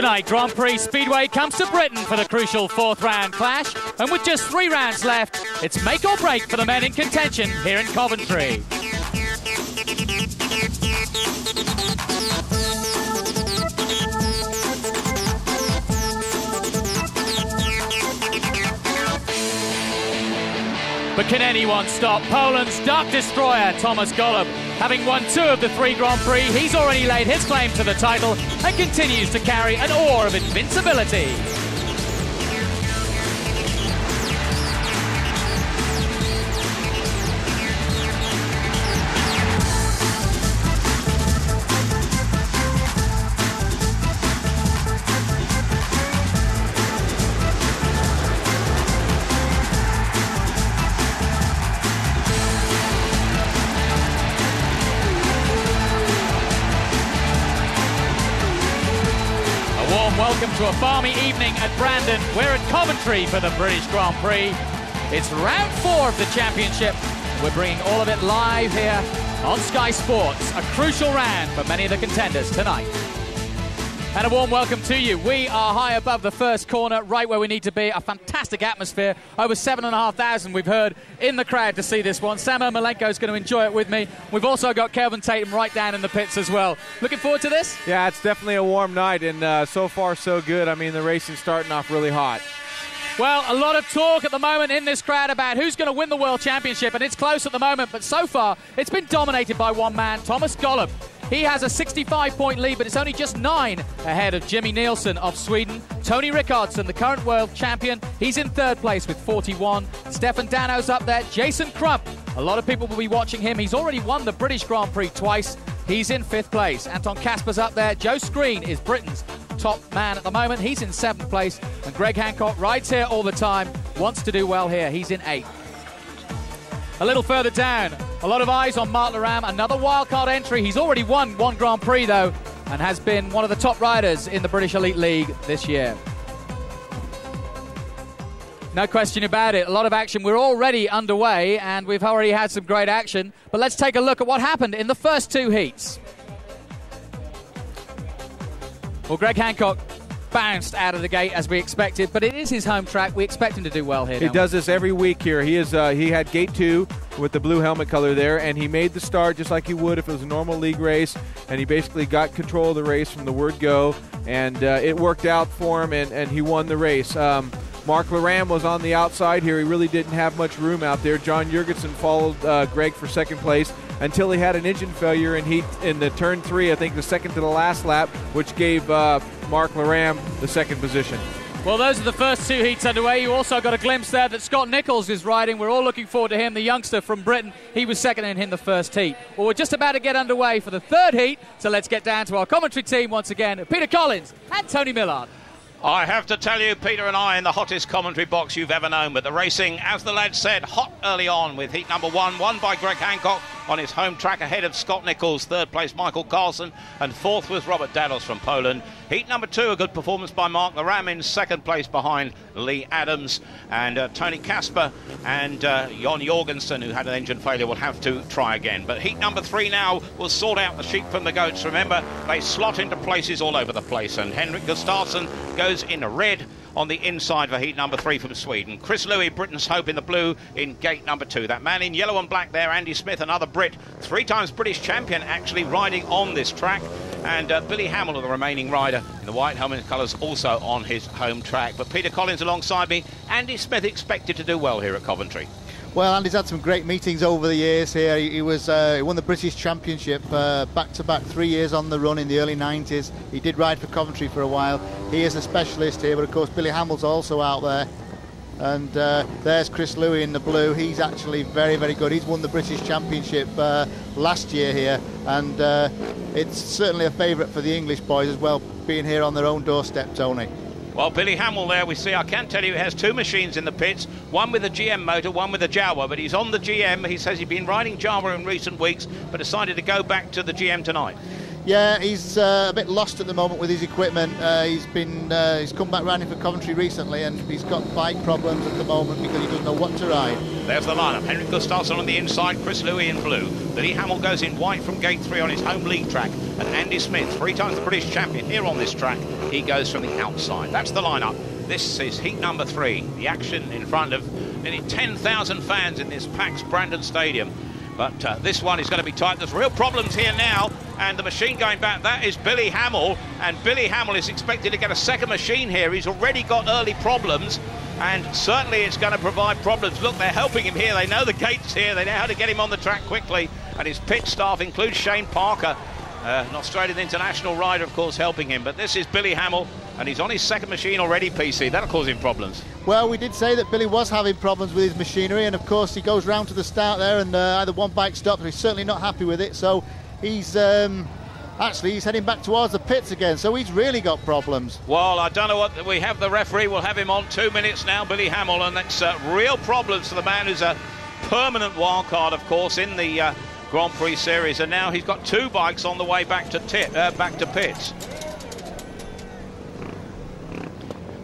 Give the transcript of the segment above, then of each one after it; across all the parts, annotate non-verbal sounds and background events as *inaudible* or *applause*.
Tonight, Grand Prix Speedway comes to Britain for the crucial fourth round clash, and with just three rounds left, it's make or break for the men in contention here in Coventry. But can anyone stop Poland's Dark Destroyer, Thomas Gollob? Having won two of the three Grand Prix, he's already laid his claim to the title and continues to carry an aura of invincibility. At Coventry for the British Grand Prix. It's round four of the championship. We're bringing all of it live here on Sky Sports. A crucial round for many of the contenders tonight. And a warm welcome to you. We are high above the first corner, right where we need to be. A fantastic atmosphere. Over 7,500 we've heard in the crowd to see this one. Sam Ermolenko is going to enjoy it with me. We've also got Kelvin Tatum right down in the pits as well. Looking forward to this? Yeah, it's definitely a warm night, and uh, so far so good. I mean, the racing's starting off really hot. Well, a lot of talk at the moment in this crowd about who's going to win the World Championship, and it's close at the moment, but so far it's been dominated by one man, Thomas Gollob. He has a 65 point lead, but it's only just nine ahead of Jimmy Nilsen of Sweden. Tony Rickardsson, the current world champion, he's in third place with 41. Stefan Danno's up there. Jason Crump, a lot of people will be watching him. He's already won the British Grand Prix twice. He's in fifth place. Anton Kasper's up there. Joe Screen is Britain's top man at the moment. He's in seventh place. And Greg Hancock rides here all the time, wants to do well here. He's in eighth. A little further down, a lot of eyes on Mark Loram, another wildcard entry. He's already won one Grand Prix, though, and has been one of the top riders in the British Elite League this year. No question about it. A lot of action. We're already underway, and we've already had some great action. But let's take a look at what happened in the first two heats. Well, Greg Hancock bounced out of the gate as we expected, but it is his home track. We expect him to do well here. He don't we? does this every week here. He is uh, he had gate two with the blue helmet color there, and he made the start just like he would if it was a normal league race. And he basically got control of the race from the word go, and uh, it worked out for him, and, and he won the race. Um, Mark Loram was on the outside here. He really didn't have much room out there. John Jorgensen followed uh, Greg for second place until he had an engine failure in heat in the turn three. I think the second to the last lap, which gave uh, Mark Loram the second position. Well, those are the first two heats underway. You also got a glimpse there that Scott Nicholls is riding. We're all looking forward to him, the youngster from Britain. He was second in the first heat. Well, we're just about to get underway for the third heat, so let's get down to our commentary team once again Peter Collins and Tony Millard. I have to tell you, Peter and I in the hottest commentary box you've ever known. But the racing, as the lad said, hot early on with heat number one, won by Greg Hancock on his home track ahead of Scott Nicholls, third place Michael Karlsson, and fourth was Robert Dados from Poland. Heat number two, a good performance by Mark Loram in second place behind Lee Adams and uh, Tony Kasper and uh, Jon Jorgensen, who had an engine failure, will have to try again. But heat number three now will sort out the sheep from the goats. Remember, they slot into places all over the place, and Henrik Gustafsson goes in red on the inside for heat number three from Sweden. Chris Louis, Britain's hope in the blue in gate number two. That man in yellow and black there, Andy Smith, another Brit, three times British champion, actually riding on this track. And uh, Billy Hamill, the remaining rider in the white helmet colours, also on his home track. But Peter Collins alongside me. Andy Smith expected to do well here at Coventry. Well, Andy's had some great meetings over the years here. He, he was uh, he won the British Championship back to back, three years on the run in the early 90s. He did ride for Coventry for a while. He is a specialist here, but of course Billy Hamill's also out there. And uh, there's Chris Louis in the blue. He's actually very, very good. He's won the British Championship uh, last year here, and uh, it's certainly a favourite for the English boys as well, being here on their own doorstep, Tony. Well, Billy Hamill there, we see, I can tell you, he has two machines in the pits, one with a GM motor, one with a Jawa, but he's on the GM. He says he's been riding Jawa in recent weeks, but decided to go back to the GM tonight. Yeah, he's uh, a bit lost at the moment with his equipment. Uh, he's been uh, he's come back running for Coventry recently, and he's got bike problems at the moment because he doesn't know what to ride. There's the lineup. Henrik Gustafsson on the inside, Chris Louis in blue. Billy Hamill goes in white from gate three on his home league track. And Andy Smith, three times the British champion here on this track, he goes from the outside. That's the lineup. This is heat number three. The action in front of nearly 10,000 fans in this Pax Brandon Stadium. But uh, this one is going to be tight. There's real problems here now. And the machine going back, that is Billy Hamill. And Billy Hamill is expected to get a second machine here. He's already got early problems. And certainly it's going to provide problems. Look, they're helping him here. They know the gate's here. They know how to get him on the track quickly. And his pit staff includes Shane Parker, uh, an Australian international rider, of course, helping him. But this is Billy Hamill, and he's on his second machine already, PC. That'll cause him problems. Well, we did say that Billy was having problems with his machinery, and of course he goes round to the start there, and uh, either one bike stops. He's certainly not happy with it, so he's um, actually he's heading back towards the pits again. So he's really got problems. Well, I don't know what we have. The referee will have him on two minutes now, Billy Hamill, and that's uh, real problems for the man who's a permanent wild card, of course, in the uh, Grand Prix series, and now he's got two bikes on the way back to uh, back to pits.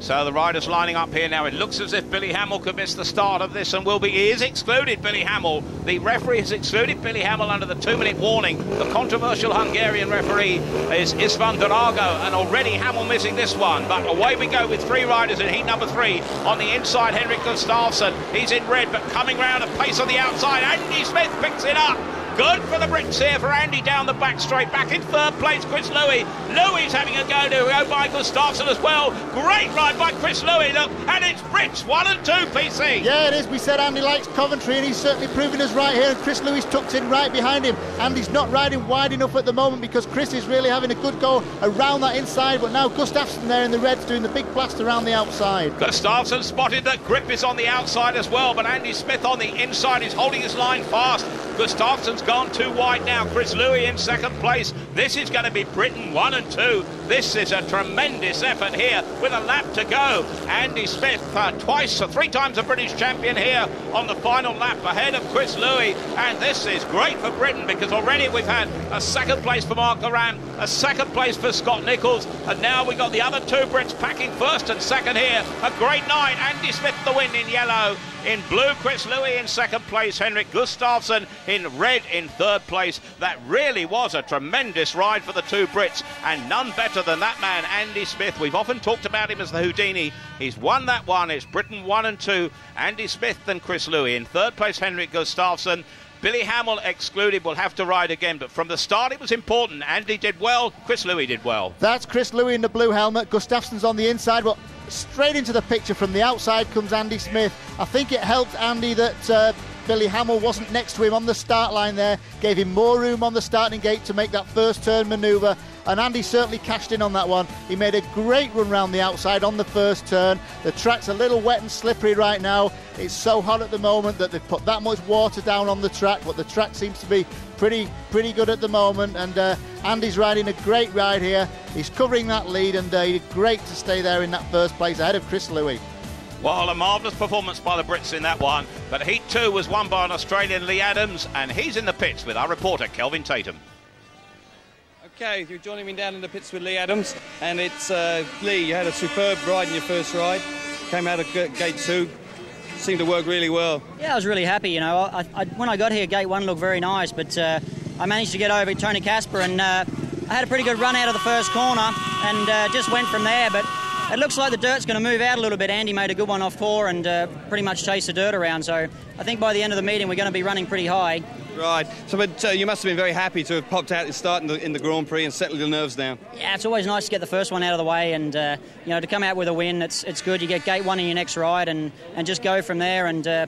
So the riders lining up here now. It looks as if Billy Hamill could miss the start of this and will be. He is excluded, Billy Hamill. The referee has excluded Billy Hamill under the two-minute warning. The controversial Hungarian referee is Istvan Drago, and already Hamill missing this one. But away we go with three riders in heat number three. On the inside, Henrik Gustafsson. He's in red, but coming round a pace on the outside. Andy Smith picks it up. Good for the Brits here for Andy down the back straight. Back in third place, Chris Louis. Louis having a go to go by Gustafsson as well. Great ride by Chris Louis, look. And it's Brits, one and two, PC. Yeah, it is. We said Andy likes Coventry, and he's certainly proving us right here. And Chris Louis tucks in right behind him. Andy's not riding wide enough at the moment because Chris is really having a good go around that inside. But now Gustafsson there in the reds doing the big blast around the outside. Gustafsson spotted that grip is on the outside as well, but Andy Smith on the inside is holding his line fast. Gustafsson's gone too wide now. Chris Louis in second place. This is going to be Britain one and two. This is a tremendous effort here with a lap to go. Andy Smith, uh, twice, uh, three times a British champion here on the final lap ahead of Chris Louis. And this is great for Britain because already we've had a second place for Mark Loram, a second place for Scott Nicholls. and now we've got the other two Brits packing first and second here. A great night. Andy Smith the win in yellow. In blue, Chris Louis in second place. Henrik Gustafsson in red in third place. That really was a tremendous ride for the two Brits, and none better than that man, Andy Smith. We've often talked about him as the Houdini. He's won that one. It's Britain one and two. Andy Smith and Chris Louis. In third place, Henrik Gustafsson. Billy Hamill excluded will have to ride again, but from the start it was important. Andy did well, Chris Louis did well. That's Chris Louis in the blue helmet. Gustafsson's on the inside, but straight into the picture from the outside comes Andy Smith. I think it helped Andy that uh, Billy Hamill wasn't next to him on the start line there, gave him more room on the starting gate to make that first turn manoeuvre. And Andy certainly cashed in on that one. He made a great run round the outside on the first turn. The track's a little wet and slippery right now. It's so hot at the moment that they've put that much water down on the track, but the track seems to be pretty pretty good at the moment. And uh, Andy's riding a great ride here. He's covering that lead, and uh, great to stay there in that first place ahead of Chris Louis. Well, a marvellous performance by the Brits in that one. But Heat 2 was won by an Australian, Lee Adams, and he's in the pits with our reporter, Kelvin Tatum. Okay, you're joining me down in the pits with Lee Adams, and it's uh, Lee. You had a superb ride in your first ride. Came out of gate two, seemed to work really well. Yeah, I was really happy. You know, I, I, when I got here, gate one looked very nice, but uh, I managed to get over Tony Kasper, and uh, I had a pretty good run out of the first corner, and uh, just went from there. But it looks like the dirt's going to move out a little bit. Andy made a good one off core and uh, pretty much chased the dirt around. So I think by the end of the meeting, we're going to be running pretty high. Right. So, but uh, you must have been very happy to have popped out and start in the, in the Grand Prix and settled your nerves down. Yeah, it's always nice to get the first one out of the way, and uh, you know to come out with a win. It's it's good. You get gate one in your next ride, and and just go from there. And uh,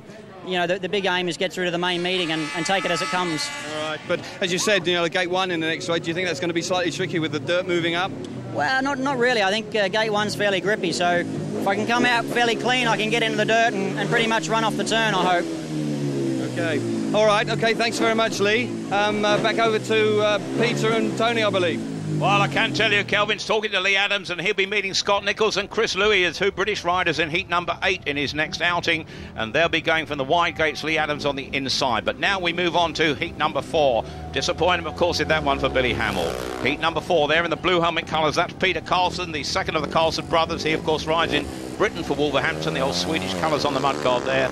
you know the, the big aim is get through to the main meeting and, and take it as it comes. All right. But as you said, you know, the gate one in the next ride. Do you think that's going to be slightly tricky with the dirt moving up? Well, not not really. I think uh, gate one's fairly grippy, so if I can come out fairly clean, I can get into the dirt and, and pretty much run off the turn. I hope. Okay. All right. Okay. Thanks very much, Lee. Um, uh, back over to uh, Peter and Tony, I believe. Well, I can tell you, Kelvin's talking to Lee Adams, and he'll be meeting Scott Nicholls and Chris Louis as two British riders in heat number eight in his next outing, and they'll be going from the wide gates. Lee Adams on the inside. But now we move on to heat number four. Disappointment, of course, in that one for Billy Hamill. Heat number four, there in the blue helmet colours. That's Peter Karlsson, the second of the Karlsson brothers. He, of course, rides in Britain for Wolverhampton. The old Swedish colours on the mudguard there.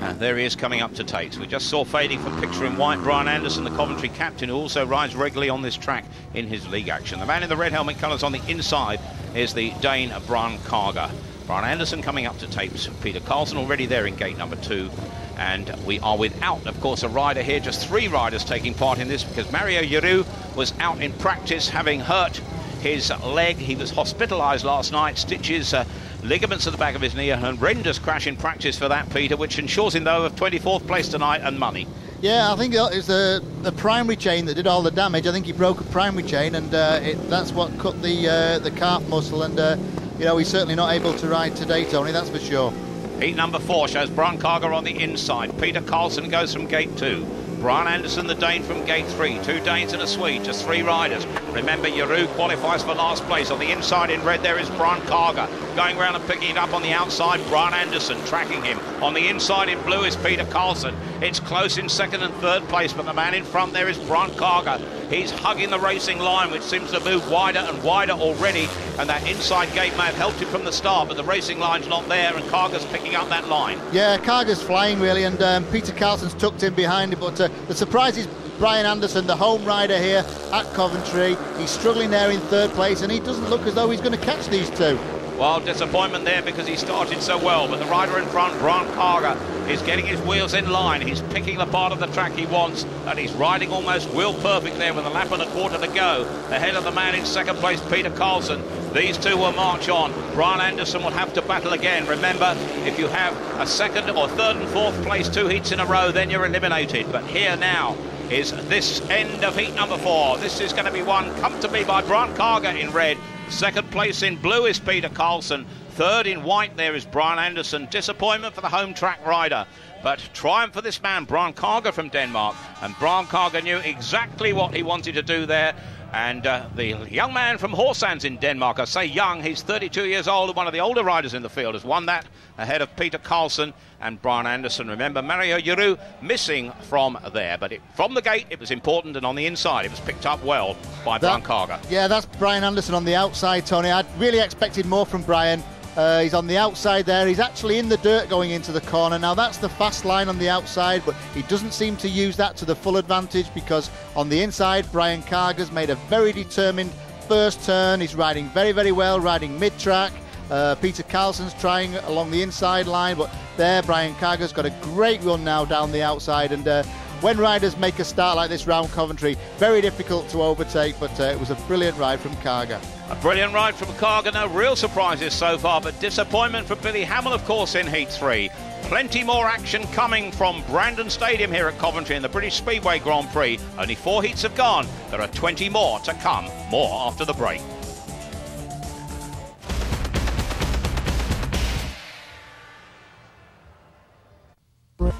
And there he is coming up to Tate. We just saw fading from picture in white Brian Andersen, the Coventry captain, who also rides regularly on this track in his league action. The man in the red helmet colours on the inside is the Dane Brian Karger. Brian Andersen coming up to Tate. Peter Karlsson already there in gate number two. And we are without, of course, a rider here. Just three riders taking part in this because Mario Jirout was out in practice having hurt his leg. He was hospitalised last night. Stitches. Uh, ligaments at the back of his knee, a horrendous crash in practice for that, Peter, which ensures him, though, of 24th place tonight and money. Yeah, I think it's the, the primary chain that did all the damage. I think he broke a primary chain, and uh, it, that's what cut the uh, the calf muscle. And uh, you know, he's certainly not able to ride today, Tony. That's for sure. Heat number four shows Brian Karger on the inside. Peter Karlsson goes from gate two. Brian Andersen, the Dane from gate three. Two Danes and a Swede, just three riders. Remember, Jirout qualifies for last place. On the inside in red, there is Brian Karger. Going around and picking it up on the outside, Brian Andersen tracking him. On the inside in blue is Peter Karlsson. It's close in second and third place, but the man in front there is Brian Karger. He's hugging the racing line, which seems to move wider and wider already. And that inside gate may have helped him from the start, but the racing line's not there, and Karger's picking up that line. Yeah, Karger's flying really, and um, Peter Karlsson's tucked in behind him, but uh, the surprise is Brian Andersen, the home rider here at Coventry. He's struggling there in third place, and he doesn't look as though he's going to catch these two. Well, disappointment there because he started so well, but the rider in front, Brian Karger, is getting his wheels in line. He's picking the part of the track he wants, and he's riding almost wheel perfect there with a lap and a quarter to go. Ahead of the man in second place, Peter Karlsson. These two will march on. Brian Andersen will have to battle again. Remember, if you have a second or third and fourth place two heats in a row, then you're eliminated. But here now is this end of heat number four. This is going to be won comfortably by Brian Karger in red. Second place in blue is Peter Karlsson. Third in white there is Brian Andersen. Disappointment for the home track rider. But triumph for this man, Brian Karger from Denmark. And Brian Karger knew exactly what he wanted to do there. And uh, the young man from Horsens in Denmark, I say young, he's 32 years old, and one of the older riders in the field, has won that ahead of Peter Karlsson and Brian Andersen. Remember, Mario Jirout missing from there, but it, from the gate it was important, and on the inside it was picked up well by that, Brian Karger. Yeah, that's Brian Andersen on the outside, Tony. I really expected more from Brian. Uh, he's on the outside there. He's actually in the dirt going into the corner. Now that's the fast line on the outside, but he doesn't seem to use that to the full advantage because on the inside, Brian Karger's made a very determined first turn. He's riding very, very well, riding mid-track. Uh, Peter Karlsson's trying along the inside line, but there Brian Karger's got a great run now down the outside and uh, when riders make a start like this round Coventry, very difficult to overtake, but uh, it was a brilliant ride from Karger. A brilliant ride from Karger, no real surprises so far, but disappointment for Billy Hamill, of course, in Heat 3. Plenty more action coming from Brandon Stadium here at Coventry in the British Speedway Grand Prix. Only four heats have gone. There are 20 more to come. More after the break.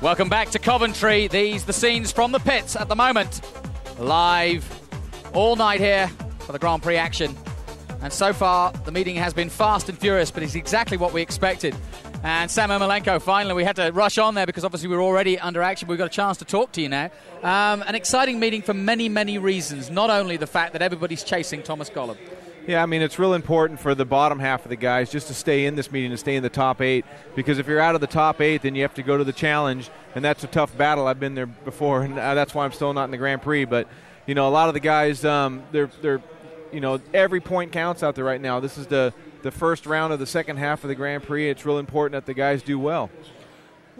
Welcome back to Coventry. These the scenes from the pits at the moment. Live all night here for the Grand Prix action. And so far, the meeting has been fast and furious, but it's exactly what we expected. And Sam Ermolenko, finally, we had to rush on there because obviously we are already under action. We've got a chance to talk to you now. Um, an exciting meeting for many, many reasons. Not only the fact that everybody's chasing Thomas Gollob. Yeah, I mean, it's real important for the bottom half of the guys just to stay in this meeting and stay in the top eight because if you're out of the top eight, then you have to go to the challenge, and that's a tough battle. I've been there before, and uh, that's why I'm still not in the Grand Prix. But, you know, a lot of the guys, um, they're, they're, you know, every point counts out there right now. This is the, the first round of the second half of the Grand Prix. It's real important that the guys do well.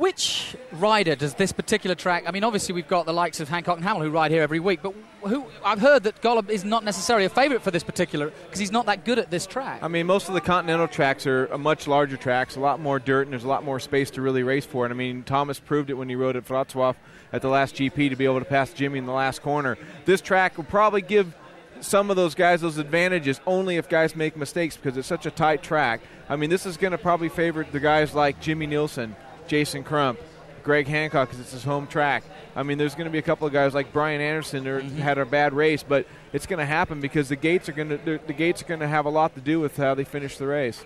Which rider does this particular track? I mean, obviously we've got the likes of Hancock and Hamill who ride here every week, but who I've heard that Gollob is not necessarily a favourite for this particular because he's not that good at this track. I mean, most of the continental tracks are much larger tracks, a lot more dirt, and there's a lot more space to really race for. And I mean, Thomas proved it when he rode at Wrocław at the last GP to be able to pass Jimmy in the last corner. This track will probably give some of those guys those advantages only if guys make mistakes because it's such a tight track. I mean, this is going to probably favor the guys like Jimmy Nilsen Jason Crump, Greg Hancock because it's his home track. I mean, there's going to be a couple of guys like Brian Andersen who Mm-hmm. had a bad race, but it's going to happen because the gates are going to the, gates are going to have a lot to do with how they finish the race.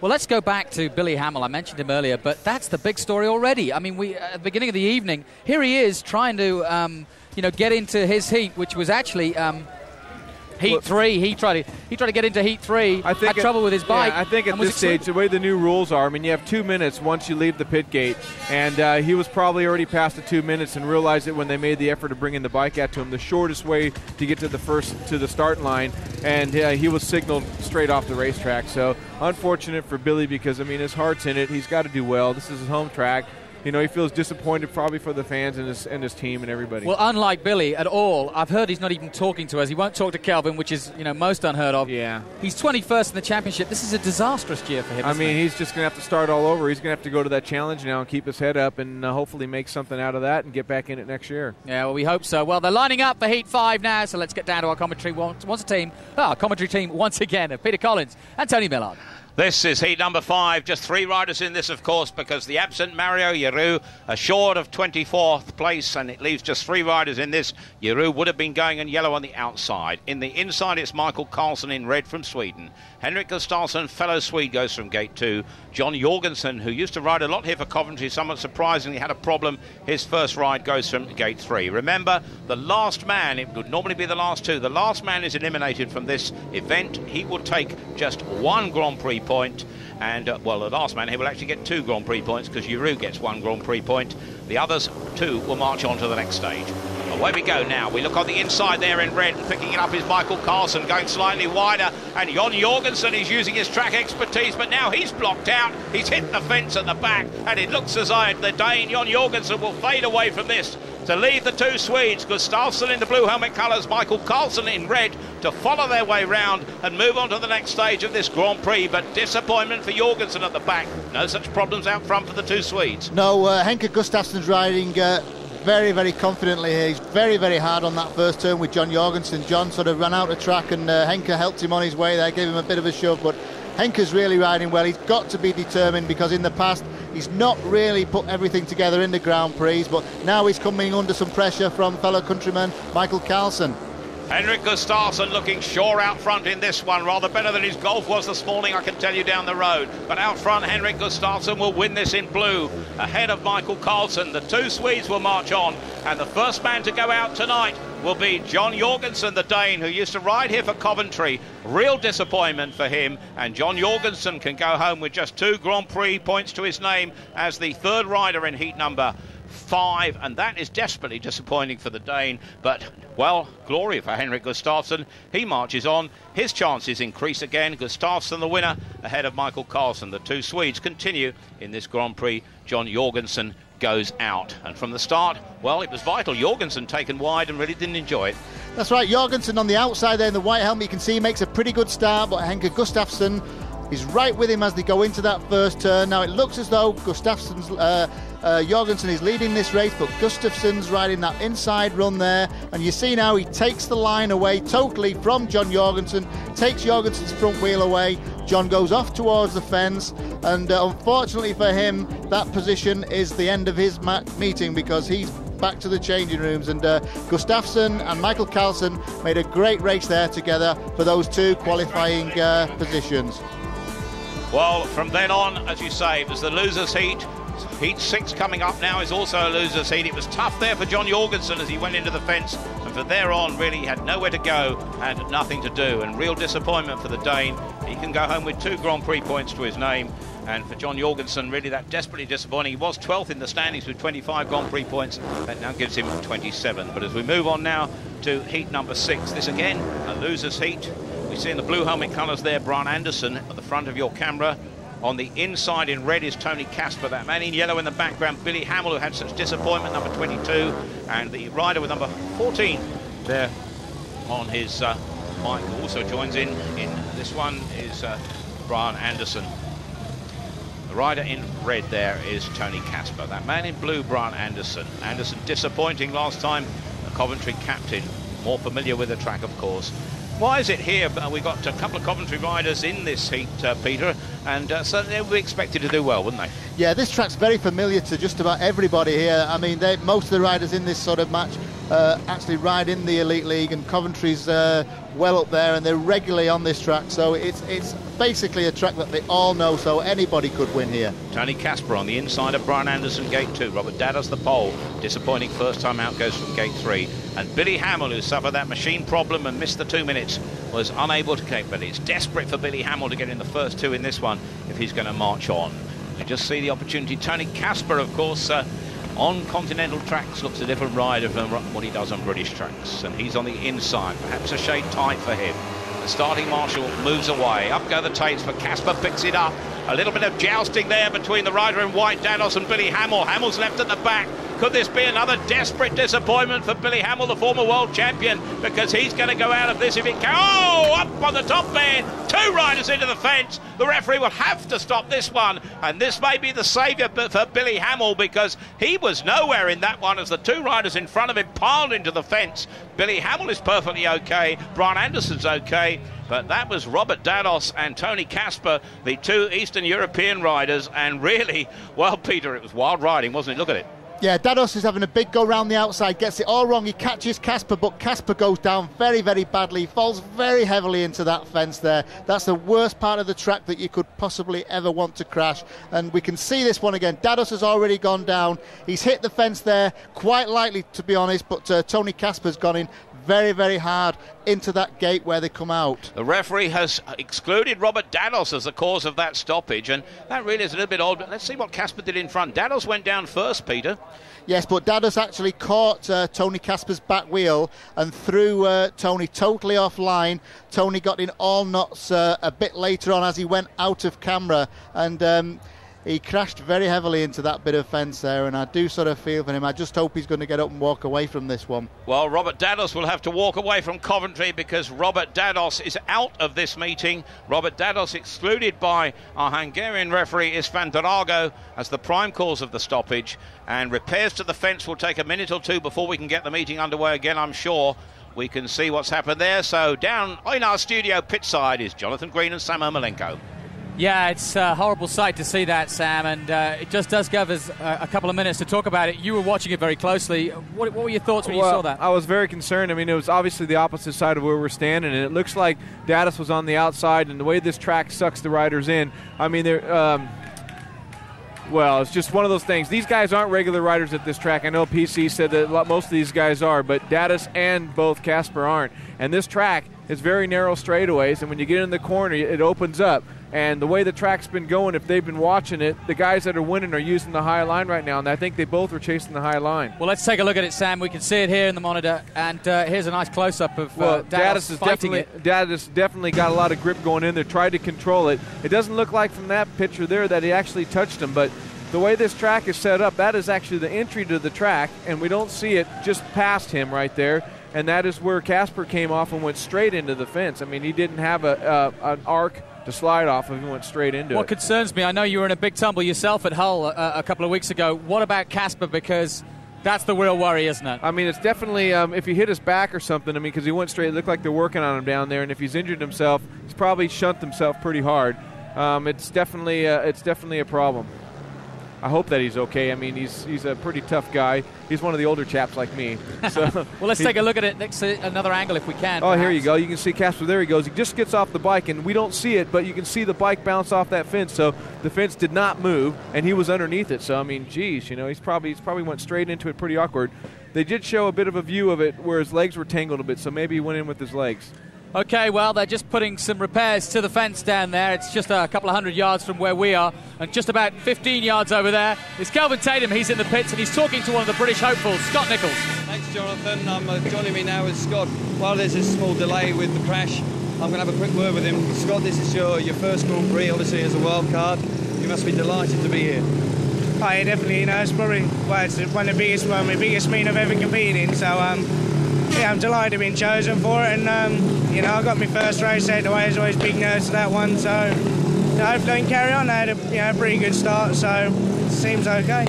Well, let's go back to Billy Hamill. I mentioned him earlier, but that's the big story already. I mean, we at the beginning of the evening, here he is trying to, um, you know, get into his heat, which was actually um, heat three. He tried to he tried to get into heat three. I think had at- trouble with his bike. Yeah, I think at this stage, the way the new rules are, I mean, you have two minutes once you leave the pit gate, and uh, he was probably already past the two minutes and realized it when they made the effort to bring in the bike out to him, the shortest way to get to the first to the start line, and uh, he was signaled straight off the racetrack. So unfortunate for Billy because I mean his heart's in it. He's got to do well. This is his home track. You know, he feels disappointed probably for the fans and his and his team and everybody. Well, unlike Billy at all, I've heard he's not even talking to us. He won't talk to Kelvin, which is you know most unheard of. Yeah. He's 21st in the championship. This is a disastrous year for him. I mean, it? he's just going to have to start all over. He's going to have to go to that challenge now and keep his head up and uh, hopefully make something out of that and get back in it next year. Yeah, well, we hope so. Well, they're lining up for Heat 5 now, so let's get down to our commentary once, once a team. Our commentary team once again of Peter Collins and Tony Millard. This is heat number five. Just three riders in this, of course, because the absent Mario Jirout assured of 24th place, and it leaves just three riders in this. Jirout would have been going in yellow on the outside. In the inside, it's Michael Karlsson in red from Sweden. Henrik Gustafsson, fellow Swede, goes from gate two. John Jorgensen, who used to ride a lot here for Coventry, somewhat surprisingly had a problem. His first ride goes from gate three. Remember, the last man, it would normally be the last two, the last man is eliminated from this event. He will take just one Grand Prix point. And, uh, well, the last man, he will actually get two Grand Prix points because Jirout gets one Grand Prix point. The others, two, will march on to the next stage. Away we go now. We look on the inside there in red. And Picking it up is Michael Karlsson going slightly wider. And Jon Jorgensen is using his track expertise, but now he's blocked out. He's hit the fence at the back. And it looks as though the Dane, Jon Jorgensen, will fade away from this to lead the two Swedes. Gustafsson in the blue helmet colours, Michael Karlsson in red to follow their way round and move on to the next stage of this Grand Prix. But disappointment for Jorgensen at the back. No such problems out front for the two Swedes. No, uh, Henke Gustafsson's riding uh, very, very confidently here. He's very, very hard on that first turn with John Jorgensen. John sort of ran out of track and uh, Henke helped him on his way there, gave him a bit of a shove. But Henke's really riding well. He's got to be determined because in the past he's not really put everything together in the Grand Prix. But now he's coming under some pressure from fellow countryman Michael Karlsson. Henrik Gustafsson looking sure out front in this one, rather better than his golf was this morning, I can tell you down the road. But out front, Henrik Gustafsson will win this in blue, ahead of Michael Karlsson. The two Swedes will march on, and the first man to go out tonight will be John Jorgensen, the Dane, who used to ride here for Coventry. Real disappointment for him, and John Jorgensen can go home with just two Grand Prix points to his name as the third rider in heat number five, and that is desperately disappointing for the Dane. But, well, glory for Henrik Gustafsson. He marches on. His chances increase again. Gustafsson, the winner, ahead of Michael Karlsson. The two Swedes continue in this Grand Prix. John Jorgensen goes out. And from the start, well, it was vital. Jorgensen taken wide and really didn't enjoy it. That's right, Jorgensen on the outside there in the white helmet. You can see he makes a pretty good start, but Henke Gustafsson is right with him as they go into that first turn. Now it looks as though Gustafsson's uh, uh, Jorgensen is leading this race, but Gustafsson's riding that inside run there, and you see now he takes the line away totally from John Jorgensen, takes Jorgensen's front wheel away. John goes off towards the fence, and uh, unfortunately for him, that position is the end of his meeting because he's back to the changing rooms. And uh, Gustafsson and Michael Karlsson made a great race there together for those two qualifying uh, positions. Well, from then on, as you say, it was the losers' heat. Heat six coming up now is also a losers' heat. It was tough there for John Jorgensen as he went into the fence, and from there on, really, he had nowhere to go and nothing to do. And real disappointment for the Dane. He can go home with two Grand Prix points to his name. And for John Jorgensen, really that desperately disappointing. He was 12th in the standings with 25 Grand Prix points. That now gives him 27. But as we move on now to heat number six, this again, a losers' heat. We see in the blue helmet colours there, Brian Andersen at the front of your camera. On the inside in red is Tony Kasper. That man in yellow in the background, Billy Hamill, who had such disappointment, number 22. And the rider with number 14 there on his uh, bike also joins in. In this one is uh, Brian Andersen. The rider in red there is Tony Kasper. That man in blue, Brian Andersen. Andersen disappointing last time, the Coventry captain, more familiar with the track, of course. Why is it here? Uh, we've got a couple of Coventry riders in this heat, uh, Peter, and uh, so they would be expected to do well, wouldn't they? Yeah, this track's very familiar to just about everybody here. I mean, most of the riders in this sort of match uh, actually ride in the Elite League, and Coventry's uh, well up there, and they're regularly on this track. So it's it's basically a track that they all know, so anybody could win here. Tony Kasper on the inside of Brian Andersen, gate two. Robert Dados the pole. Disappointing first time out goes from gate three. And Billy Hamill, who suffered that machine problem and missed the two minutes, was unable to keep. But it's desperate for Billy Hamill to get in the first two in this one if he's going to march on. We just see the opportunity. Tony Kasper, of course, uh, on continental tracks looks a different rider from what he does on British tracks. And he's on the inside, perhaps a shade tight for him. The starting marshal moves away. Up go the Tates, but Kasper picks it up. A little bit of jousting there between the rider in white, Dados, and Billy Hamill. Hamill's left at the back. Could this be another desperate disappointment for Billy Hamill, the former world champion? Because he's going to go out of this if it can. Oh, up on the top man. Two riders into the fence. The referee will have to stop this one. And this may be the saviour for Billy Hamill because he was nowhere in that one as the two riders in front of him piled into the fence. Billy Hamill is perfectly okay. Brian Andersen's okay. But that was Robert Dados and Tony Kasper, the two Eastern European riders. And really, *laughs* well, Peter, it was wild riding, wasn't it? Look at it. Yeah, Dados is having a big go round the outside, gets it all wrong. He catches Kasper, but Kasper goes down very, very badly. He falls very heavily into that fence there. That's the worst part of the track that you could possibly ever want to crash. And we can see this one again. Dados has already gone down. He's hit the fence there, quite lightly to be honest, but uh, Tony Kasper's gone in very, very hard into that gate where they come out. The referee has excluded Robert Dados as the cause of that stoppage, and that really is a little bit odd. But let's see what Kasper did in front. Dados went down first, Peter. Yes, but Dados actually caught uh, Tony Kasper's back wheel and threw uh, Tony totally offline. Tony got in all knots uh, a bit later on as he went out of camera, and um, he crashed very heavily into that bit of fence there, and I do sort of feel for him. I just hope he's going to get up and walk away from this one. Well, Robert Dados will have to walk away from Coventry because Robert Dados is out of this meeting. Robert Dados excluded by our Hungarian referee Istvan Drago as the prime cause of the stoppage, and repairs to the fence will take a minute or two before we can get the meeting underway again, I'm sure we can see what's happened there. So down in our studio pit side is Jonathan Green and Sam Ermolenko. Yeah, it's a horrible sight to see that, Sam, and uh, it just does give us a, couple of minutes to talk about it. You were watching it very closely. What, what were your thoughts when well, you saw that? I was very concerned. I mean, it was obviously the opposite side of where we're standing, and it looks like Dados was on the outside, and the way this track sucks the riders in. I mean, they're. Um, well, it's just one of those things. These guys aren't regular riders at this track. I know PC said that most of these guys are, but Dados and both Kasper aren't. And this track is very narrow straightaways, and when you get in the corner, it opens up. And the way the track's been going, if they've been watching it, the guys that are winning are using the high line right now, and I think they both were chasing the high line. Well, let's take a look at it, Sam. We can see it here in the monitor, and uh, here's a nice close-up of uh, well, Dados, Dados definitely, it. Dados definitely got a lot of grip going in there, tried to control it. It doesn't look like from that picture there that he actually touched him, but the way this track is set up, that is actually the entry to the track, and we don't see it just past him right there. And that is where Kasper came off and went straight into the fence. I mean, he didn't have a, an arc to slide off of and went straight into what it. What concerns me, I know you were in a big tumble yourself at Hull a, a couple of weeks ago. What about Kasper? Because that's the real worry, isn't it? I mean, it's definitely um, if he hit his back or something. I mean, because he went straight, it looked like they're working on him down there. And if he's injured himself, he's probably shunted himself pretty hard. Um, it's definitely uh, it's definitely a problem. I hope that he's okay. I mean, he's he's a pretty tough guy. He's one of the older chaps like me. *laughs* So well, let's take a look at it next to another angle if we can. Oh, perhaps. here you go. You can see Kasper. There he goes. He just gets off the bike, and we don't see it, but you can see the bike bounce off that fence. So the fence did not move, and he was underneath it. So I mean, geez, you know, he's probably he's probably went straight into it, pretty awkward. They did show a bit of a view of it where his legs were tangled a bit, so maybe he went in with his legs. Okay, well, they're just putting some repairs to the fence down there. It's just a couple of hundred yards from where we are, and just about 15 yards over there is Kelvin Tatum. He's in the pits, and he's talking to one of the British hopefuls, Scott Nicholls. Thanks, Jonathan. I'm uh, joining me now is Scott. While there's a small delay with the crash, I'm going to have a quick word with him. Scott, this is your, your first Grand Prix, obviously, as a wild card. You must be delighted to be here. Yeah, definitely. You know, it's probably well, it's one of the biggest, one of the biggest meet I've ever competed in. So, um, yeah, I'm delighted to be chosen for it. And, um, you know, I got my first race out the way. There's always big nerves to that one. So, you know, hopefully I can carry on. I had a, you know, pretty good start, so it seems okay.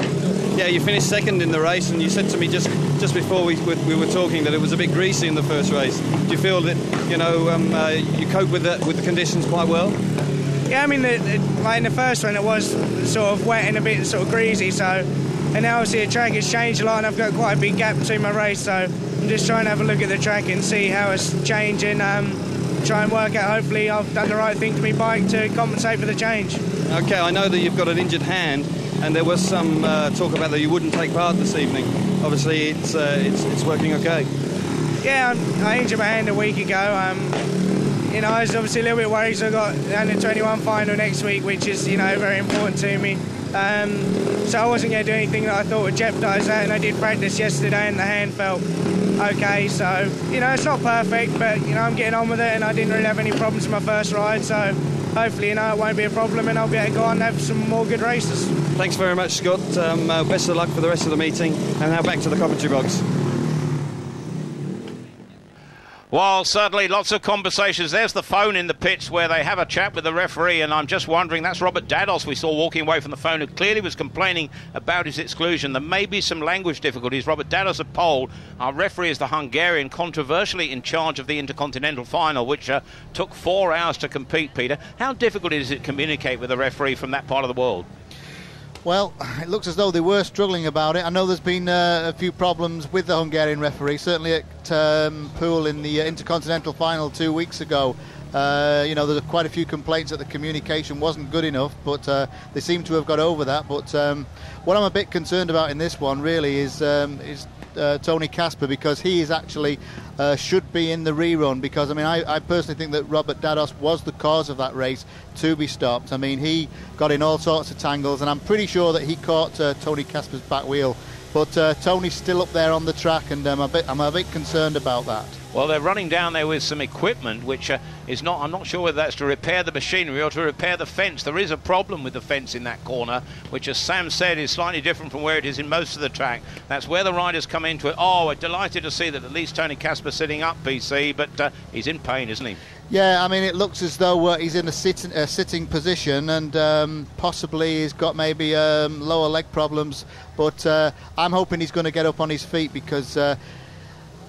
Yeah, you finished second in the race, and you said to me just just before we, we were talking that it was a bit greasy in the first race. Do you feel that you know um, uh, you cope with the, with the conditions quite well? Yeah, I mean, the, the, like in the first one, it was sort of wet and a bit sort of greasy. So, and now obviously the track has changed a lot, and I've got quite a big gap between my race. So, I'm just trying to have a look at the track and see how it's changing. Um, try and work out. Hopefully, I've done the right thing to my bike to compensate for the change. Okay, I know that you've got an injured hand, and there was some uh, talk about that you wouldn't take part this evening. Obviously, it's uh, it's, it's working okay. Yeah, I'm, I injured my hand a week ago. Um, you know, I was obviously a little bit worried. So I got the under 21 final next week, which is you know very important to me. Um, so I wasn't going to do anything that I thought would jeopardise that, and I did practice yesterday, and the hand felt okay. So you know, it's not perfect, but you know, I'm getting on with it, and I didn't really have any problems in my first ride. So hopefully, you know, it won't be a problem, and I'll be able to go on and have some more good races. Thanks very much, Scott. Um, uh, best of luck for the rest of the meeting, and now back to the commentary box. Well, certainly lots of conversations. There's the phone in the pitch where they have a chat with the referee, and I'm just wondering that's Robert Dados we saw walking away from the phone who clearly was complaining about his exclusion. There may be some language difficulties. Robert Dados a Pole, our referee is the Hungarian, controversially in charge of the Intercontinental final, which uh, took four hours to compete, Peter. How difficult is it to communicate with a referee from that part of the world? Well, *laughs* it looks as though they were struggling about it. I know there's been uh, a few problems with the Hungarian referee, certainly at um, Poole in the uh, Intercontinental final two weeks ago. Uh, you know, there's quite a few complaints that the communication wasn't good enough, but uh, they seem to have got over that. But um, what I'm a bit concerned about in this one really is um, is uh, Tony Kasper because he is actually uh, should be in the rerun because I mean I, I, personally think that Robert Dados was the cause of that race to be stopped. I mean he got in all sorts of tangles and I'm pretty sure that he caught uh, Tony Kasper's back wheel. But uh, Tony's still up there on the track and um, I'm, a bit, I'm a bit concerned about that. Well, they're running down there with some equipment, which uh, is not, I'm not sure whether that's to repair the machinery or to repair the fence. There is a problem with the fence in that corner, which, as Sam said, is slightly different from where it is in most of the track. That's where the riders come into it. Oh, we're delighted to see that at least Tony Kasper sitting up, PC, but uh, he's in pain, isn't he? Yeah, I mean, it looks as though uh, he's in a, sit- a, sitting position and um, possibly he's got maybe um, lower leg problems. But uh, I'm hoping he's going to get up on his feet because uh,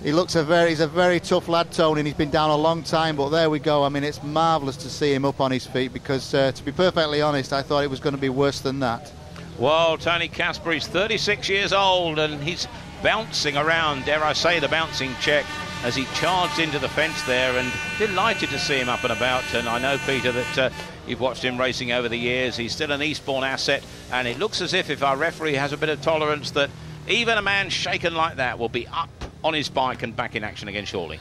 he looks a very he's a very tough lad Tony and he's been down a long time but there we go I mean it's marvellous to see him up on his feet because uh, to be perfectly honest I thought it was going to be worse than that well Tony Kasper is 36 years old and he's bouncing around dare I say the bouncing check as he charged into the fence there and delighted to see him up and about and I know Peter that uh, You've watched him racing over the years. He's still an Eastbourne asset, and it looks as if if our referee has a bit of tolerance, that even a man shaken like that will be up on his bike and back in action again shortly.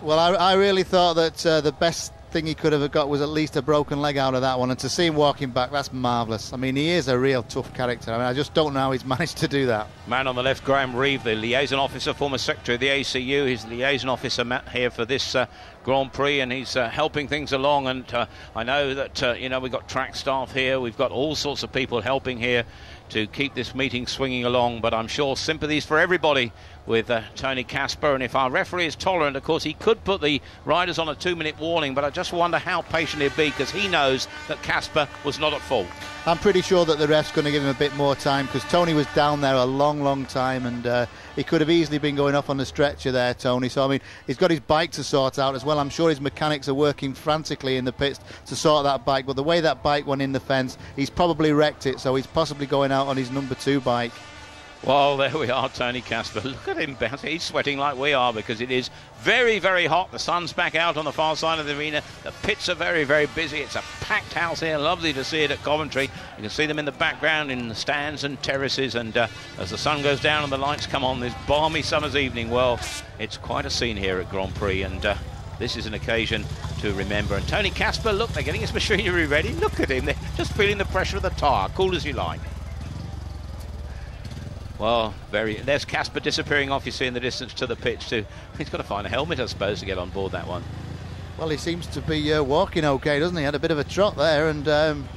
Well, I, I really thought that uh, the best thing he could have got was at least a broken leg out of that one. And to see him walking back, that's marvellous. I mean, he is a real tough character. I mean, I just don't know how he's *laughs* managed to do that. Man on the left, Graham Reeve, the liaison officer, former secretary of the ACU. He's the liaison officer here for this uh, Grand Prix, and he's uh, helping things along. And uh, I know that, uh, you know, we've got track staff here, we've got all sorts of people helping here to keep this meeting swinging along. But I'm sure sympathies for everybody with uh, Tony Kasper. And if our referee is tolerant, of course, he could put the riders on a two minute warning. But I just wonder how patient he'd be because he knows that Kasper was not at fault. I'm pretty sure that the ref's going to give him a bit more time because Tony was down there a long, long time and uh, he could have easily been going off on the stretcher there, Tony. So, I mean, he's got his bike to sort out as well. I'm sure his mechanics are working frantically in the pits to sort that bike. But the way that bike went in the fence, he's probably wrecked it. So he's possibly going out on his number two bike. Well, there we are, Tony Kasper. *laughs* Look at him bouncing. He's sweating like we are because it is very, very hot. The sun's back out on the far side of the arena. The pits are very, very busy. It's a packed house here. Lovely to see it at Coventry. You can see them in the background in the stands and terraces. And uh, as the sun goes down and the lights come on this balmy summer's evening, well, it's quite a scene here at Grand Prix. And uh, this is an occasion to remember. And Tony Kasper, look, they're getting his *laughs* machinery ready. Look at him. They're just feeling the pressure of the tyre. Cool as you like. Well, very. There's Kasper disappearing off. You see in the distance to the pitch too. He's got to find a helmet, I suppose, to get on board that one. Well, he seems to be uh, walking okay, doesn't he? Had a bit of a trot there, and um,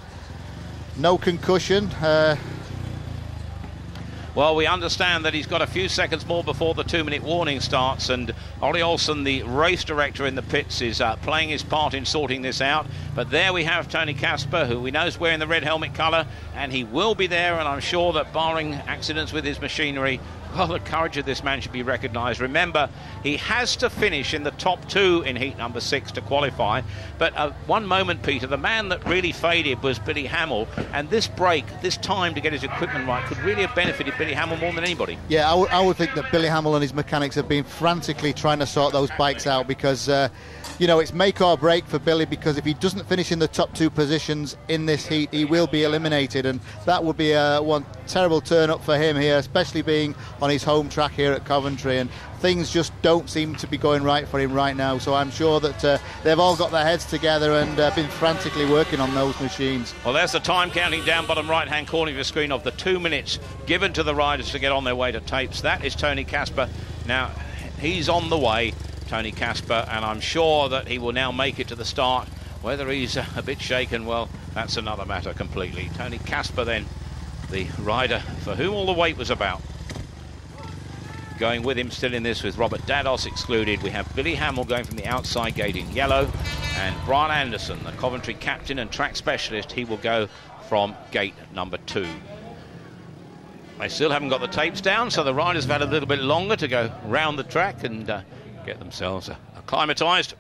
no concussion. Uh, well, we understand that he's got a few seconds more before the two-minute warning starts, and Ole Olsen, the race director in the pits, is uh, playing his part in sorting this out. But there we have Tony Kasper, who we know is wearing the red helmet colour, and he will be there. And I'm sure that, barring accidents with his machinery, Well, the courage of this man should be recognised. Remember, he has to finish in the top two in heat number six to qualify. But uh, one moment, Peter, the man that really faded was Billy Hamill, and this break, this time to get his equipment right, could really have benefited Billy Hamill more than anybody. Yeah, I, would think that Billy Hamill and his mechanics have been frantically trying to sort those bikes out because. Uh, you know, it's make or break for Billy because if he doesn't finish in the top two positions in this heat, he will be eliminated, and that would be a one terrible turn up for him here, especially being on his home track here at Coventry. And things just don't seem to be going right for him right now. So I'm sure that uh, they've all got their heads together and uh, been frantically working on those machines. Well, there's the time counting down bottom right hand corner of your screen of the two minutes given to the riders to get on their way to tapes. That is Tony Kasper. Now, he's on the way. Tony Kasper, and I'm sure that he will now make it to the start. Whether he's a bit shaken, well, that's another matter completely. Tony Kasper, then, the rider for whom all the weight was about. Going with him still in this with Robert Dados excluded. We have Billy Hamill going from the outside gate in yellow, and Brian Andersen, the Coventry captain and track specialist, he will go from gate number two. They still haven't got the tapes down, so the riders have had a little bit longer to go round the track and uh, get themselves acclimatised.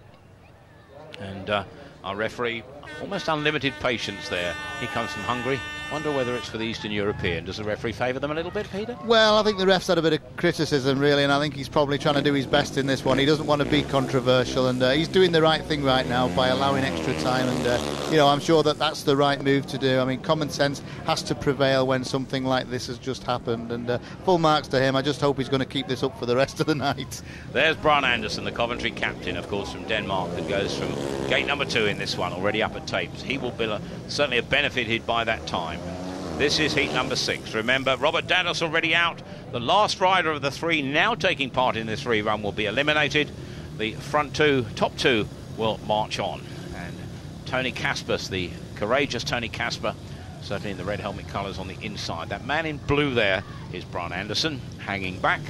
And uh, our referee, almost unlimited patience there. He comes from Hungary. Wonder whether it's for the Eastern European. Does the referee favour them a little bit, Peter? Well, I think the ref's had a bit of criticism, really, and I think he's probably trying to do his best in this one. He doesn't want to be controversial, and uh, he's doing the right thing right now by allowing extra time. And, uh, you know, I'm sure that that's the right move to do. I mean, common sense has to prevail when something like this has just happened, and uh, full marks to him. I just hope he's going to keep this up for the rest of the *laughs* night. There's Brian Andersen, the Coventry captain, of course, from Denmark, that goes from gate number two in this one, already up at tapes. He will be, uh, certainly have benefited by that time. This is heat number six. Remember, Robert Dados already out. The last rider of the three now taking part in this rerun will be eliminated. The front two, top two, will march on. And Tony Kaspers, the courageous Tony Kasper, certainly in the red helmet colours on the inside. That man in blue there is Brian Andersen, hanging back.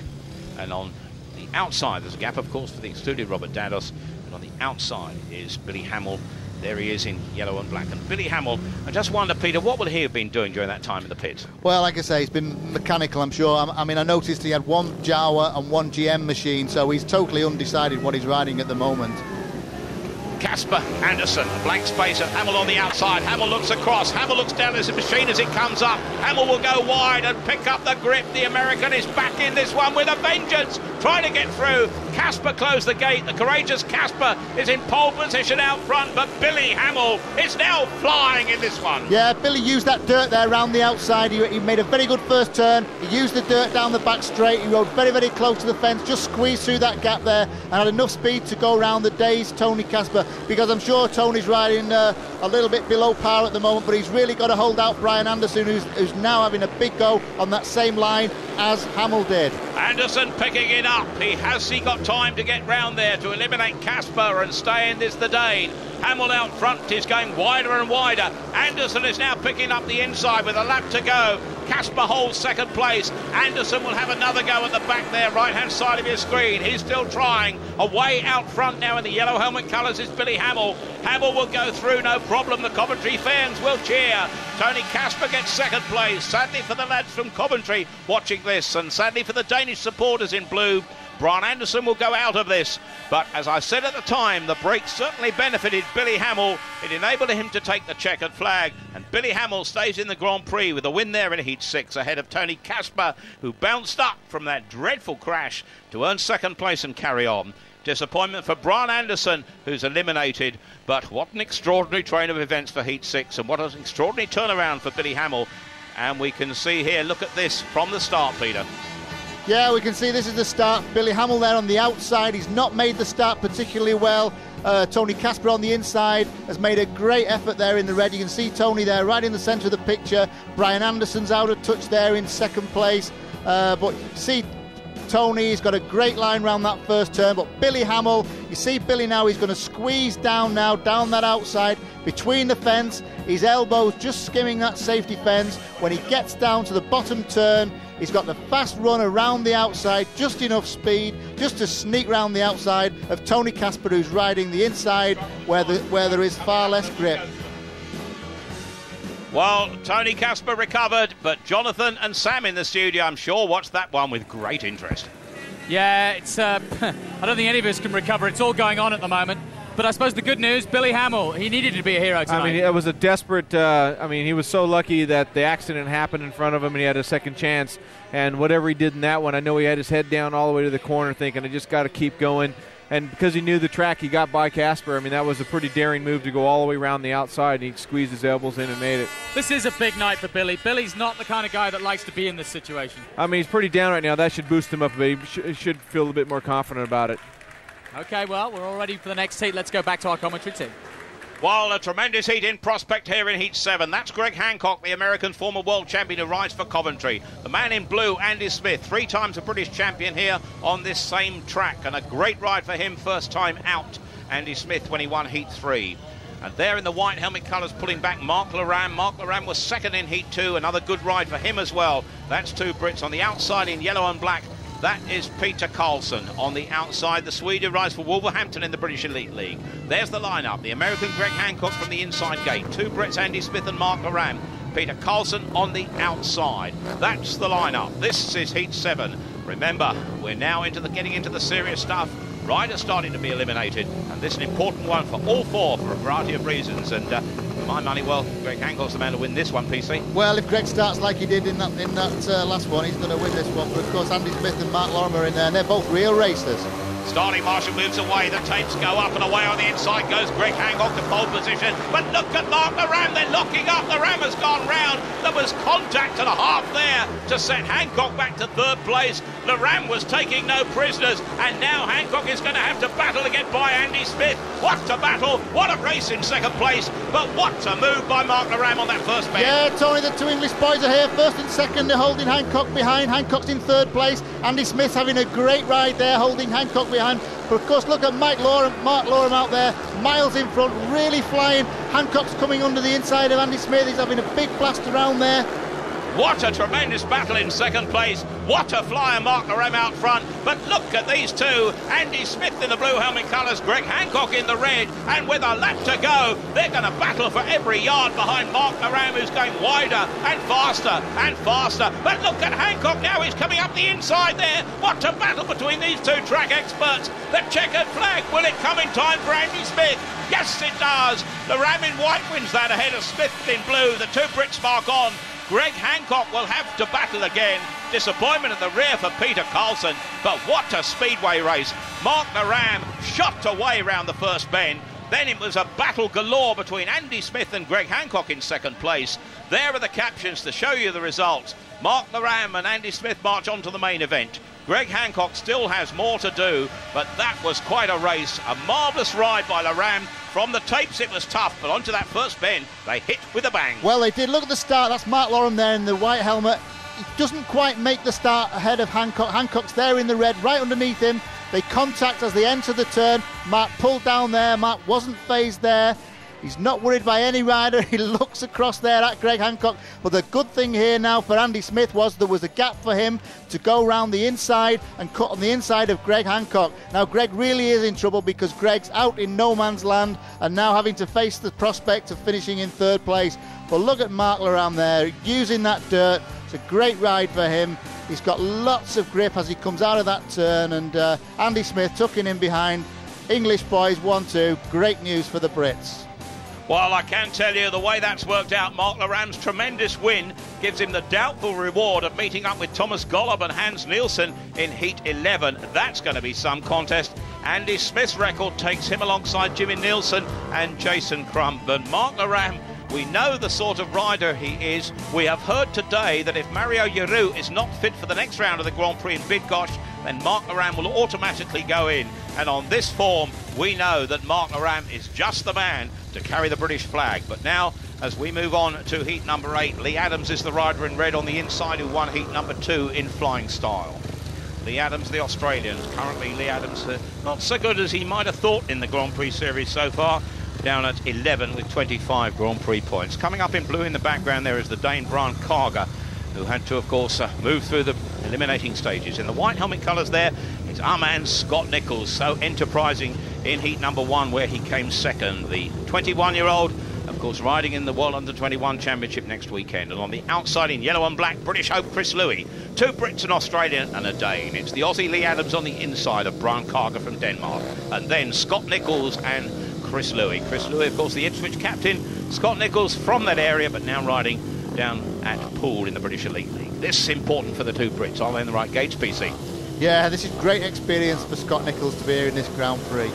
And on the outside, there's a gap, of course, for the excluded Robert Dados. And on the outside is Billy Hamill there he is in yellow and black. And Billy Hamill, I just wonder, Peter, what would he have been doing during that time in the pit? Well, like I say, he's been mechanical, I'm sure. I mean, I noticed he had one Jawa and one GM machine, so he's totally undecided what he's riding at the moment. Kasper Andersen, blank space and Hamill on the outside. Hamill looks across. Hamill looks down as the machine as it comes up. Hamill will go wide and pick up the grip. The American is back in this one with a vengeance, trying to get through. Kasper closed the gate. The courageous Kasper is in pole position out front, but Billy Hamill is now flying in this one. Yeah, Billy used that dirt there around the outside. He, he made a very good first turn. He used the dirt down the back straight. He rode very, very close to the fence, just squeezed through that gap there and had enough speed to go around the dazed Tony Kasper because I'm sure Tony's riding uh, a little bit below par at the moment, but he's really got to hold out Brian Andersen, who's, who's now having a big go on that same line as Hamill did. Andersen picking it up. He has he got time to get round there to eliminate Kasper and stay in this the Dane. Hamill out front is going wider and wider. Andersen is now picking up the inside with a lap to go. Kasper holds second place. Andersen will have another go at the back there, right hand side of your screen. He's still trying. Away out front now in the yellow helmet colours is Billy Hamill. Hamill will go through, no problem. The Coventry fans will cheer. Tony Kasper gets second place. Sadly for the lads from Coventry watching this, and sadly for the Danish supporters in blue. Brian Andersen will go out of this. But as I said at the time, the break certainly benefited Billy Hamill. It enabled him to take the checkered flag. And Billy Hamill stays in the Grand Prix with a win there in Heat 6 ahead of Tony Kasper, who bounced up from that dreadful crash to earn second place and carry on. Disappointment for Brian Andersen, who's eliminated. But what an extraordinary train of events for Heat 6 and what an extraordinary turnaround for Billy Hamill. And we can see here, look at this from the start, Peter. Yeah, we can see this is the start. Billy Hamill there on the outside. He's not made the start particularly well. Uh, Tony Kasper on the inside has made a great effort there in the red. You can see Tony there right in the centre of the picture. Brian Andersen's out of touch there in second place. Uh, but see Tony, he's got a great line round that first turn. But Billy Hamill, you see Billy now, he's going to squeeze down now, down that outside, between the fence. His elbows just skimming that safety fence. When he gets down to the bottom turn, He's got the fast run around the outside, just enough speed, just to sneak round the outside of Tony Kasper, who's riding the inside where, the, where there is far less grip. Well, Tony Kasper recovered, but Jonathan and Sam in the studio, I'm sure, watched that one with great interest. Yeah, it's. Uh, *laughs* I don't think any of us can recover. It's all going on at the moment. But I suppose the good news, Billy Hamill, he needed to be a hero tonight. I mean, it was a desperate. Uh, I mean, he was so lucky that the accident happened in front of him, and he had a second chance. And whatever he did in that one, I know he had his head down all the way to the corner, thinking, "I just got to keep going." And because he knew the track, he got by Kasper. I mean, that was a pretty daring move to go all the way around the outside, and he squeezed his elbows in and made it. This is a big night for Billy. Billy's not the kind of guy that likes to be in this situation. I mean, he's pretty down right now. That should boost him up a bit. He sh- should feel a bit more confident about it. Okay, well, we're all ready for the next heat. Let's go back to our commentary team. Well, a tremendous heat in prospect here in Heat 7. That's Greg Hancock, the American former world champion who rides for Coventry. The man in blue, Andy Smith, three times a British champion here on this same track. And a great ride for him, first time out. Andy Smith when he won Heat 3. And there in the white helmet colours pulling back Mark Loram. Mark Loram was second in Heat 2. Another good ride for him as well. That's two Brits on the outside in yellow and black. That is Peter Karlsson on the outside. The Swede who rides for Wolverhampton in the British Elite League. There's the lineup. The American Greg Hancock from the inside gate. Two Brits, Andy Smith and Mark Loram. Peter Karlsson on the outside. That's the lineup. This is Heat 7. Remember, we're now into the getting into the serious stuff. Riders starting to be eliminated, and this is an important one for all four for a variety of reasons. And uh, my money, well, Greg Hancock's the man to win this one, PC. Well, if Greg starts like he did in that in that uh, last one, he's going to win this one. But of course, Andy Smith and Mark Loram in there, and they're both real racers. Starling Marshall moves away. The tapes go up and away on the inside goes Greg Hancock to pole position. But look at Mark Loram. They're locking up. The Ram has gone round. There was contact and a half there to set Hancock back to third place. Ram was taking no prisoners. And now Hancock is going to have to battle to get by Andy Smith. What a battle. What a race in second place. But what a move by Mark Loram on that first bend. Yeah, Tony, the two English boys are here. First and second, they're holding Hancock behind. Hancock's in third place. Andy Smith having a great ride there, holding Hancock behind. But of course, look at Mike Loram, Mark Loram out there, miles in front, really flying. Hancock's coming under the inside of Andy Smith. He's having a big blast around there. What a tremendous battle in second place. What a flyer Mark Loram out front. But look at these two. Andy Smith in the blue helmet colours, Greg Hancock in the red. And with a lap to go, they're going to battle for every yard behind Mark Loram, who's going wider and faster and faster. But look at Hancock now. He's coming up the inside there. What a battle between these two track experts. The checkered flag. Will it come in time for Andy Smith? Yes, it does. The Ram in white wins that ahead of Smith in blue. The two Brits mark on. Greg Hancock will have to battle again. Disappointment at the rear for Peter Karlsson, but what a speedway race. Mark Loram shot away round the first bend. Then it was a battle galore between Andy Smith and Greg Hancock in second place. There are the captions to show you the results. Mark Loram and Andy Smith march on to the main event. Greg Hancock still has more to do, but that was quite a race. A marvellous ride by Loram. From the tapes, it was tough, but onto that first bend, they hit with a bang. Well, they did. Look at the start. That's Mark Loram there in the white helmet. He doesn't quite make the start ahead of Hancock. Hancock's there in the red, right underneath him. They contact as they enter the turn. Mark pulled down there. Mark wasn't phased there. He's not worried by any rider. *laughs* He looks across there at Greg Hancock. But the good thing here now for Andy Smith was there was a gap for him to go round the inside and cut on the inside of Greg Hancock. Now, Greg really is in trouble because Greg's out in no man's land and now having to face the prospect of finishing in third place. But look at Mark around there using that dirt. It's a great ride for him. He's got lots of grip as he comes out of that turn. And uh, Andy Smith tucking in behind. English boys 1 2. Great news for the Brits. Well, I can tell you the way that's worked out, Mark Loram's tremendous win gives him the doubtful reward of meeting up with Thomas Gollob and Hans Nielsen in Heat 11. That's going to be some contest. Andy Smith's record takes him alongside Jimmy Nilsen and Jason Crump. But Mark Loram we know the sort of rider he is. We have heard today that if Mario Jirout is not fit for the next round of the Grand Prix in Bydgoszcz, then Mark Loram will automatically go in. And on this form, we know that Mark Loram is just the man to carry the British flag. But now, as we move on to heat number eight, Leigh Adams is the rider in red on the inside who won heat number two in flying style. Leigh Adams, the Australian. Currently, Leigh Adams uh, not so good as he might have thought in the Grand Prix series so far down at 11 with 25 Grand Prix points. Coming up in blue in the background there is the Dane Brian Karger, who had to, of course, uh, move through the eliminating stages. In the white helmet colours there, it's our man Scott Nicholls, so enterprising in heat number one where he came second. The 21-year-old, of course, riding in the World Under 21 Championship next weekend. And on the outside in yellow and black, British Hope Chris Louis. Two Brits, an Australian and a Dane. It's the Aussie Leigh Adams on the inside of Brian Karger from Denmark. And then Scott Nicholls and Chris Louis. Chris Louis, of course, the Ipswich captain. Scott Nicholls from that area, but now riding down at Poole in the British Elite League. This is important for the two Brits. Are they in the right gates, PC? Yeah, this is great experience for Scott Nicholls to be here in this Grand Prix.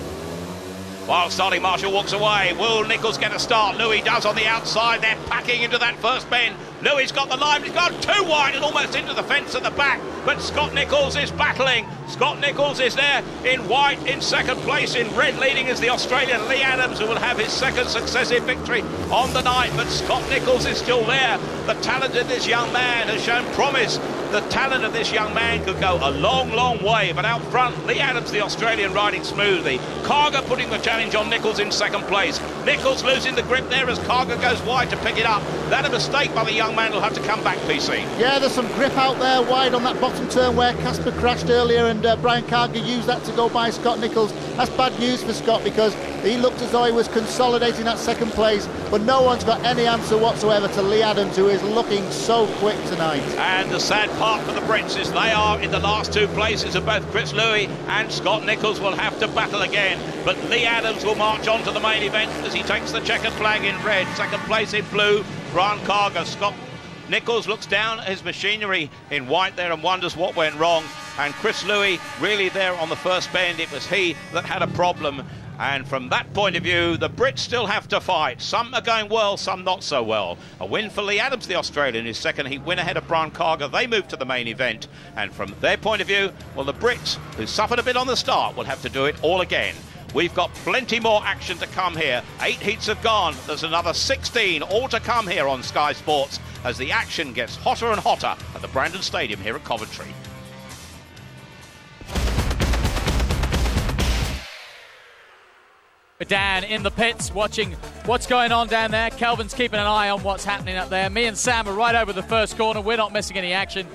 While starting Marshall walks away, will Nicholls get a start? Louis does on the outside. They're packing into that first bend. Louis got the line. He's gone too wide and almost into the fence at the back. But Scott Nicholls is battling. Scott Nicholls is there in white in second place. In red leading is the Australian Leigh Adams, who will have his second successive victory on the night. But Scott Nicholls is still there. The talent of this young man has shown promise. The talent of this young man could go a long, long way. But out front, Leigh Adams, the Australian, riding smoothly. Karger putting the challenge on Nicholls in second place. Nicholls losing the grip there as Karger goes wide to pick it up. That a mistake by the young man will have to come back, PC. Yeah, there's some grip out there wide on that bottom turn where Kasper crashed earlier and uh, Brian Karger used that to go by Scott Nicholls. That's bad news for Scott because he looked as though he was consolidating that second place, but no one's got any answer whatsoever to Leigh Adams, who is looking so quick tonight. And the sad part for the Brits they are in the last two places of both Chris Louis and Scott Nicholls will have to battle again. But Leigh Adams will march on to the main event as he takes the checkered flag in red, second place in blue, Brian Karger, Scott Nicholls looks down at his machinery in white there and wonders what went wrong. And Chris Louis really there on the first bend, it was he that had a problem. And from that point of view, the Brits still have to fight. Some are going well, some not so well. A win for Leigh Adams, the Australian, his second heat win ahead of Brian Karger. They move to the main event. And from their point of view, well, the Brits, who suffered a bit on the start, will have to do it all again. We've got plenty more action to come here. Eight heats have gone. There's another 16 all to come here on Sky Sports as the action gets hotter and hotter at the Brandon Stadium here at Coventry. Dan in the pits watching what's going on down there. Kelvin's keeping an eye on what's happening up there. Me and Sam are right over the first corner. We're not missing any action.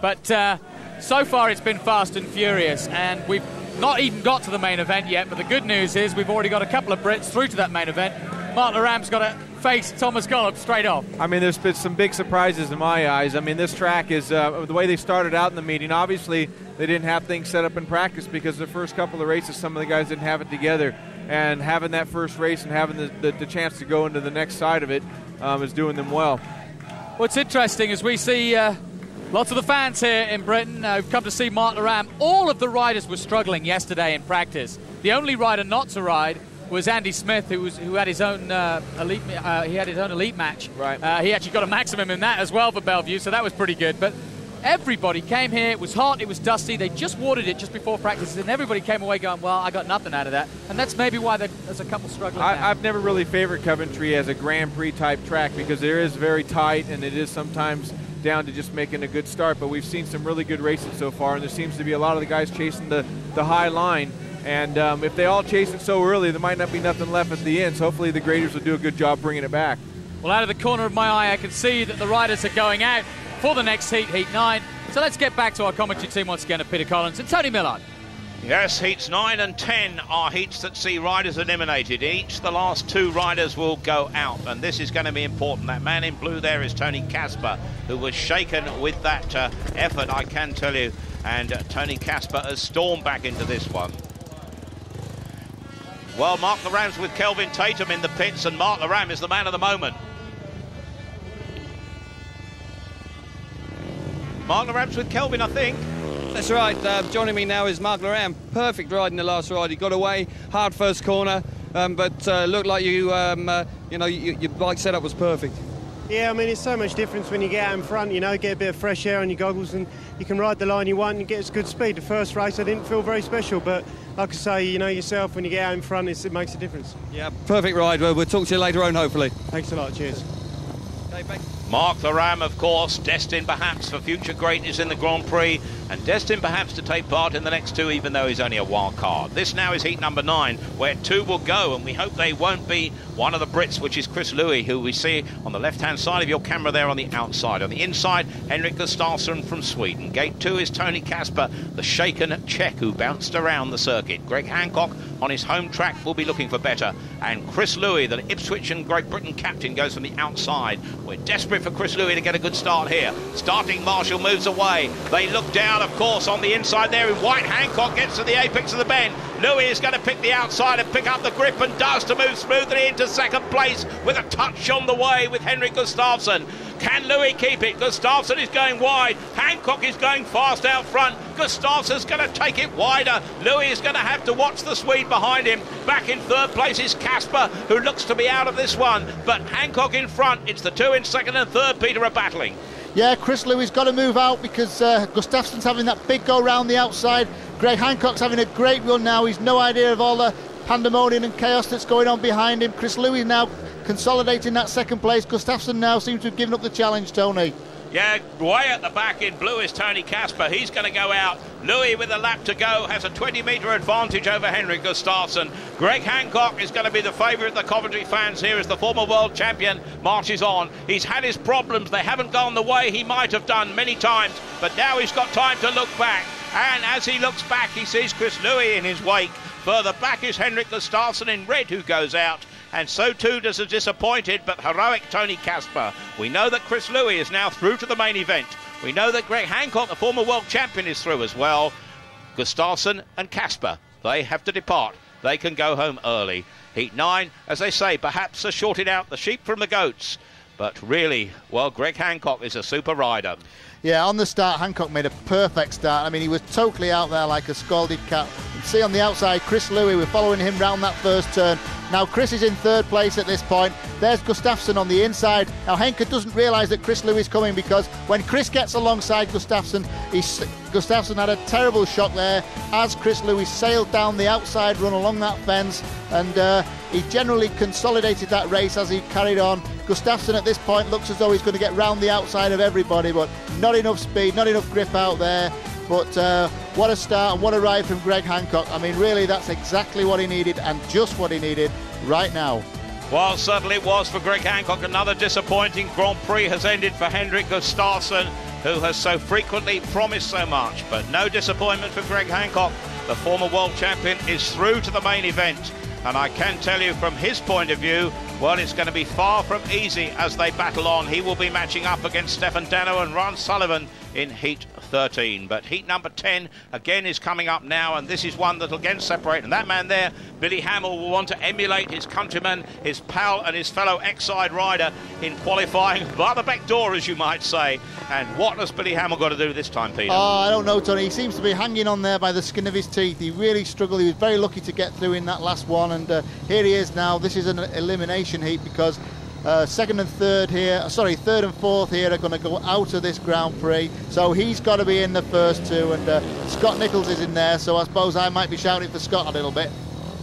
But uh, so far it's been fast and furious, and we've not even got to the main event yet. But the good news is we've already got a couple of Brits through to that main event. Mark Loram's got to face Thomas Gollob straight off. I mean, there's been some big surprises in my eyes. I mean, this track is uh, the way they started out in the meeting. Obviously, they didn't have things set up in practice because the first couple of races, some of the guys didn't have it together. And having that first race and having the, the, the chance to go into the next side of it um, is doing them well. What's interesting is we see uh, lots of the fans here in Britain uh, who've come to see Mark Loram. All of the riders were struggling yesterday in practice. The only rider not to ride was Andy Smith, who was who had his own uh, elite uh, he had his own elite match. Right. Uh, he actually got a maximum in that as well for Bellevue, so that was pretty good. But everybody came here. It was hot. It was dusty. They just watered it just before practice, and everybody came away going, "Well, I got nothing out of that." And that's maybe why there's a couple struggling. I, I've never really favored Coventry as a Grand Prix type track because it is very tight and it is sometimes down to just making a good start. But we've seen some really good races so far, and there seems to be a lot of the guys chasing the, the high line. And um, if they all chase it so early, there might not be nothing left at the end. So hopefully the graders will do a good job bringing it back. Well, out of the corner of my eye, I can see that the riders are going out for the next heat, Heat 9. So let's get back to our commentary team once again of Peter Collins and Tony Millard. Yes, heats 9 and 10 are heats that see riders eliminated. Each the last two riders will go out, and this is going to be important. That man in blue there is Tony Kasper, who was shaken with that uh, effort, I can tell you. And uh, Tony Kasper has stormed back into this one. Well, Mark the Loram's with Kelvin Tatum in the pits, and Mark Loram is the man of the moment. Mark Loram's with Kelvin, I think. That's right. Uh, joining me now is Mark Loram. Perfect ride in the last ride. He got away, hard first corner, um, but uh, looked like you, um, uh, you know, you, your bike setup was perfect. Yeah, I mean, it's so much difference when you get out in front, you know, get a bit of fresh air on your goggles and you can ride the line you want and get good speed. The first race, I didn't feel very special, but like I say, you know yourself, when you get out in front, it makes a difference. Yeah, perfect ride. Well, we'll talk to you later on, hopefully. Thanks a lot. Cheers. Mark Loram, of course, destined perhaps for future greatness in the Grand Prix. and destined perhaps to take part in the next two, even though he's only a wild card. This now is heat number nine, where two will go, and we hope they won't be one of the Brits, which is Chris Louis, who we see on the left-hand side of your camera there on the outside. On the inside, Henrik Gustafsson from Sweden. Gate two is Tony Kasper, the shaken Czech who bounced around the circuit. Greg Hancock on his home track will be looking for better. And Chris Louis, the Ipswich and Great Britain captain, goes from the outside. We're desperate for Chris Louis to get a good start here. Starting Marshall moves away. They look down, of course, on the inside there. In White Hancock gets to the apex of the bend. Louis is going to pick the outside and pick up the grip and does to move smoothly into second place with a touch on the way with Henrik Gustafsson. Can Louis keep it? Gustafsson is going wide. Hancock is going fast out front. Gustafsson's going to take it wider. Louis is going to have to watch the Swede behind him. Back in third place is Kasper, who looks to be out of this one. But Hancock in front. It's the two in second and third, Peter, are battling. Yeah, Chris Louis got to move out because uh, Gustafsson's having that big go round the outside. Greg Hancock's having a great run now. He's no idea of all the pandemonium and chaos that's going on behind him. Chris Louis now consolidating that second place. Gustafsson now seems to have given up the challenge, Tony. Yeah, way at the back in blue is Tony Kasper. He's going to go out. Louis with a lap to go has a 20 metre advantage over Henrik Gustafsson. Greg Hancock is going to be the favourite of the Coventry fans here as the former world champion marches on. He's had his problems. They haven't gone the way he might have done many times, but now he's got time to look back. And as he looks back, he sees Chris Louis in his wake. Further back is Henrik Gustafsson in red who goes out and so too does a disappointed but heroic Tony Kasper. We know that Chris Louis is now through to the main event. We know that Greg Hancock, the former world champion, is through as well. Gustafsson and Kasper, they have to depart. They can go home early. Heat 9, as they say, perhaps are shorting out the sheep from the goats. But really, well, Greg Hancock is a super rider. Yeah, on the start, Hancock made a perfect start. I mean, he was totally out there like a scalded cat. You see on the outside, Chris Louis, we're following him round that first turn. Now Chris is in third place at this point. There's Gustafsson on the inside. Now Henker doesn't realise that Chris Louis is coming because when Chris gets alongside Gustafsson, Gustafsson had a terrible shock there as Chris Louis sailed down the outside run along that fence and uh, he generally consolidated that race as he carried on. Gustafsson at this point looks as though he's going to get round the outside of everybody, but not enough speed, not enough grip out there. But uh, what a start and what a ride from Greg Hancock. I mean, really, that's exactly what he needed and just what he needed right now. Well, certainly it was for Greg Hancock. Another disappointing Grand Prix has ended for Henrik Gustafsson, who has so frequently promised so much. But no disappointment for Greg Hancock. The former world champion is through to the main event. And I can tell you from his point of view, well, it's going to be far from easy as they battle on. He will be matching up against Stefan Danno and Ryan Sullivan in Heat 13. But heat number 10 again is coming up now, and this is one that'll again separate. And that man there, Billy Hamill, will want to emulate his countryman, his pal, and his fellow Exide rider in qualifying *laughs* by the back door, as you might say. And what has Billy Hamill got to do this time, Peter? Oh, I don't know, Tony. He seems to be hanging on there by the skin of his teeth. He really struggled. He was very lucky to get through in that last one, and uh, here he is now. This is an elimination heat because uh, second and third here, sorry, third and fourth here are going to go out of this Grand Prix. So he's got to be in the first two, and uh, Scott Nicholls is in there. So I suppose I might be shouting for Scott a little bit.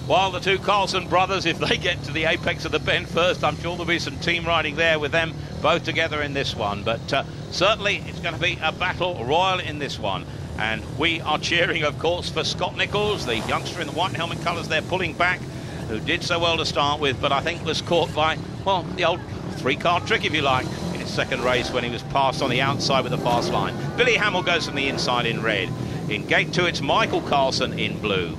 While the two Karlsson brothers, if they get to the apex of the bend first, I'm sure there'll be some team riding there with them both together in this one. But uh, certainly it's going to be a battle royal in this one. And we are cheering, of course, for Scott Nicholls, the youngster in the white helmet colours. They're pulling back who did so well to start with, but I think was caught by, well, the old three-card trick, if you like, in his second race when he was passed on the outside with a fast line. Billy Hamill goes from the inside in red. In gate two, it's Michael Karlsson in blue.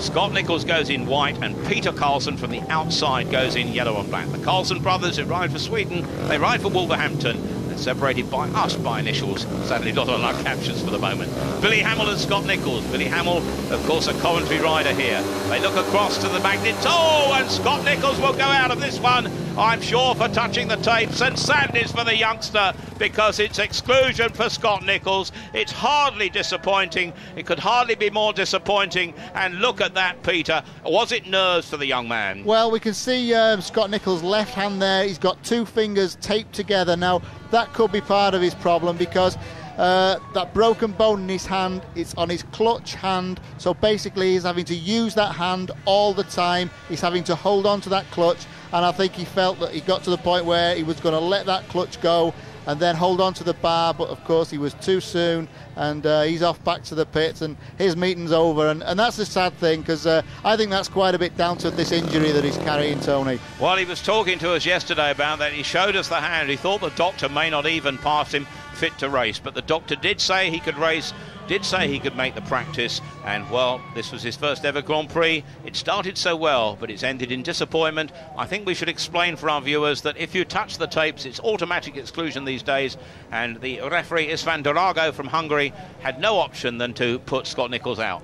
Scott Nicholls goes in white, and Peter Karlsson from the outside goes in yellow and black. The Karlsson brothers who ride for Sweden, they ride for Wolverhampton, separated by us by initials. Sadly, not on our captions for the moment. Billy Hamill and Scott Nicholls. Billy Hamill, of course, a Coventry rider here. They look across to the magnet. Oh, and Scott Nicholls will go out of this one I'm sure, for touching the tapes, and sadness for the youngster because it's exclusion for Scott Nicholls. It's hardly disappointing. It could hardly be more disappointing. And look at that, Peter. Was it nerves for the young man? Well, we can see um, Scott Nicholls' left hand there. He's got two fingers taped together. Now, that could be part of his problem because uh, that broken bone in his hand, it's on his clutch hand. So basically, he's having to use that hand all the time. He's having to hold on to that clutch. And I think he felt that he got to the point where he was going to let that clutch go. and then hold on to the bar. But of course, he was too soon, and uh, he's off back to the pits, and his meeting's over. And, and that's the sad thing because uh, I think that's quite a bit down to this injury that he's carrying, Tony. Well, he was talking to us yesterday about that. He showed us the hand. He thought the doctor may not even pass him fit to race, but the doctor did say he could race did say he could make the practice, and well, this was his first ever Grand Prix. It started so well, but it's ended in disappointment. I think we should explain for our viewers that if you touch the tapes, it's automatic exclusion these days, and the referee Istvan Darago from Hungary had no option than to put Scott Nicholls out.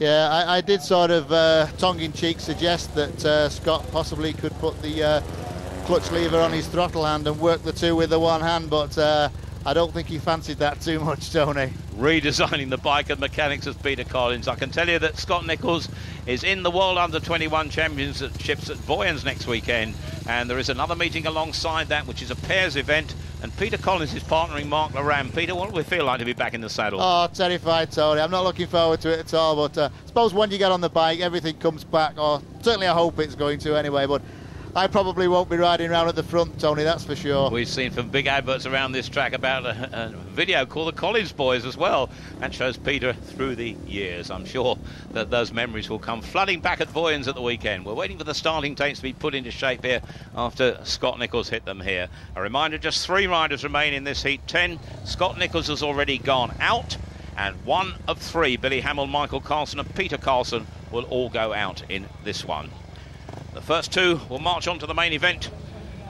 Yeah, I, I did sort of uh, tongue-in-cheek suggest that uh, Scott possibly could put the uh, clutch lever on his throttle hand and work the two with the one hand, but uh, I don't think he fancied that too much, Tony. Redesigning the bike and mechanics of Peter Collins. I can tell you that Scott Nicholls is in the World Under 21 Championships at Vojens next weekend, and there is another meeting alongside that, which is a pairs event. And Peter Collins is partnering Mark Loram. Peter, what do we feel like to be back in the saddle? Oh, terrified, Tony. I'm not looking forward to it at all. But uh, I suppose when you get on the bike, everything comes back, or certainly I hope it's going to anyway. But I probably won't be riding around at the front, Tony, that's for sure. We've seen some big adverts around this track about a, a, video called the Collins Boys as well. That shows Peter through the years. I'm sure that those memories will come flooding back at Vojens at the weekend. We're waiting for the starting tapes to be put into shape here after Scott Nicholls hit them here. A reminder, just three riders remain in this heat 10. Scott Nicholls has already gone out and one of three, Billy Hamill, Michael Karlsson and Peter Karlsson, will all go out in this one. The first two will march on to the main event,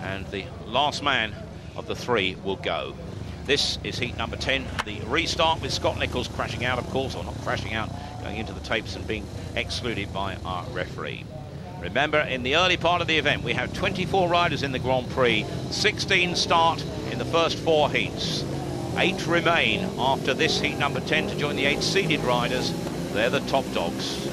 and the last man of the three will go. This is heat number 10, the restart with Scott Nicholls crashing out, of course, or not crashing out, going into the tapes and being excluded by our referee. Remember, in the early part of the event, we have 24 riders in the Grand Prix, 16 start in the first four heats. Eight remain after this heat number 10 to join the eight seeded riders. They're the top dogs.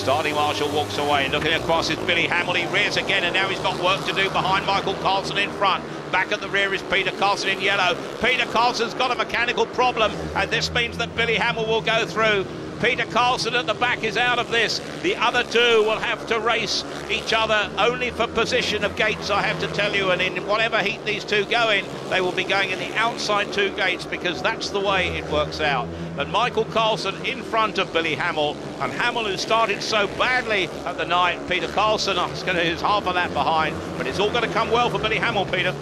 Starting Marshall walks away, looking across is Billy Hamill. He rears again, and now he's got work to do behind Michael Karlsson in front. Back at the rear is Peter Karlsson in yellow. Peter Karlsson's got a mechanical problem, and this means that Billy Hamill will go through. Peter Karlsson at the back is out of this. The other two will have to race each other only for position of gates, I have to tell you. And in whatever heat these two go in, they will be going in the outside two gates because that's the way it works out. But Michael Karlsson in front of Billy Hamill, and Hamill who started so badly at the night. Peter Karlsson oh, to is half of that behind, but it's all going to come well for Billy Hamill, Peter.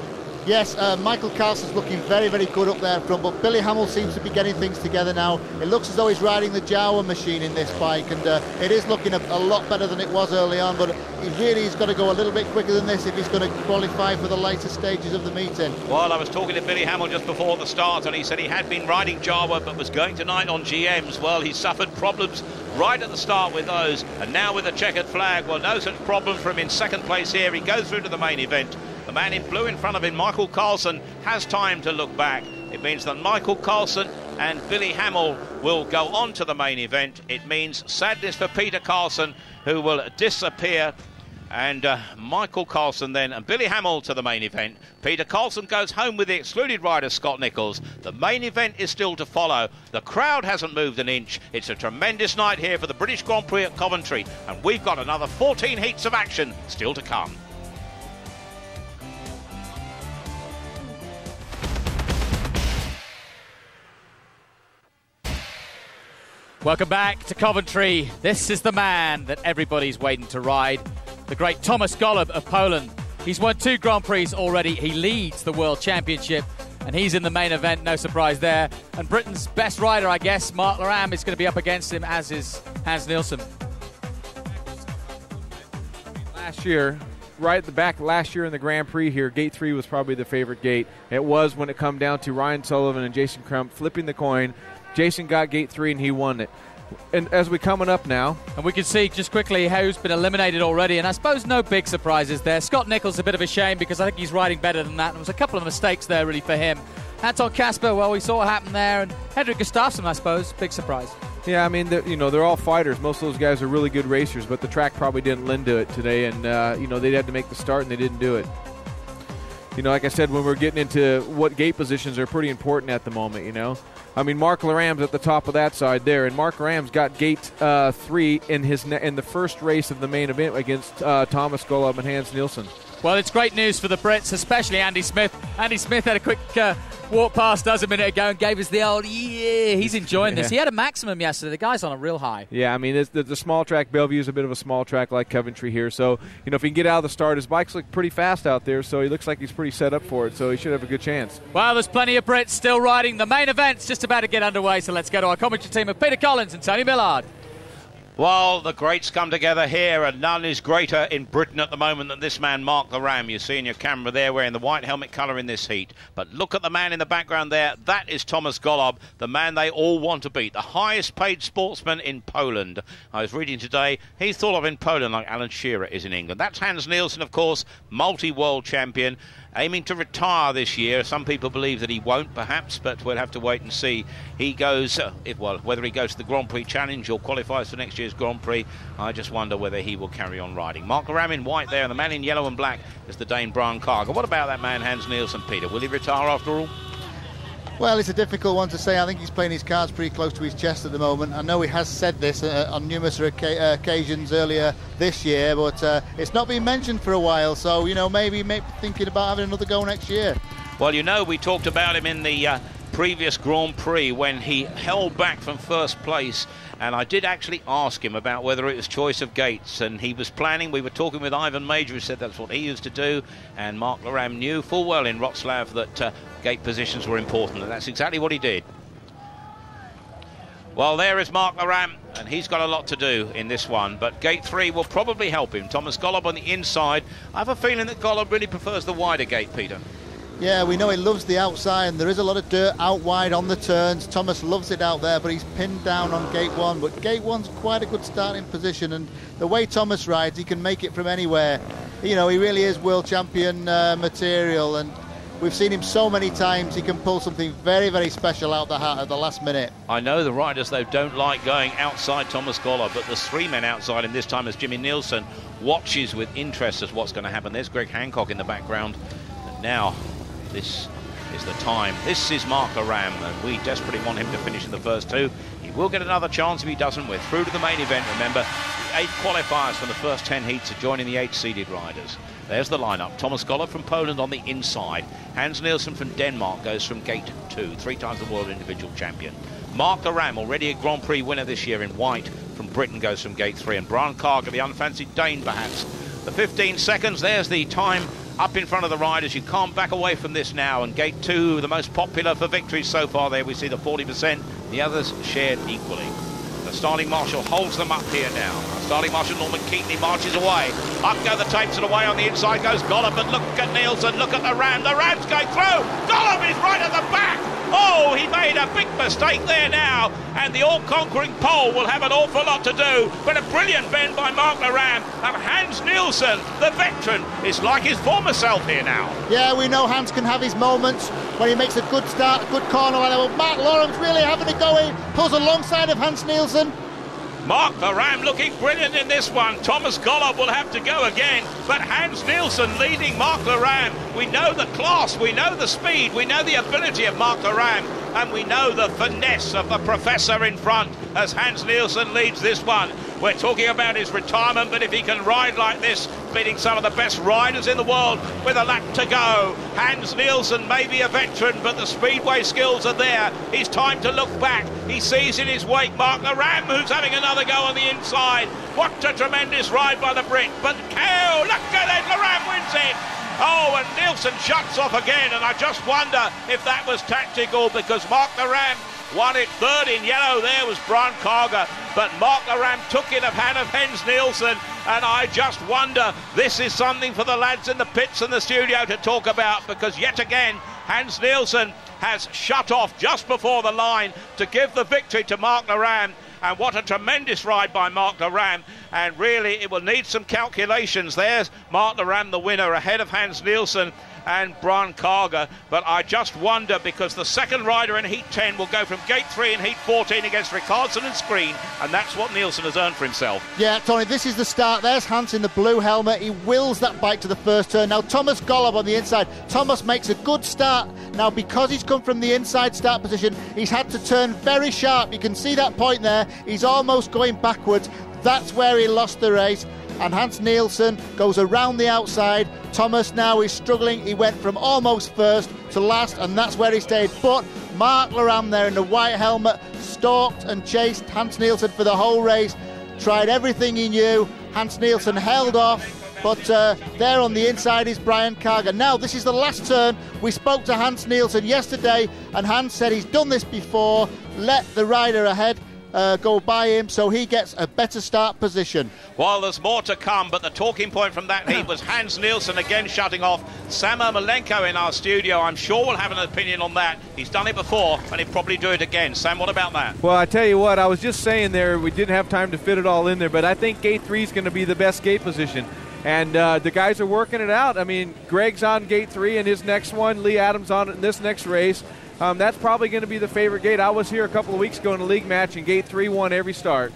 Yes, uh, Michael Karlsson's looking very, very good up there front, but Billy Hamill seems to be getting things together now. It looks as though he's riding the Jawa machine in this bike, and uh, it is looking a, a, lot better than it was early on, but he really has got to go a little bit quicker than this if he's going to qualify for the later stages of the meeting. Well, I was talking to Billy Hamill just before the start, and he said he had been riding Jawa, but was going tonight on GMs. Well, he suffered problems right at the start with those, and now with the checkered flag, well, no such problem for him in second place here. He goes through to the main event. The man in blue in front of him, Michael Karlsson, has time to look back. It means that Michael Karlsson and Billy Hamill will go on to the main event. It means sadness for Peter Karlsson, who will disappear. And uh, Michael Karlsson then and Billy Hamill to the main event. Peter Karlsson goes home with the excluded rider Scott Nicholls. The main event is still to follow. The crowd hasn't moved an inch. It's a tremendous night here for the British Grand Prix at Coventry, and we've got another 14 heats of action still to come. Welcome back to Coventry. This is the man that everybody's waiting to ride, the great Thomas Gollob of Poland. He's won two Grand Prix already. He leads the World Championship, and he's in the main event. No surprise there. And Britain's best rider, I guess, Mark Loram, is going to be up against him, as is Hans Nielsen. Last year, right at the back last year in the Grand Prix here, Gate 3 was probably the favorite gate. It was when it come down to Ryan Sullivan and Jason Crump flipping the coin Jason got gate three and he won it. And as we're coming up now, and we can see just quickly who's been eliminated already, and I suppose no big surprises there. Scott Nicholls, a bit of a shame because I think he's riding better than that. And there was a couple of mistakes there really for him. Anton Kasper, well, we saw what happened there, and Henrik Gustafsson, I suppose, big surprise. Yeah, I mean, you know, they're all fighters. Most of those guys are really good racers, but the track probably didn't lend to it today, and uh, you know they had to make the start and they didn't do it. You know, like I said, when we're getting into what gate positions are pretty important at the moment, you know. I mean, Mark Loram's at the top of that side there, and Mark Loram's got gate uh, three in his ne- in the first race of the main event against uh, Thomas Gollob and Hans Nielsen. Well, it's great news for the Brits, especially Andy Smith. Andy Smith had a quick uh, walk past us a minute ago and gave us the old yeah. He's enjoying this. He had a maximum yesterday. The guy's on a real high. Yeah, I mean, it's, the, the small track, Bellevue is a bit of a small track like Coventry here. So, you know, if he can get out of the start, his bikes look pretty fast out there, so he looks like he's pretty set up for it, so he should have a good chance. Well, there's plenty of Brits still riding. The main event's just about to get underway, so let's go to our commentary team of Peter Collins and Tony Millard. Well, the greats come together here, and none is greater in Britain at the moment than this man, Mark Loram. You see in your camera there wearing the white helmet colour in this heat. But look at the man in the background there. That is Thomas Gollob, the man they all want to beat, the highest paid sportsman in Poland. I was reading today, he's thought of in Poland like Alan Shearer is in England. That's Hans Nielsen, of course, multi world champion aiming to retire this year. Some people believe that he won't, perhaps, but we'll have to wait and see. He goes, uh, if, well, whether he goes to the Grand Prix Challenge or qualifies for next year's Grand Prix, I just wonder whether he will carry on riding. Mark Loram in white there, and the man in yellow and black is the Dane Brian Karger. What about that man, Hans Nielsen, Peter? Will he retire after all? Well, it's a difficult one to say. I think he's playing his cards pretty close to his chest at the moment. I know he has said this uh, on numerous uh, occasions earlier this year, but uh, it's not been mentioned for a while. So, you know, maybe, maybe thinking about having another go next year. Well, you know, we talked about him in the uh, previous Grand Prix when he held back from first place. And I did actually ask him about whether it was choice of gates. And he was planning, we were talking with Ivan Mauger, who said that's what he used to do. And Mark Loram knew full well in Wroclaw that uh, gate positions were important. And that's exactly what he did. Well, there is Mark Loram, and he's got a lot to do in this one. But gate three will probably help him. Thomas Gollob on the inside. I have a feeling that Gollob really prefers the wider gate, Peter. Yeah, we know he loves the outside, and there is a lot of dirt out wide on the turns. Thomas loves it out there, but he's pinned down on gate one. But gate one's quite a good starting position, and the way Thomas rides, he can make it from anywhere. You know, he really is world champion uh, material, and we've seen him so many times. He can pull something very, very special out the hat at the last minute. I know the riders, though, don't like going outside Thomas Gollob, but there's three men outside him this time as Jimmy Nilsen watches with interest as what's going to happen. There's Greg Hancock in the background. And now this is the time. This is Mark Loram, and we desperately want him to finish in the first two. He will get another chance if he doesn't. We're through to the main event, remember. The eight qualifiers from the first 10 heats are joining the eight seeded riders. There's the lineup. Thomas Gollob from Poland on the inside. Hans Nielsen from Denmark goes from gate two, three times the world individual champion. Mark Loram, already a Grand Prix winner this year in white, from Britain goes from gate three. And Brian Karger, the unfancied Dane perhaps. The 15 seconds, there's the time up in front of the riders. You can't back away from this now. And gate two, the most popular for victories so far there. We see the 40%, the others shared equally. The starting marshal holds them up here now. Starting Marshall, Norman Keatley marches away. Up go the tapes and away on the inside goes Gollob. But look at Nielsen, look at the Ram. The Ram's going through. Gollob is right at the back. Oh, he made a big mistake there now. And the all-conquering pole will have an awful lot to do. But a brilliant bend by Mark Loram. And Hans Nielsen, the veteran, is like his former self here now. Yeah, we know Hans can have his moments when he makes a good start, a good corner. Well, Mark Loram really having it going, pulls alongside of Hans Nielsen. Mark Loram looking brilliant in this one. Thomas Gollob will have to go again, but Hans Nielsen leading Mark Loram. We know the class, we know the speed, we know the ability of Mark Loram, and we know the finesse of the professor in front as Hans Nielsen leads this one. We're talking about his retirement, but if he can ride like this, beating some of the best riders in the world with a lap to go, Hans Nielsen may be a veteran, but the speedway skills are there. It's time to look back. He sees in his wake Mark Loram, who's having another go on the inside. What a tremendous ride by the Brit. But Kale, look at it, Loram wins it. Oh, and Nielsen shuts off again, and I just wonder if that was tactical because Mark Loram won it third in yellow. There was Brian Karger, but Mark Loram took it of hand of Hans Nielsen, and I just wonder this is something for the lads in the pits and the studio to talk about because yet again Hans Nielsen has shut off just before the line to give the victory to Mark Loram. And what a tremendous ride by Mark Loram. And really, it will need some calculations. There's Mark Loram, the winner, ahead of Hans Nielsen and Brian Karger. But I just wonder because the second rider in Heat 10 will go from Gate 3 in Heat 14 against Rickardsson and Screen, and that's what Nielsen has earned for himself. Yeah, Tony, this is the start. There's Hans in the blue helmet. He wills that bike to the first turn. Now, Thomas Gollob on the inside. Thomas makes a good start. Now, because he's come from the inside start position, he's had to turn very sharp. You can see that point there. He's almost going backwards. That's where he lost the race. And Hans Nielsen goes around the outside. Thomas now is struggling. He went from almost first to last, and that's where he stayed. But Mark Loram there in the white helmet stalked and chased Hans Nielsen for the whole race, tried everything he knew. Hans Nielsen held off, but uh, there on the inside is Brian Karger. Now, this is the last turn. We spoke to Hans Nielsen yesterday, and Hans said he's done this before. Let the rider ahead uh, go by him so he gets a better start position. Well, there's more to come, but the talking point from that heat was Hans Nielsen again shutting off. Sam Ermolenko in our studio, I'm sure will have an opinion on that. He's done it before, and he'll probably do it again. Sam, what about that? Well, I tell you what, I was just saying there, we didn't have time to fit it all in there, but I think gate three is going to be the best gate position. And uh, the guys are working it out. I mean, Greg's on gate three in his next one, Leigh Adams on in this next race. Um, that's probably going to be the favorite gate. I was here a couple of weeks ago in a league match, and gate three won every start.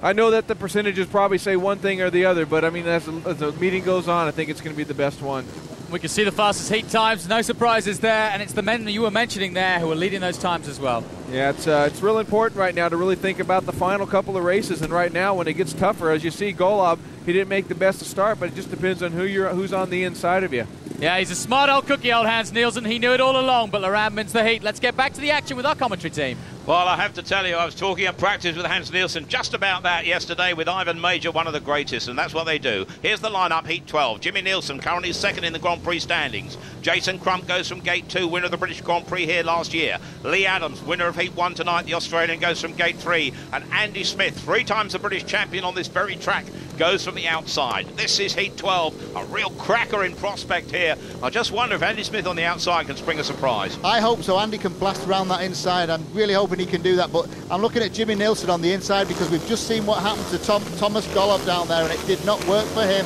I know that the percentages probably say one thing or the other, but I mean, as, as the meeting goes on, I think it's going to be the best one. We can see the fastest heat times, no surprises there, and it's the men that you were mentioning there who are leading those times as well. Yeah, it's uh, it's real important right now to really think about the final couple of races, and right now when it gets tougher, as you see, Gollob, he didn't make the best of start, but it just depends on who you're who's on the inside of you. Yeah, he's a smart old cookie, old Hans Nielsen. He knew it all along, but Loram wins the heat. Let's get back to the action with our commentary team. Well, I have to tell you, I was talking at practice with Hans Nielsen just about that yesterday with Ivan Mauger, one of the greatest, and that's what they do. Here's the lineup, Heat 12. Jimmy Nilsen, currently second in the Grand Prix standings. Jason Crump goes from Gate 2, winner of the British Grand Prix here last year. Leigh Adams, winner of Heat 1 tonight, the Australian, goes from Gate 3. And Andy Smith, three times the British champion on this very track, goes from the outside. This is Heat 12, a real cracker in prospect here. I just wonder if Andy Smith on the outside can spring a surprise. I hope so. Andy can blast around that inside. I'm really hoping he can do that. But I'm looking at Jimmy Nilsen on the inside because we've just seen what happened to Tom, Thomas Gollob down there, and it did not work for him.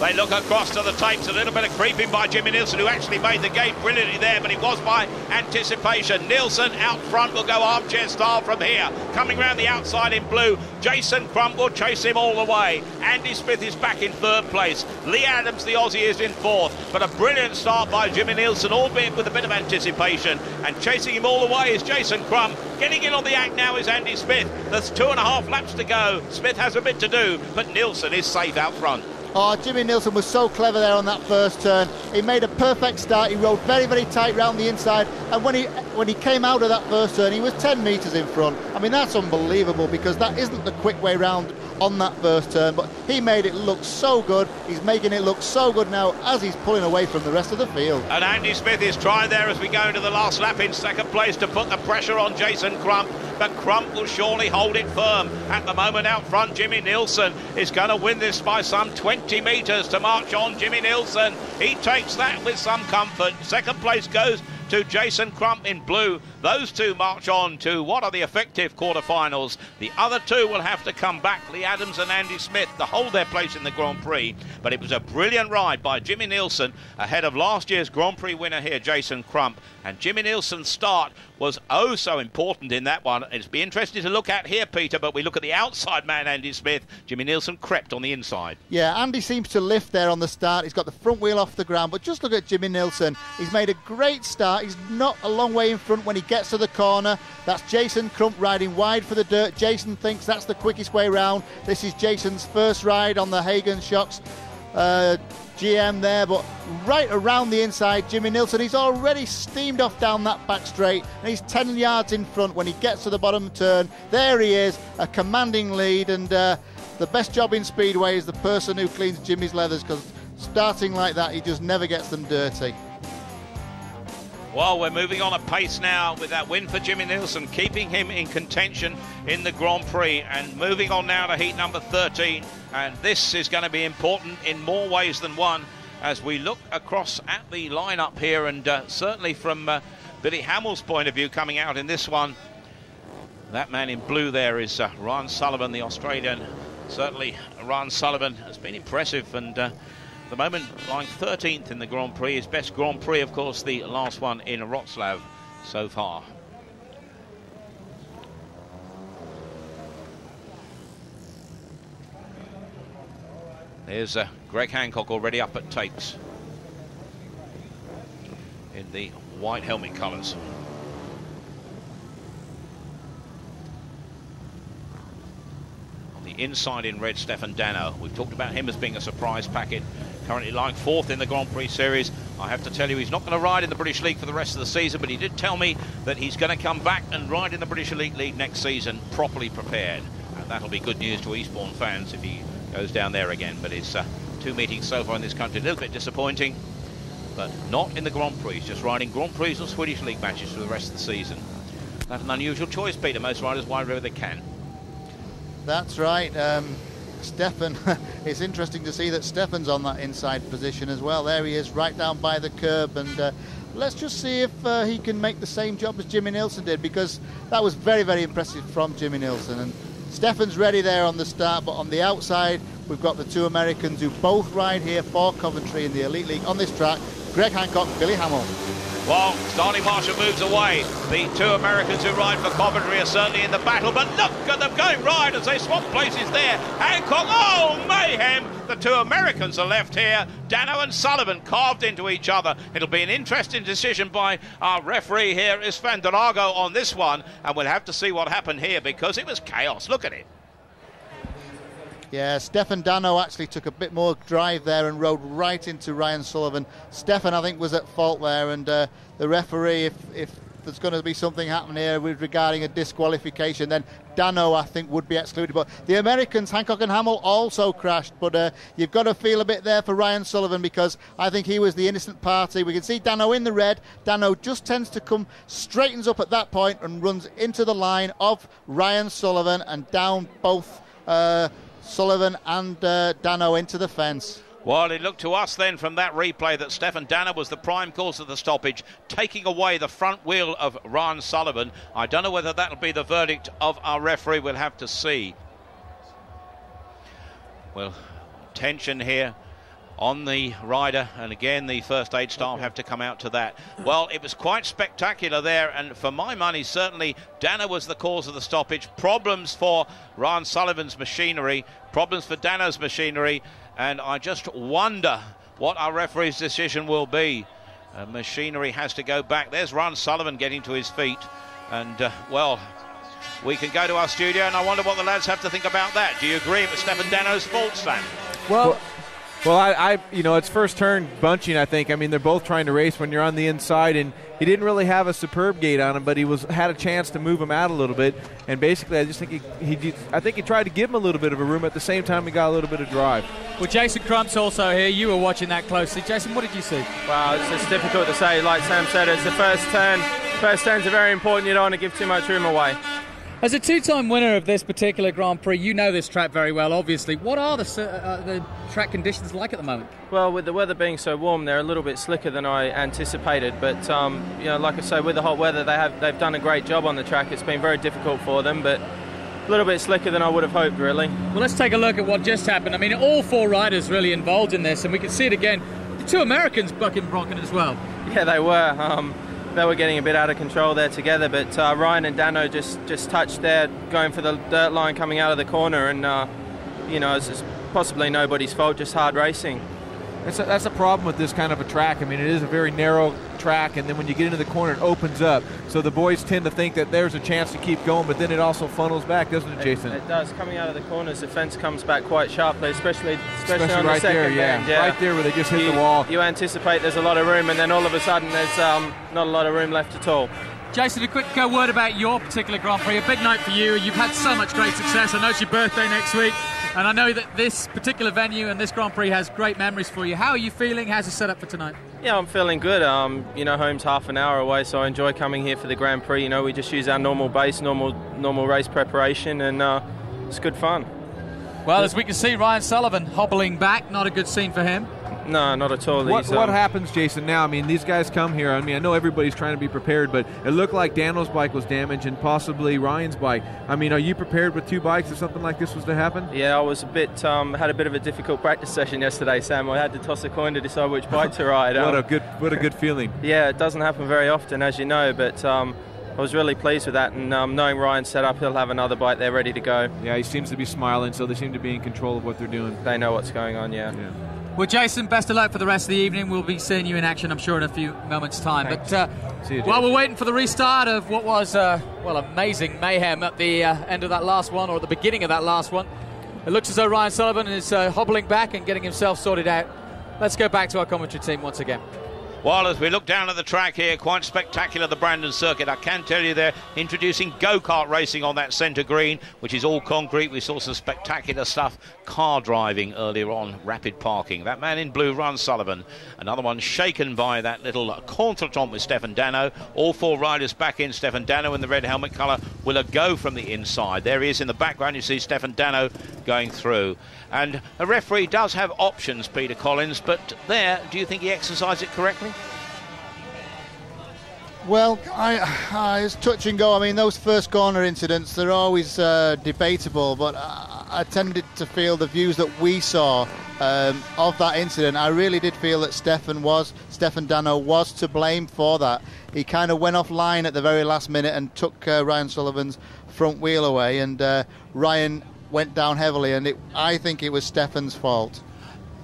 They look across to the tapes, a little bit of creeping by Jimmy Nilsen, who actually made the gate brilliantly there, but it was by anticipation. Nilsen out front will go armchair style from here. Coming round the outside in blue, Jason Crump will chase him all the way. Andy Smith is back in third place. Leigh Adams, the Aussie, is in fourth. But a brilliant start by Jimmy Nilsen, albeit with a bit of anticipation. And chasing him all the way is Jason Crump. Getting in on the act now is Andy Smith. There's two and a half laps to go. Smith has a bit to do, but Nilsen is safe out front. Oh, Jimmy Nilsen was so clever there on that first turn. He made a perfect start. He rode very, very tight round the inside. And when he when he came out of that first turn, he was 10 metres in front. I mean, that's unbelievable because that isn't the quick way round on that first turn. But he made it look so good. He's making it look so good now as he's pulling away from the rest of the field. And Andy Smith is trying there as we go into the last lap in second place to put the pressure on Jason Crump but Crump will surely hold it firm. At the moment out front, Jimmy Nilsen is going to win this by some 20 metres to march on Jimmy Nilsen. He takes that with some comfort. Second place goes to Jason Crump in blue. Those two march on to what are the effective quarterfinals. The other two will have to come back, Leigh Adams and Andy Smith, to hold their place in the Grand Prix. But it was a brilliant ride by Jimmy Nilsen ahead of last year's Grand Prix winner here, Jason Crump. And Jimmy Nilsen's start was oh so important in that one. It's be interesting to look at here, Peter, but we look at the outside man, Andy Smith. Jimmy Nilsen crept on the inside. Yeah, Andy seems to lift there on the start. He's got the front wheel off the ground, but just look at Jimmy Nilsen. He's made a great start. He's not a long way in front when he gets to the corner. That's Jason Crump riding wide for the dirt. Jason thinks that's the quickest way round. This is Jason's first ride on the Hagon shocks. Uh, GM there, but right around the inside, Jimmy Nilsen, he's already steamed off down that back straight, and he's 10 yards in front when he gets to the bottom turn. There he is, a commanding lead, and uh, the best job in Speedway is the person who cleans Jimmy's leathers, because starting like that, he just never gets them dirty. Well, we're moving on a pace now with that win for Jimmy Nilsen, keeping him in contention in the Grand Prix and moving on now to heat number 13. And this is going to be important in more ways than one as we look across at the lineup here. And uh, certainly from uh, Billy Hamill's point of view, coming out in this one, that man in blue there is uh, Ryan Sullivan, the Australian. Certainly, Ryan Sullivan has been impressive and uh, the moment lying 13th in the Grand Prix. His best Grand Prix, of course, the last one in Wroclaw so far. There's uh, Greg Hancock already up at tapes in the white helmet colours. On the inside in red, Stefan Danno. We've talked about him as being a surprise packet. Currently lying fourth in the Grand Prix Series. I have to tell you, he's not going to ride in the British League for the rest of the season, but he did tell me that he's going to come back and ride in the British Elite League next season, properly prepared. And that'll be good news to Eastbourne fans if he goes down there again. But his uh, two meetings so far in this country, a little bit disappointing, but not in the Grand Prix, just riding Grand Prix and Swedish League matches for the rest of the season. That's an unusual choice, Peter. Most riders ride wherever they can. That's right. Um, Stefan, *laughs* it's interesting to see that Stefan's on that inside position as well. There he is, right down by the curb, and uh, let's just see if uh, he can make the same job as Jimmy Nilsen did, because that was very, very impressive from Jimmy Nilsen. And Stefan's ready there on the start, but on the outside, we've got the two Americans who both ride here for Coventry in the Elite League on this track, Greg Hancock, Billy Hamill. Well, Starling Marshall moves away. The two Americans who ride for Coventry are certainly in the battle, but look at them going right as they swap places there. Hancock, oh, mayhem! The two Americans are left here. Danno and Sullivan carved into each other. It'll be an interesting decision by our referee here, Istvan Drago, on this one, and we'll have to see what happened here because it was chaos. Look at it. Yeah, Stefan Danno actually took a bit more drive there and rode right into Ryan Sullivan. Stefan, I think, was at fault there, and uh, the referee, if, if there's going to be something happening here with regarding a disqualification, then Danno, I think, would be excluded. But the Americans, Hancock and Hamill, also crashed. But uh, you've got to feel a bit there for Ryan Sullivan because I think he was the innocent party. We can see Danno in the red. Danno just tends to come, straightens up at that point and runs into the line of Ryan Sullivan and down both. Uh, Sullivan and uh, Danno into the fence. Well, it looked to us then from that replay that Stefan Danno was the prime cause of the stoppage, taking away the front wheel of Ryan Sullivan. I don't know whether that'll be the verdict of our referee. We'll have to see. Well, tension here on the rider, and again the first aid staff have to come out to that. Well, it was quite spectacular there, and for my money, certainly Danno was the cause of the stoppage. Problems for Ryan Sullivan's machinery, problems for Danno's machinery, and I just wonder what our referee's decision will be. Uh, machinery has to go back. There's Ryan Sullivan getting to his feet, and uh, well, we can go to our studio, and I wonder what the lads have to think about that. Do you agree it was Stefan Danno's fault, Stan? Well, well, I, I, you know, it's first turn bunching. I think. I mean, they're both trying to race when you're on the inside, and he didn't really have a superb gate on him, but he was had a chance to move him out a little bit. And basically, I just think he, he, I think he tried to give him a little bit of a room. At the same time, he got a little bit of drive. Well, Jason Crump's also here. You were watching that closely, Jason. What did you see? Well, it's, it's difficult to say. Like Sam said, it's the first turn. First turns are very important. You don't want to give too much room away. As a two-time winner of this particular Grand Prix, you know this track very well, obviously. What are the, uh, the track conditions like at the moment? Well, with the weather being so warm, they're a little bit slicker than I anticipated. But um, you know, like I say, with the hot weather, they have they've done a great job on the track. It's been very difficult for them, but a little bit slicker than I would have hoped, really. Well, let's take a look at what just happened. I mean, all four riders really involved in this, and we can see it again. The two Americans bucking Brocken as well. Yeah, they were. Um, they were getting a bit out of control there together. But uh, Ryan and Danno just, just touched there, going for the dirt line coming out of the corner, and uh, you know, it's, possibly nobody's fault, just hard racing. That's a, that's a problem with this kind of a track. I mean, it is a very narrow track, and then when you get into the corner, it opens up. So the boys tend to think that there's a chance to keep going, but then it also funnels back, doesn't it, Jason? It, it does. Coming out of the corners, the fence comes back quite sharply, especially especially, especially on right the second there, yeah. bend. Yeah, right there where they just hit you, the wall. You anticipate there's a lot of room, and then all of a sudden there's um, not a lot of room left at all. Jason, a quick uh, word about your particular Grand Prix. A big night for you. You've had so much great success. I know it's your birthday next week, and I know that this particular venue and this Grand Prix has great memories for you. How are you feeling? How's the setup for tonight? Yeah, I'm feeling good. Um, you know, home's half an hour away, so I enjoy coming here for the Grand Prix. You know, we just use our normal base, normal normal race preparation, and uh, it's good fun. Well, as we can see, Ryan Sullivan hobbling back. Not a good scene for him. No, not at all. What, These, what um, happens, Jason, now? I mean, these guys come here. I mean, I know everybody's trying to be prepared, but it looked like Danno's bike was damaged and possibly Ryan's bike. I mean, are you prepared with two bikes if something like this was to happen? Yeah, I was a bit, um, had a bit of a difficult practice session yesterday, Sam. I had to toss a coin to decide which bike to ride. *laughs* what Um, a good, what a good feeling. *laughs* Yeah, it doesn't happen very often, as you know, but um, I was really pleased with that. And um, knowing Ryan's set up, he'll have another bike there ready to go. Yeah, he seems to be smiling, so they seem to be in control of what they're doing. They know what's going on, yeah. Yeah. Well, Jason, best of luck for the rest of the evening. We'll be seeing you in action, I'm sure, in a few moments' time. Thanks. But uh, See you, while we're waiting for the restart of what was, uh, well, amazing mayhem at the uh, end of that last one, or at the beginning of that last one, It looks as though Ryan Sullivan is uh, hobbling back and getting himself sorted out. Let's go back to our commentary team once again. Well, as we look down at the track here, quite spectacular, the Brandon Circuit. I can tell you they're introducing go kart racing on that centre green, which is all concrete. We saw some spectacular stuff, car driving earlier on, rapid parking. That man in blue, Ryan Sullivan. Another one shaken by that little contretemps with Stefan Danno. All four riders back in. Stefan Danno in the red helmet colour will a go from the inside. There he is in the background. You see Stefan Danno going through. And a referee does have options, Peter Collins, but there, do you think he exercised it correctly? Well, I, I, it's touch and go. I mean, those first corner incidents, they're always uh, debatable, but I, I, tended to feel the views that we saw um, of that incident. I really did feel that Stefan was, Stefan Danno was to blame for that. He kind of went offline at the very last minute and took uh, Ryan Sullivan's front wheel away, and uh, Ryan went down heavily, and it, I think it was Stefan's fault.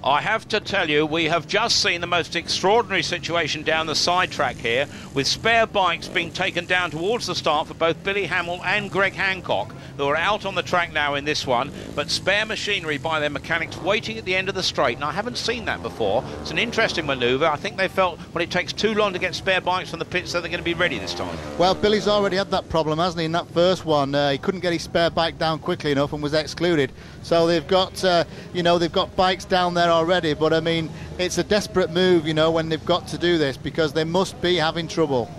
I have to tell you, we have just seen the most extraordinary situation down the side track here, with spare bikes being taken down towards the start for both Billy Hamill and Greg Hancock, who are out on the track now in this one, but spare machinery by their mechanics waiting at the end of the straight. And I haven't seen that before. It's an interesting manoeuvre. I think they felt, well, it takes too long to get spare bikes from the pits, so they're going to be ready this time. Well, Billy's already had that problem, hasn't he, in that first one? Uh, he couldn't get his spare bike down quickly enough and was excluded. So they've got, uh, you know, they've got bikes down there already. But I mean, it's a desperate move, you know, when they've got to do this because they must be having trouble.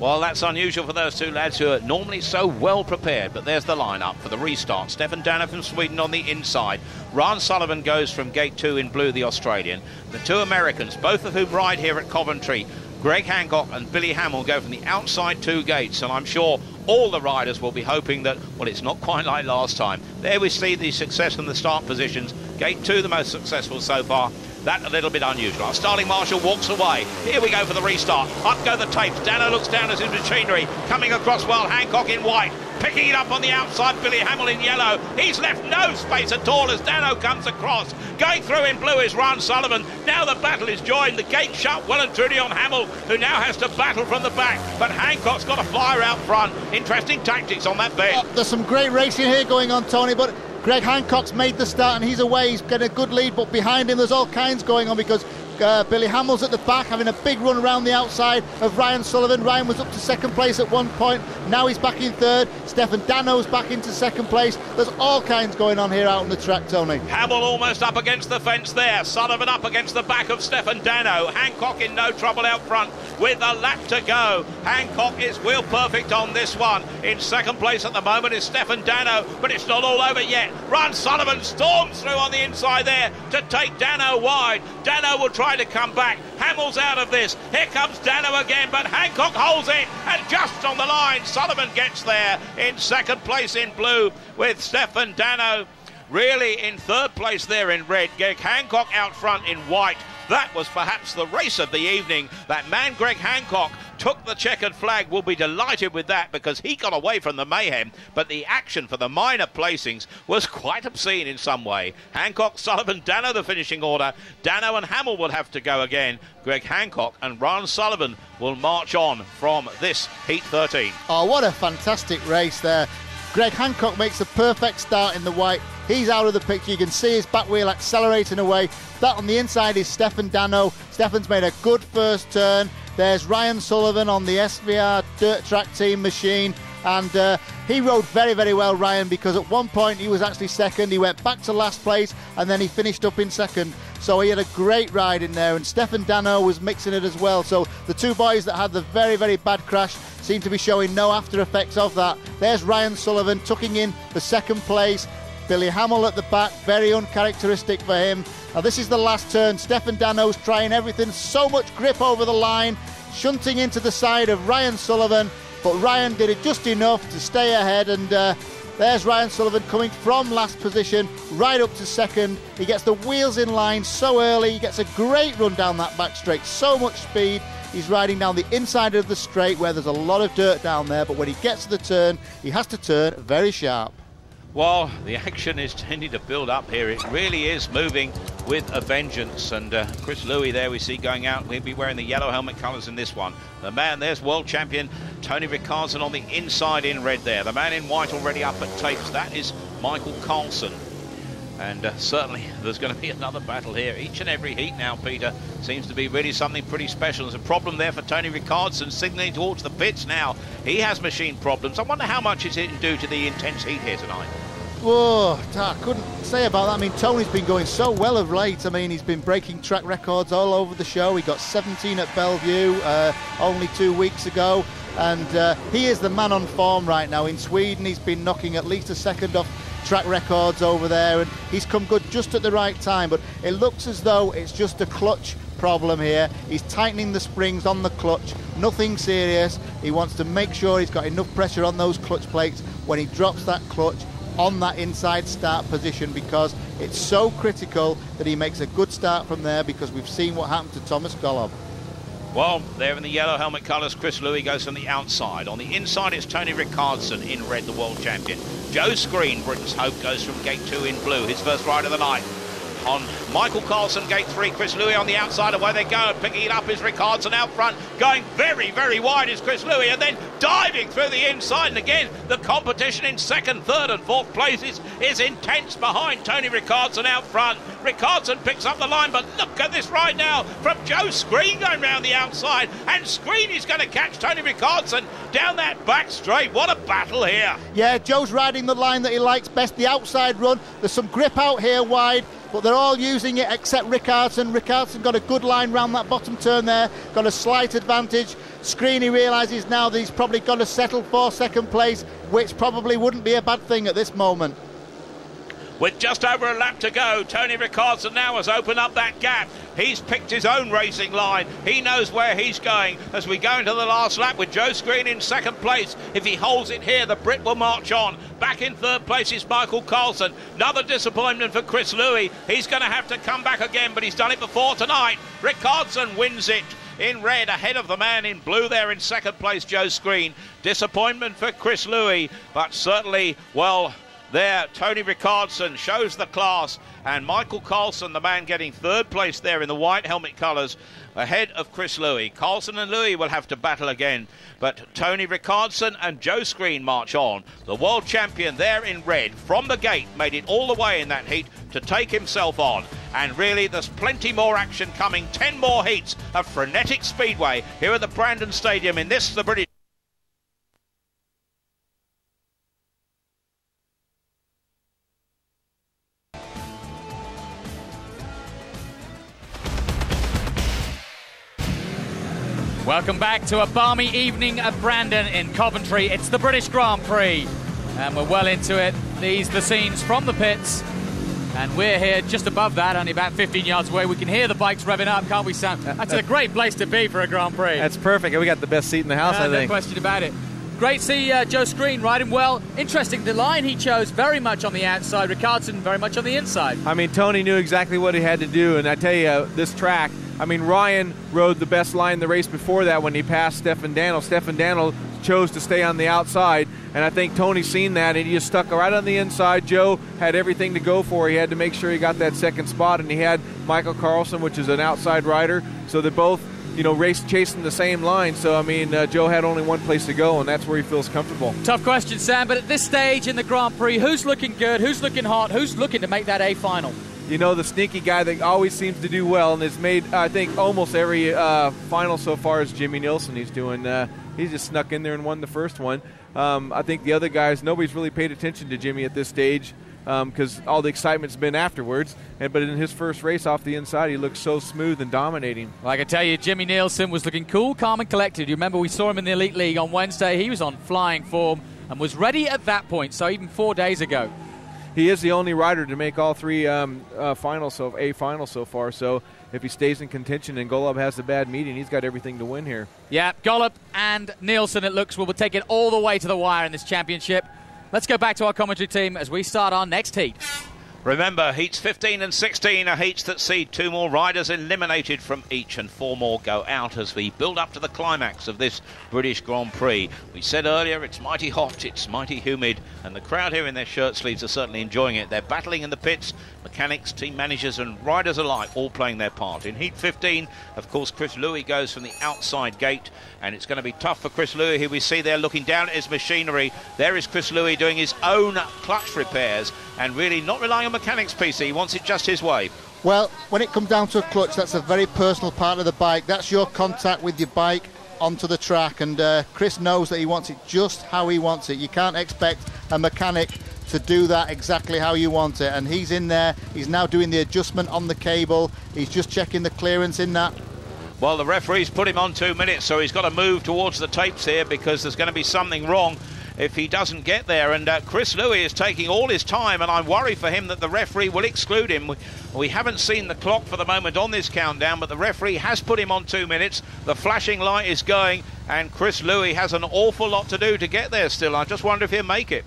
Well, that's unusual for those two lads who are normally so well prepared. But there's the lineup for the restart. Stefan Danno from Sweden on the inside. Ryan Sullivan goes from gate two in blue, the Australian. The two Americans, both of whom ride here at Coventry, Greg Hancock and Billy Hamill go from the outside two gates, and I'm sure all the riders will be hoping that, well, it's not quite like last time. There we see the success in the start positions. Gate two, the most successful so far. That a little bit unusual. Our starting marshal walks away. Here we go for the restart. Up go the tapes. Danno looks down at his machinery. Coming across well, Hancock in white. Picking it up on the outside, Billy Hamill in yellow. He's left no space at all as Danno comes across. Going through in blue is Ryan Sullivan. Now the battle is joined. The gate shut well and truly on Hamill, who now has to battle from the back. But Hancock's got a flyer out front. Interesting tactics on that bit. There's some great racing here going on, Tony, but Greg Hancock's made the start and he's away. He's getting a good lead, but behind him there's all kinds going on because uh, Billy Hamill's at the back having a big run around the outside of Ryan Sullivan. Ryan was up to second place at one point. Now he's back in third. Stefan Danno's back into second place. There's all kinds going on here out on the track, Tony. Hamill almost up against the fence there. Sullivan up against the back of Stefan Danno. Hancock in no trouble out front with a lap to go. Hancock is wheel perfect on this one. In second place at the moment is Stefan Danno, but it's not all over yet. Ryan Sullivan storms through on the inside there to take Danno wide. Danno will try to come back. Hamill's out of this. Here comes Danno again, but Hancock holds it, and just on the line, Sullivan gets there in second place in blue with Stefan Danno. Really in third place there in red. Hancock out front in white. That was perhaps the race of the evening. That man, Greg Hancock, took the checkered flag. Will be delighted with that because he got away from the mayhem. But the action for the minor placings was quite obscene in some way. Hancock, Sullivan, Danno, the finishing order. Danno and Hamill will have to go again. Greg Hancock and Ryan Sullivan will march on from this Heat 13. Oh, what a fantastic race there. Greg Hancock makes a perfect start in the white. He's out of the picture. You can see his back wheel accelerating away. That on the inside is Stefan Danno. Stefan's made a good first turn. There's Ryan Sullivan on the SVR dirt track team machine. And uh, he rode very, very well, Ryan, because at one point he was actually second. He went back to last place and then he finished up in second. So he had a great ride in there. And Stefan Danno was mixing it as well. So the two boys that had the very, very bad crash seem to be showing no after effects of that. There's Ryan Sullivan tucking in the second place. Billy Hamill at the back, very uncharacteristic for him. Now this is the last turn. Stefan Dano's trying everything, so much grip over the line, shunting into the side of Ryan Sullivan, but Ryan did it just enough to stay ahead and uh, there's Ryan Sullivan coming from last position right up to second. He gets the wheels in line so early. He gets a great run down that back straight. So much speed. He's riding down the inside of the straight where there's a lot of dirt down there. But when he gets to the turn, he has to turn very sharp. Well, the action is tending to build up here. It really is moving with a vengeance. And uh, Chris Louis there we see going out. He'll be wearing the yellow helmet colours in this one. The man, there's world champion Tony Rickardsson on the inside in red there. The man in white already up at tapes. That is Michael Karlsson. And uh, certainly *laughs* there's going to be another battle here. Each and every heat now, Peter, seems to be really something pretty special. There's a problem there for Tony Rickardsson signaling towards the pits now. He has machine problems. I wonder how much is it due to the intense heat here tonight? Whoa, I couldn't say about that. I mean, Tony's been going so well of late. I mean, he's been breaking track records all over the show. He got 17 at Bellevue uh, only two weeks ago. And uh, he is the man on form right now. In Sweden, he's been knocking at least a second off track records over there. And he's come good just at the right time. But it looks as though it's just a clutch problem here. He's tightening the springs on the clutch. Nothing serious. He wants to make sure he's got enough pressure on those clutch plates when he drops that clutch on that inside start position because it's so critical that he makes a good start from there because we've seen what happened to Thomas Golob. Well, there in the yellow helmet colours, Chris Louis goes from the outside. On the inside, it's Tony Rickardsson in red, the world champion. Joe Screen, Britain's hope, goes from gate two in blue, his first ride of the night on Michael Karlsson, gate three. Chris Louis on the outside, away they go. Picking it up is Rickardsson out front. Going very, very wide is Chris Louis, and then diving through the inside. And again, the competition in second, third, and fourth places is intense behind Tony Rickardsson out front. Rickardsson picks up the line, but look at this right now from Joe Screen going round the outside. And Screen is going to catch Tony Rickardsson down that back straight. What a battle here. Yeah, Joe's riding the line that he likes best, the outside run. There's some grip out here wide but they're all using it except Rickardsson. Rickardsson got a good line round that bottom turn there, got a slight advantage. Screeny realises now that he's probably got to settle for second place, which probably wouldn't be a bad thing at this moment. With just over a lap to go, Tony Rickardsson now has opened up that gap. He's picked his own racing line. He knows where he's going as we go into the last lap with Joe Screen in second place. If he holds it here, the Brit will march on. Back in third place is Michael Karlsson. Another disappointment for Chris Louis. He's going to have to come back again, but he's done it before tonight. Rickardsson wins it in red ahead of the man in blue there in second place, Joe Screen. Disappointment for Chris Louis, but certainly, well, there, Tony Rickardsson shows the class, and Michael Karlsson, the man getting third place there in the white helmet colours, ahead of Chris Louis. Karlsson and Louis will have to battle again, but Tony Rickardsson and Joe Screen march on. The world champion there in red from the gate made it all the way in that heat to take himself on. And really, there's plenty more action coming. Ten more heats of frenetic speedway here at the Brandon Stadium in this, the British. Welcome back to a balmy evening at Brandon in Coventry. It's the British Grand Prix, and we're well into it. These the scenes from the pits, and we're here just above that, only about 15 yards away. We can hear the bikes revving up, can't we, Sam? That's a great place to be for a Grand Prix. That's perfect. We got the best seat in the house, uh, I think. No question about it. Great to see uh, Joe Screen riding well. Interesting, the line he chose very much on the outside, Rickardsson very much on the inside. I mean, Tony knew exactly what he had to do, and I tell you, this track, I mean, Ryan rode the best line in the race before that when he passed Stefan Danno. Stefan Danno chose to stay on the outside, and I think Tony's seen that, and he just stuck right on the inside. Joe had everything to go for. He had to make sure he got that second spot, and he had Michael Karlsson, which is an outside rider, so they both you know, race chasing the same line. So, I mean, uh, Joe had only one place to go, and that's where he feels comfortable. Tough question, Sam, but at this stage in the Grand Prix, who's looking good? Who's looking hot? Who's looking to make that A final? You know, the sneaky guy that always seems to do well and has made, I think, almost every uh, final so far is Jimmy Nilsen. He's doing, uh, he's just snuck in there and won the first one. Um, I think the other guys, nobody's really paid attention to Jimmy at this stage because um, all the excitement's been afterwards. And but in his first race off the inside, he looked so smooth and dominating. Like I can tell you, Jimmy Nilsen was looking cool, calm, and collected. You remember we saw him in the Elite League on Wednesday. He was on flying form and was ready at that point. So even four days ago. He is the only rider to make all three um, uh, finals, so a final so far. So if he stays in contention and Gollob has a bad meeting, he's got everything to win here. Yeah, Gollob and Nilsen, it looks, will take it all the way to the wire in this championship. Let's go back to our commentary team as we start our next heat. Remember, heats 15 and 16 are heats that see two more riders eliminated from each, and four more go out as we build up to the climax of this British Grand Prix. We said earlier it's mighty hot, it's mighty humid, and the crowd here in their shirt sleeves are certainly enjoying it. They're battling in the pits, mechanics, team managers, and riders alike all playing their part. In Heat 15, of course, Chris Louis goes from the outside gate, and it's going to be tough for Chris Louis, who we see there looking down at his machinery. There is Chris Louis doing his own clutch repairs and really not relying on mechanics, PC. He wants it just his way. Well, when it comes down to a clutch, that's a very personal part of the bike. That's your contact with your bike onto the track, and uh, Chris knows that he wants it just how he wants it. You can't expect a mechanic to do that exactly how you want it, and he's in there. He's now doing the adjustment on the cable. He's just checking the clearance in that. Well, the referee's put him on two minutes, so he's got to move towards the tapes here because there's going to be something wrong if he doesn't get there. And uh, Chris Louis is taking all his time, and I'm worried for him that the referee will exclude him. We, we haven't seen the clock for the moment on this countdown, but the referee has put him on two minutes. The flashing light is going, and Chris Louis has an awful lot to do to get there still. I just wonder if he'll make it.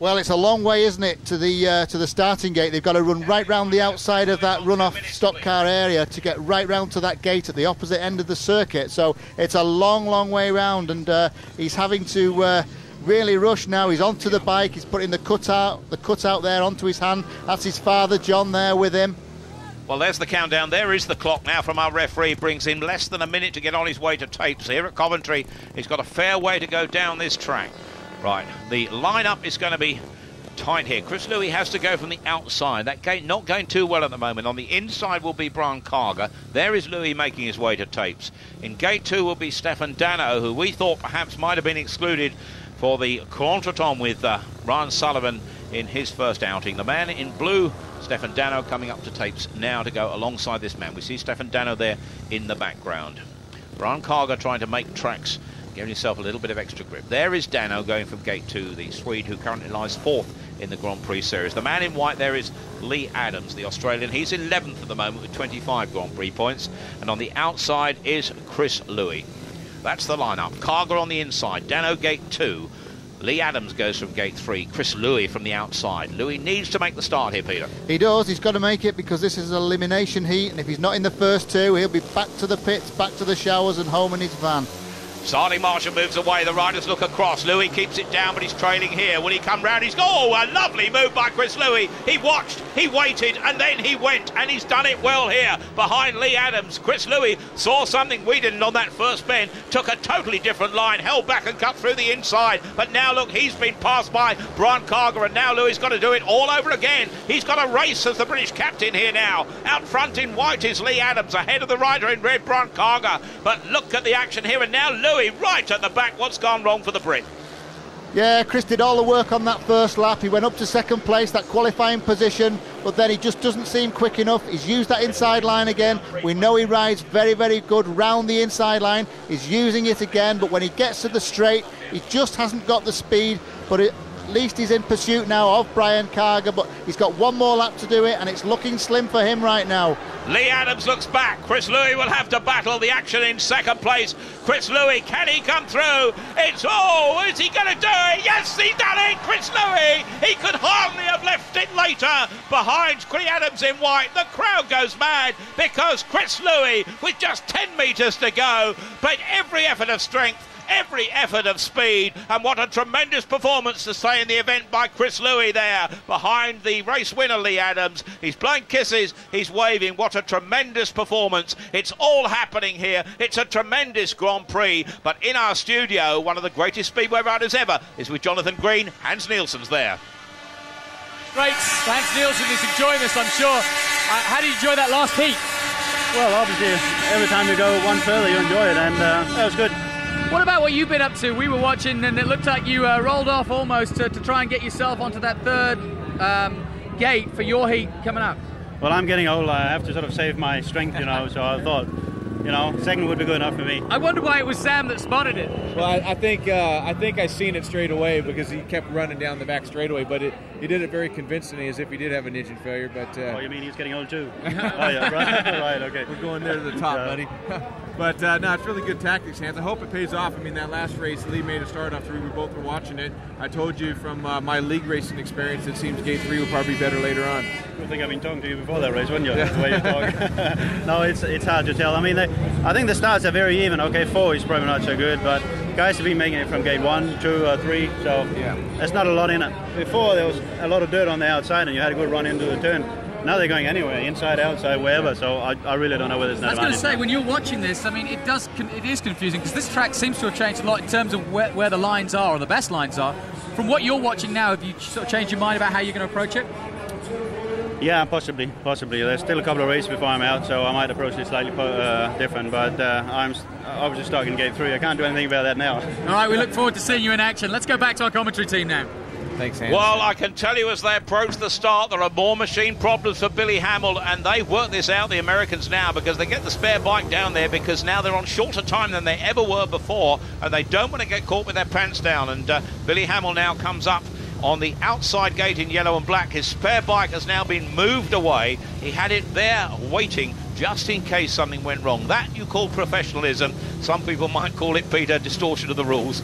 Well, it's a long way, isn't it, to the uh, to the starting gate? They've got to run right round the outside of that runoff stock car area to get right round to that gate at the opposite end of the circuit. So it's a long, long way round, and uh, he's having to uh, really rush now. He's onto the bike. He's putting the cutout, the cutout there onto his hand. That's his father, John, there with him. Well, there's the countdown. There is the clock now from our referee. Brings him less than a minute to get on his way to tapes here at Coventry. He's got a fair way to go down this track. Right, the lineup is going to be tight here. Chris Louis has to go from the outside. That gate not going too well at the moment. On the inside will be Brian Karger. There is Louis making his way to tapes. In gate two will be Stefan Danno, who we thought perhaps might have been excluded for the contretemps with uh, Ryan Sullivan in his first outing. The man in blue, Stefan Danno, coming up to tapes now to go alongside this man. We see Stefan Danno there in the background. Brian Karger trying to make tracks giving himself a little bit of extra grip. There is Danno going from gate two, the Swede who currently lies fourth in the Grand Prix series. The man in white there is Leigh Adams, the Australian. He's 11th at the moment with 25 Grand Prix points. And on the outside is Chris Louis. That's the lineup. Karger on the inside, Danno gate two. Leigh Adams goes from gate three. Chris Louis from the outside. Louis needs to make the start here, Peter. He does. He's got to make it because this is an elimination heat, and if he's not in the first two, he'll be back to the pits, back to the showers, and home in his van. Starling Marshall moves away. The riders look across. Louis keeps it down, but he's trailing here. Will he come round? He's oh, a lovely move by Chris Louis. He watched, he waited, and then he went, and he's done it well here behind Leigh Adams. Chris Louis saw something we didn't on that first bend. Took a totally different line, held back and cut through the inside. But now look, he's been passed by Brian Karger, and now Louis got to do it all over again. He's got a race as the British captain here now. Out front in white is Leigh Adams, ahead of the rider in red, Brian Karger. But look at the action here, and now Louis right at the back. What's gone wrong for the Brit? Yeah, Chris did all the work on that first lap. He went up to second place, that qualifying position, but then he just doesn't seem quick enough. He's used that inside line again. We know he rides very, very good round the inside line. He's using it again, but when he gets to the straight, he just hasn't got the speed. But it, at least he's in pursuit now of Brian Karger, but he's got one more lap to do it, and it's looking slim for him right now. Leigh Adams looks back. Chris Louis will have to battle the action in second place. Chris Louis, can he come through? It's oh, is he going to do it? Yes, he's done it. Chris Louis, he could hardly have left it later behind Leigh Adams in white. The crowd goes mad because Chris Louis, with just 10 metres to go, but every effort of strength every effort of speed. And what a tremendous performance to stay in the event by Chris Louis there behind the race winner Leigh Adams. He's blowing kisses, he's waving. What a tremendous performance. It's all happening here. It's a tremendous Grand Prix. But in our studio, one of the greatest speedway riders ever is with Jonathan Green. Hans Nielsen's there. Great. Hans Nielsen is enjoying this, I'm sure. Uh, how did you enjoy that last heat? Well, obviously, every time you go one further, you enjoy it, and uh, that was good. What about what you've been up to? We were watching, and it looked like you uh, rolled off almost to, to, try and get yourself onto that third um, gate for your heat coming up. Well, I'm getting old. I have to sort of save my strength, you know. so I thought, you know, second would be good enough for me. I wonder why it was Sam that spotted it. Well, I, I think uh, I think I seen it straight away because he kept running down the back straightaway, but it, he did it very convincingly as if he did have an engine failure. But uh, oh, you mean he's getting old too? *laughs* oh yeah, right, *laughs* right, okay. We're going there to the top, buddy. *laughs* But uh, no, it's really good tactics, Hans. I hope it pays off. I mean, that last race, Lee made a start off three. We both were watching it. I told you from uh, my league racing experience, it seems Gate three will probably be better later on. I think I've been talking to you before that race, wouldn't you? Yeah. The way you talk. no, it's it's hard to tell. I mean, they, I think the starts are very even. Okay, four is probably not so good, but guys have been making it from gate one, two, or three, so yeah. there's not a lot in it. Before there was a lot of dirt on the outside, and you had a good run into the turn now they're going anywhere, inside, outside, wherever. So I, I really don't know whether there's an I was going to say, when you're watching this, I mean, it does, it is confusing because this track seems to have changed a lot in terms of where, where the lines are or the best lines are. From what you're watching now, have you sort of changed your mind about how you're going to approach it? Yeah, possibly, possibly. There's still a couple of races before I'm out, so I might approach it slightly uh, different. But uh, I'm obviously stuck in gate three. I can't do anything about that now. All right, we look forward to seeing you in action. Let's go back to our commentary team now. Thanks, Hans. Well, I can tell you as they approach the start, there are more machine problems for Billy Hamill, and they work this out, the Americans now, because they get the spare bike down there because now they're on shorter time than they ever were before, and they don't want to get caught with their pants down. And uh, Billy Hamill now comes up on the outside gate in yellow and black. His spare bike has now been moved away. He had it there waiting just in case something went wrong. That you call professionalism. Some people might call it, Peter, distortion of the rules.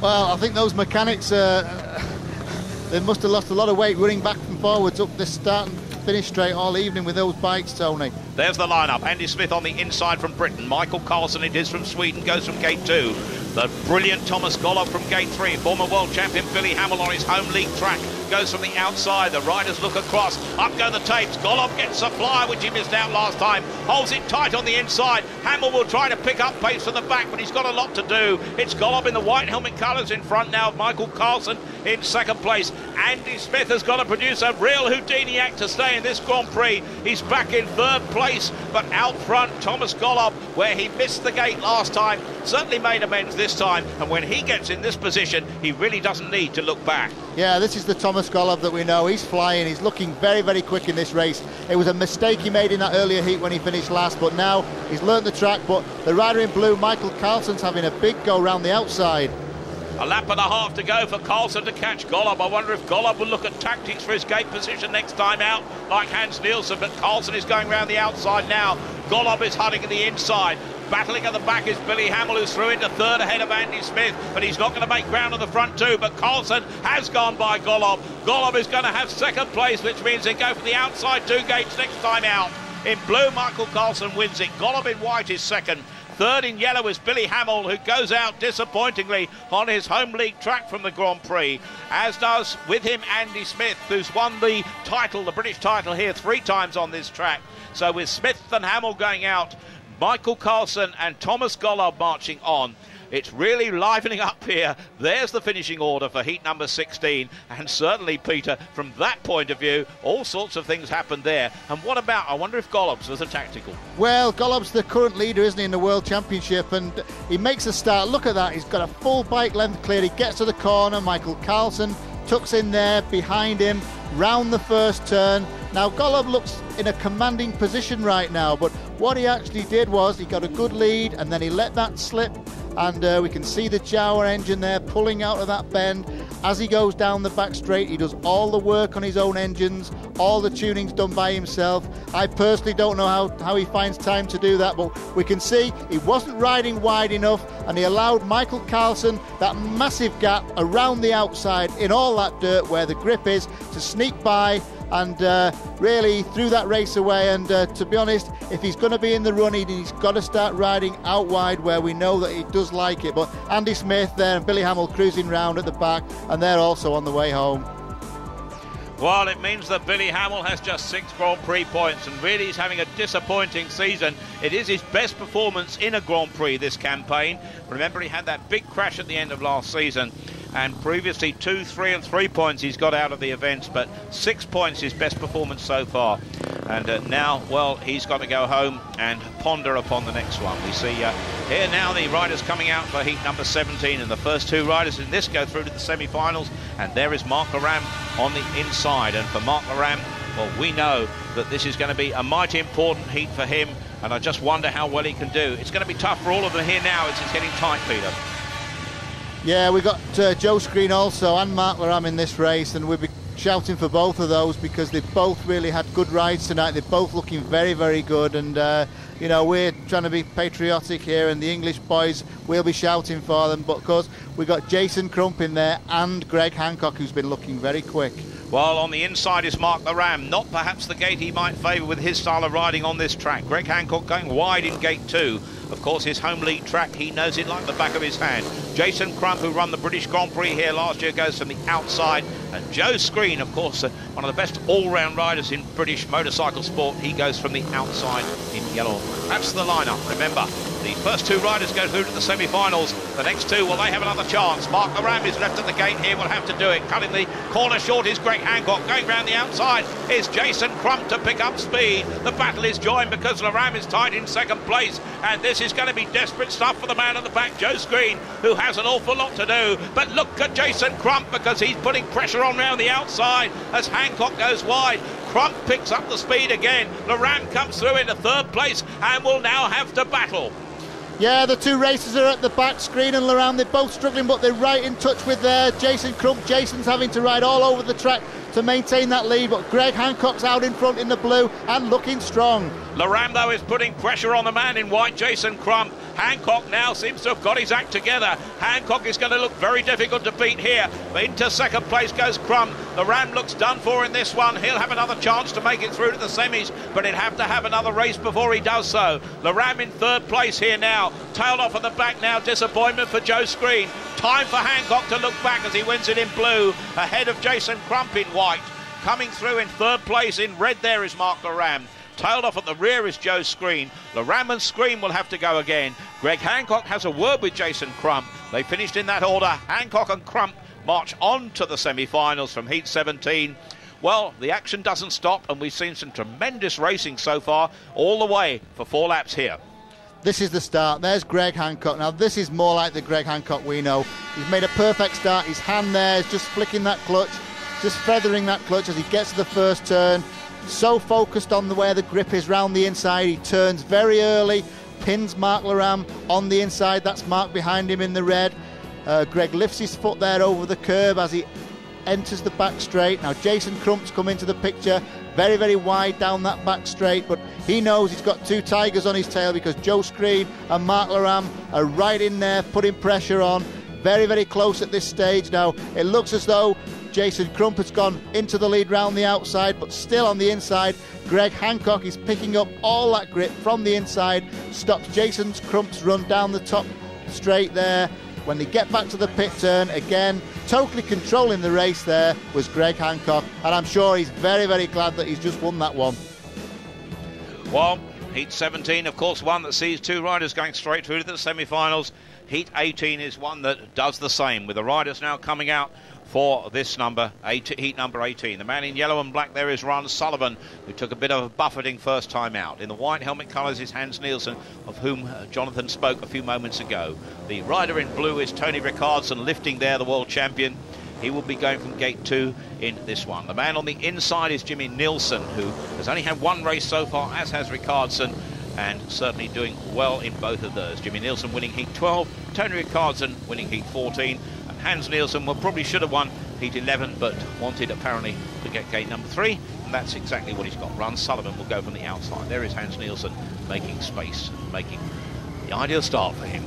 Well, I think those mechanics, uh, they must have lost a lot of weight running back and forwards up this start and finish straight all evening with those bikes, Tony. There's the lineup. Andy Smith on the inside from Britain. Michael Karlsson, it is from Sweden, goes from gate two. The brilliant Thomas Gollob from gate three. Former world champion Billy Hamill on his home league track goes from the outside. The riders look across. Up go the tapes. Gollob gets supply, which he missed out last time. Holds it tight on the inside. Hamill will try to pick up pace from the back, but he's got a lot to do. It's Gollob in the white helmet colours in front now. Michael Karlsson in second place. Andy Smith has got to produce a real Houdini act to stay in this Grand Prix. He's back in third place, but out front, Thomas Gollob, where he missed the gate last time, certainly made amends this time. And when he gets in this position, he really doesn't need to look back. Yeah, this is the Thomas Gollob that we know. He's flying. He's looking very, very quick in this race. It was a mistake he made in that earlier heat when he finished last, but now he's learnt the track. But the rider in blue, Michael Karlsson's having a big go round the outside. A lap and a half to go for Karlsson to catch Gollob. I wonder if Gollob will look at tactics for his gate position next time out, like Hans Nielsen. But Karlsson is going round the outside now. Gollob is hunting at the inside. Battling at the back is Billy Hamill, who's through into third ahead of Andy Smith, but he's not going to make ground on the front two. But Karlsson has gone by Gollob. Gollob is going to have second place, which means they go for the outside two gates next time out. In blue, Michael Karlsson wins it. Gollob in white is second. Third in yellow is Billy Hamill, who goes out disappointingly on his home league track from the Grand Prix, as does with him Andy Smith, who's won the title, the British title here three times on this track. So with Smith and Hamill going out, Michael Karlsson and Thomas Gollob marching on. It's really livening up here. There's the finishing order for heat number 16. And certainly, Peter, from that point of view, all sorts of things happened there. And what about, I wonder if Gollobs was a tactical. Well, Gollob's the current leader, isn't he, in the World Championship? And he makes a start. Look at that. He's got a full bike length clear. He gets to the corner. Michael Karlsson tucks in there behind him, round the first turn. Now, Gollob looks in a commanding position right now, but what he actually did was he got a good lead and then he let that slip. And uh, we can see the Jawa engine there pulling out of that bend. As he goes down the back straight, he does all the work on his own engines, all the tuning's done by himself. I personally don't know how, how he finds time to do that, but we can see he wasn't riding wide enough and he allowed Michael Karlsson that massive gap around the outside in all that dirt where the grip is to sneak by and uh, really threw that race away. And uh, to be honest, if he's going to be in the run, he's got to start riding out wide where we know that he does like it. But Andy Smith there and Billy Hamill cruising round at the back, and they're also on the way home. Well, it means that Billy Hamill has just six Grand Prix points and really is having a disappointing season. It is his best performance in a Grand Prix this campaign. Remember, he had that big crash at the end of last season. And previously, two, three, and three points he's got out of the events, but six points his best performance so far. And uh, now, well, he's got to go home and ponder upon the next one. We see uh, here now the riders coming out for heat number 17, and the first two riders in this go through to the semi-finals. And there is Mark Loram on the inside. And for Mark Loram, well, we know that this is going to be a mighty important heat for him. And I just wonder how well he can do. It's going to be tough for all of them here now as it's getting tight, Peter. Yeah, we got uh, Joe Screen also and Mark Loram in this race, and we'll be shouting for both of those because they've both really had good rides tonight. They're both looking very, very good, and uh, you know we're trying to be patriotic here, and the English boys will be shouting for them. But of course, we got Jason Crump in there and Greg Hancock, who's been looking very quick. While on the inside is Mark Loram, not perhaps the gate he might favour with his style of riding on this track. Greg Hancock going wide in gate two. Of course, his home league track, he knows it like the back of his hand. Jason Crump, who won the British Grand Prix here last year, goes from the outside. And Joe Screen, of course, uh, one of the best all-round riders in British motorcycle sport. He goes from the outside in yellow. That's the lineup. Remember, the first two riders go through to the semi-finals. The next two, will they have another chance? Mark Loram is left at the gate here, will have to do it. Cutting the corner short is Greg Hancock. Going round the outside is Jason Crump to pick up speed. The battle is joined because Loram is tied in second place. And this is going to be desperate stuff for the man at the back, Joe Screen, who has an awful lot to do. But look at Jason Crump because he's putting pressure on round the outside as Hancock goes wide. Crump picks up the speed again. Loram comes through into third place and will now have to battle. Yeah, the two racers are at the back screen and Loram. They're both struggling, but they're right in touch with uh, Jason Crump. Jason's having to ride all over the track to maintain that lead, but Greg Hancock's out in front in the blue and looking strong. Loram, though, is putting pressure on the man in white, Jason Crump. Hancock now seems to have got his act together. Hancock is going to look very difficult to beat here. Into second place goes Crump. Loram looks done for in this one. He'll have another chance to make it through to the semis, but he'd have to have another race before he does so. Loram in third place here now. Tailed off at the back now. Disappointment for Joe Screen. Time for Hancock to look back as he wins it in blue, ahead of Jason Crump in white. Coming through in third place in red there is Mark Loram. Tailed off at the rear is Joe Screen. Loram and Screen will have to go again. Greg Hancock has a word with Jason Crump. They finished in that order. Hancock and Crump march on to the semi-finals from Heat 17. Well, the action doesn't stop, and we've seen some tremendous racing so far, all the way for four laps here. This is the start. There's Greg Hancock. Now, this is more like the Greg Hancock we know. He's made a perfect start. His hand there is just flicking that clutch, just feathering that clutch as he gets to the first turn. So focused on the where the grip is round the inside. He turns very early, pins Mark Loram on the inside. That's Mark behind him in the red. Uh, Greg lifts his foot there over the curb as he enters the back straight. Now Jason Crump's come into the picture, very, very wide down that back straight, but he knows he's got two tigers on his tail because Joe Screen and Mark Loram are right in there, putting pressure on. Very, very close at this stage now. It looks as though Jason Crump has gone into the lead round the outside, but still on the inside. Greg Hancock is picking up all that grip from the inside, stops Jason Crump's run down the top straight there. When they get back to the pit turn, again, totally controlling the race there was Greg Hancock, and I'm sure he's very, very glad that he's just won that one. Well, Heat 17, of course, one that sees two riders going straight through to the semi-finals. Heat 18 is one that does the same, with the riders now coming out for this number, eight, heat number 18. The man in yellow and black there is Ron Sullivan, who took a bit of a buffeting first time out. In the white helmet colours is Hans Nielsen, of whom uh, Jonathan spoke a few moments ago. The rider in blue is Tony Rickardsson, lifting there the world champion. He will be going from gate two in this one. The man on the inside is Jimmy Nilsen, who has only had one race so far, as has Rickardsson and certainly doing well in both of those. Jimmy Nilsen winning Heat 12, Tony Rickardsson winning Heat 14, Hans Nielsen well, probably should have won Heat 11, but wanted apparently to get gate number three, and that's exactly what he's got. Ron Sullivan will go from the outside. There is Hans Nielsen making space, making the ideal start for him.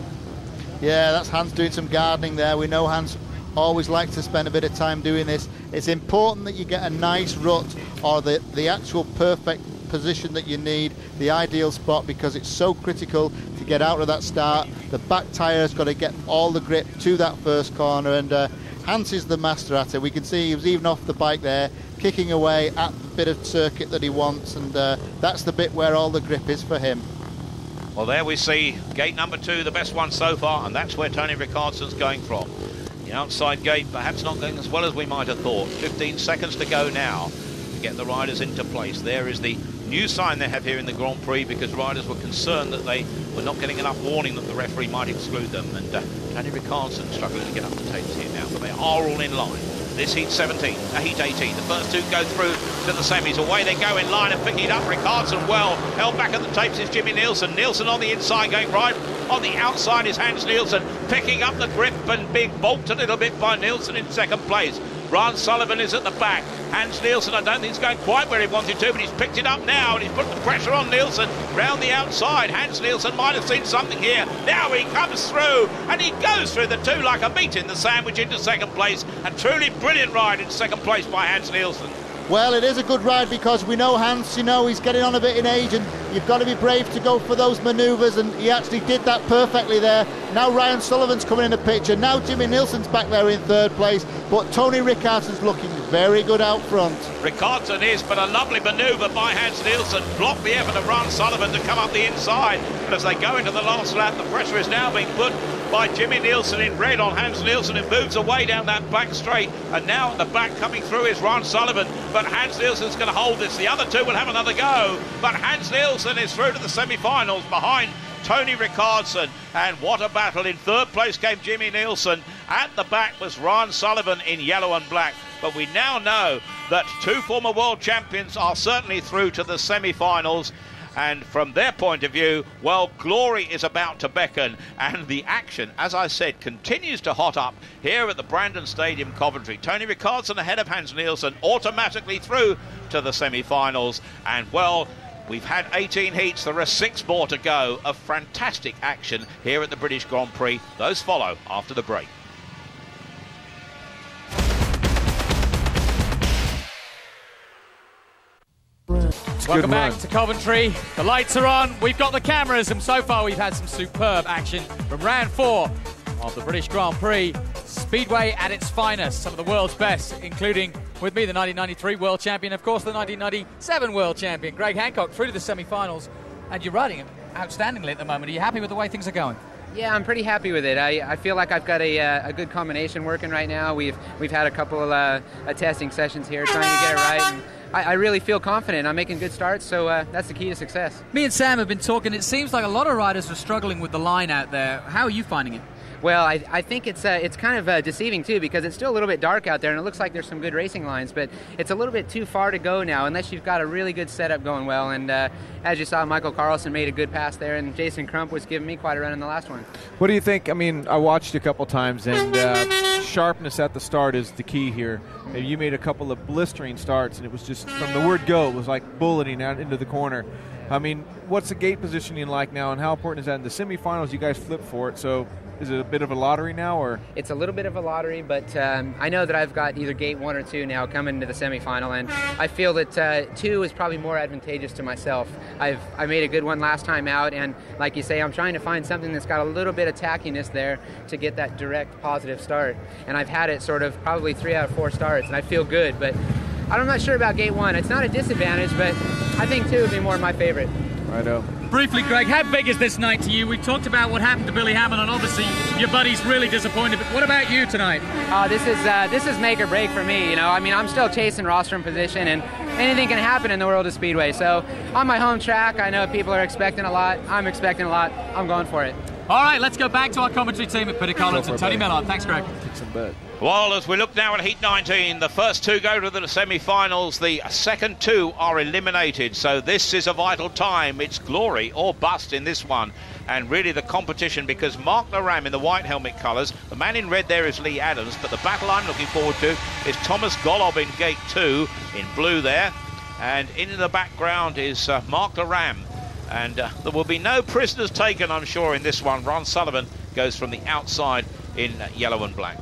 Yeah, that's Hans doing some gardening there. We know Hans always likes to spend a bit of time doing this. It's important that you get a nice rut or the, the actual perfect position that you need, the ideal spot, because it's so critical to get out of that start. The back tyre's got to get all the grip to that first corner, and uh, Hans is the master at it. We can see he was even off the bike there, kicking away at the bit of circuit that he wants, and uh, that's the bit where all the grip is for him. Well, there we see gate number two, the best one so far, and that's where Tony Rickardsson's going from. The outside gate perhaps not going as well as we might have thought. 15 seconds to go now to get the riders into place. There is the new sign they have here in the Grand Prix because riders were concerned that they were not getting enough warning that the referee might exclude them. And uh, Tony Rickardsson struggling to get up the tapes here now, but they are all in line. This heat 17, a heat 18. The first two go through to the semis. Away they go in line and picking it up. Rickardsson well. Held back at the tapes is Jimmy Nilsen. Nilsen on the inside going right. On the outside is Hans Nielsen. Picking up the grip and being balked a little bit by Nilsen in second place. Ron Sullivan is at the back. Hans Nielsen, I don't think he's going quite where he wanted to, but he's picked it up now and he's put the pressure on Nilsen round the outside. Hans Nielsen might have seen something here. Now he comes through and he goes through the two like a meat in the sandwich into second place. A truly brilliant ride in second place by Hans Nielsen. Well, it is a good ride because we know Hans, you know, he's getting on a bit in age and You've got to be brave to go for those manoeuvres, and he actually did that perfectly there. Now Ryan Sullivan's coming in the picture. Now Jimmy Nilsen's back there in third place, but Tony Rickardsson's looking very good out front. Rickardsson is, but a lovely manoeuvre by Hans Nielsen blocked the effort of Ron Sullivan to come up the inside. And as they go into the last lap, the pressure is now being put by Jimmy Nilsen in red on Hans Nielsen who moves away down that back straight. And now at the back coming through is Ron Sullivan, but Hans Nielsen's going to hold this. The other two will have another go, but Hans Nielsen is through to the semi-finals behind Tony Rickardsson. And what a battle. In third place came Jimmy Nilsen. At the back was Ron Sullivan in yellow and black. But we now know that two former world champions are certainly through to the semi finals. And from their point of view, well, glory is about to beckon. And the action, as I said, continues to hot up here at the Brandon Stadium, Coventry. Tony Rickardsson ahead of Hans Nielsen, automatically through to the semi finals. And well, We've had 18 heats, there are six more to go of fantastic action here at the British Grand Prix. Those follow after the break. Welcome back to Coventry. The lights are on. We've got the cameras, and so far we've had some superb action from round four of the British Grand Prix. Speedway at its finest. Some of the world's best, including with me the 1993 world champion, of course the 1997 world champion, Greg Hancock, through to the semi-finals. And you're riding it outstandingly at the moment. Are you happy with the way things are going? Yeah, I'm pretty happy with it. I, I feel like I've got a, uh, a good combination working right now. We've we've had a couple of uh, testing sessions here trying to get it right. And I, I really feel confident. I'm making good starts, so uh, that's the key to success. Me and Sam have been talking. It seems like a lot of riders are struggling with the line out there. How are you finding it? Well, I, I think it's uh, it's kind of uh, deceiving too because it's still a little bit dark out there and it looks like there's some good racing lines, but it's a little bit too far to go now unless you've got a really good setup going well. And uh, as you saw, Michael Karlsson made a good pass there, and Jason Crump was giving me quite a run in the last one. What do you think? I mean, I watched a couple times, and uh, sharpness at the start is the key here. You made a couple of blistering starts, and it was just from the word go, it was like bulleting out into the corner. I mean, what's the gate positioning like now, and how important is that in the semifinals? You guys flip for it, so is it a bit of a lottery now, or it's a little bit of a lottery? But um, I know that I've got either gate one or two now coming into the semifinal, and I feel that uh, two is probably more advantageous to myself. I've I made a good one last time out, and like you say, I'm trying to find something that's got a little bit of tackiness there to get that direct positive start. And I've had it sort of probably three out of four starts, and I feel good. But I'm not sure about gate one. It's not a disadvantage, but I think two would be more my favorite. Righto. Briefly, Greg, how big is this night to you? We've talked about what happened to Billy Hamilton. Obviously, your buddy's really disappointed. But what about you tonight? Oh, this is uh, this is make or break for me. You know, I mean, I'm still chasing rostrum position, and anything can happen in the world of speedway. So, on my home track, I know people are expecting a lot. I'm expecting a lot. I'm going for it. All right, let's go back to our commentary team at Peter Collins and Tony Millard. Thanks, Greg. Kick some. Well, as we look now at Heat 19, the first two go to the semi-finals. The second two are eliminated. So this is a vital time. It's glory or bust in this one. And really the competition because Mark Loram in the white helmet colours, the man in red there is Leigh Adams, but the battle I'm looking forward to is Thomas Gollob in gate two in blue there. And in the background is uh, Mark Loram. And uh, there will be no prisoners taken, I'm sure, in this one. Ron Sullivan goes from the outside in yellow and black.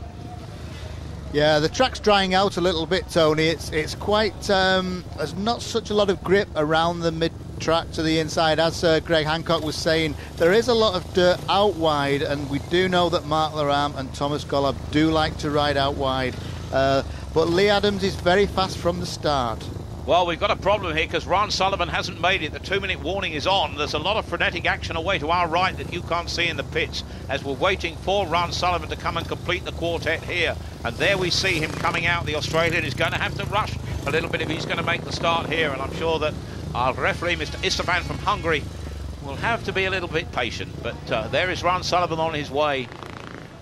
Yeah, the track's drying out a little bit, Tony. It's it's quite um, there's not such a lot of grip around the mid track to the inside. As uh, Greg Hancock was saying, there is a lot of dirt out wide, and we do know that Mark Loram and Thomas Gollob do like to ride out wide. Uh, but Leigh Adams is very fast from the start. Well, we've got a problem here because Ron Sullivan hasn't made it. The two-minute warning is on. There's a lot of frenetic action away to our right that you can't see in the pits as we're waiting for Ron Sullivan to come and complete the quartet here. And there we see him coming out. The Australian is going to have to rush a little bit if he's going to make the start here. And I'm sure that our referee, Mr. Istvan from Hungary, will have to be a little bit patient. But uh, there is Ron Sullivan on his way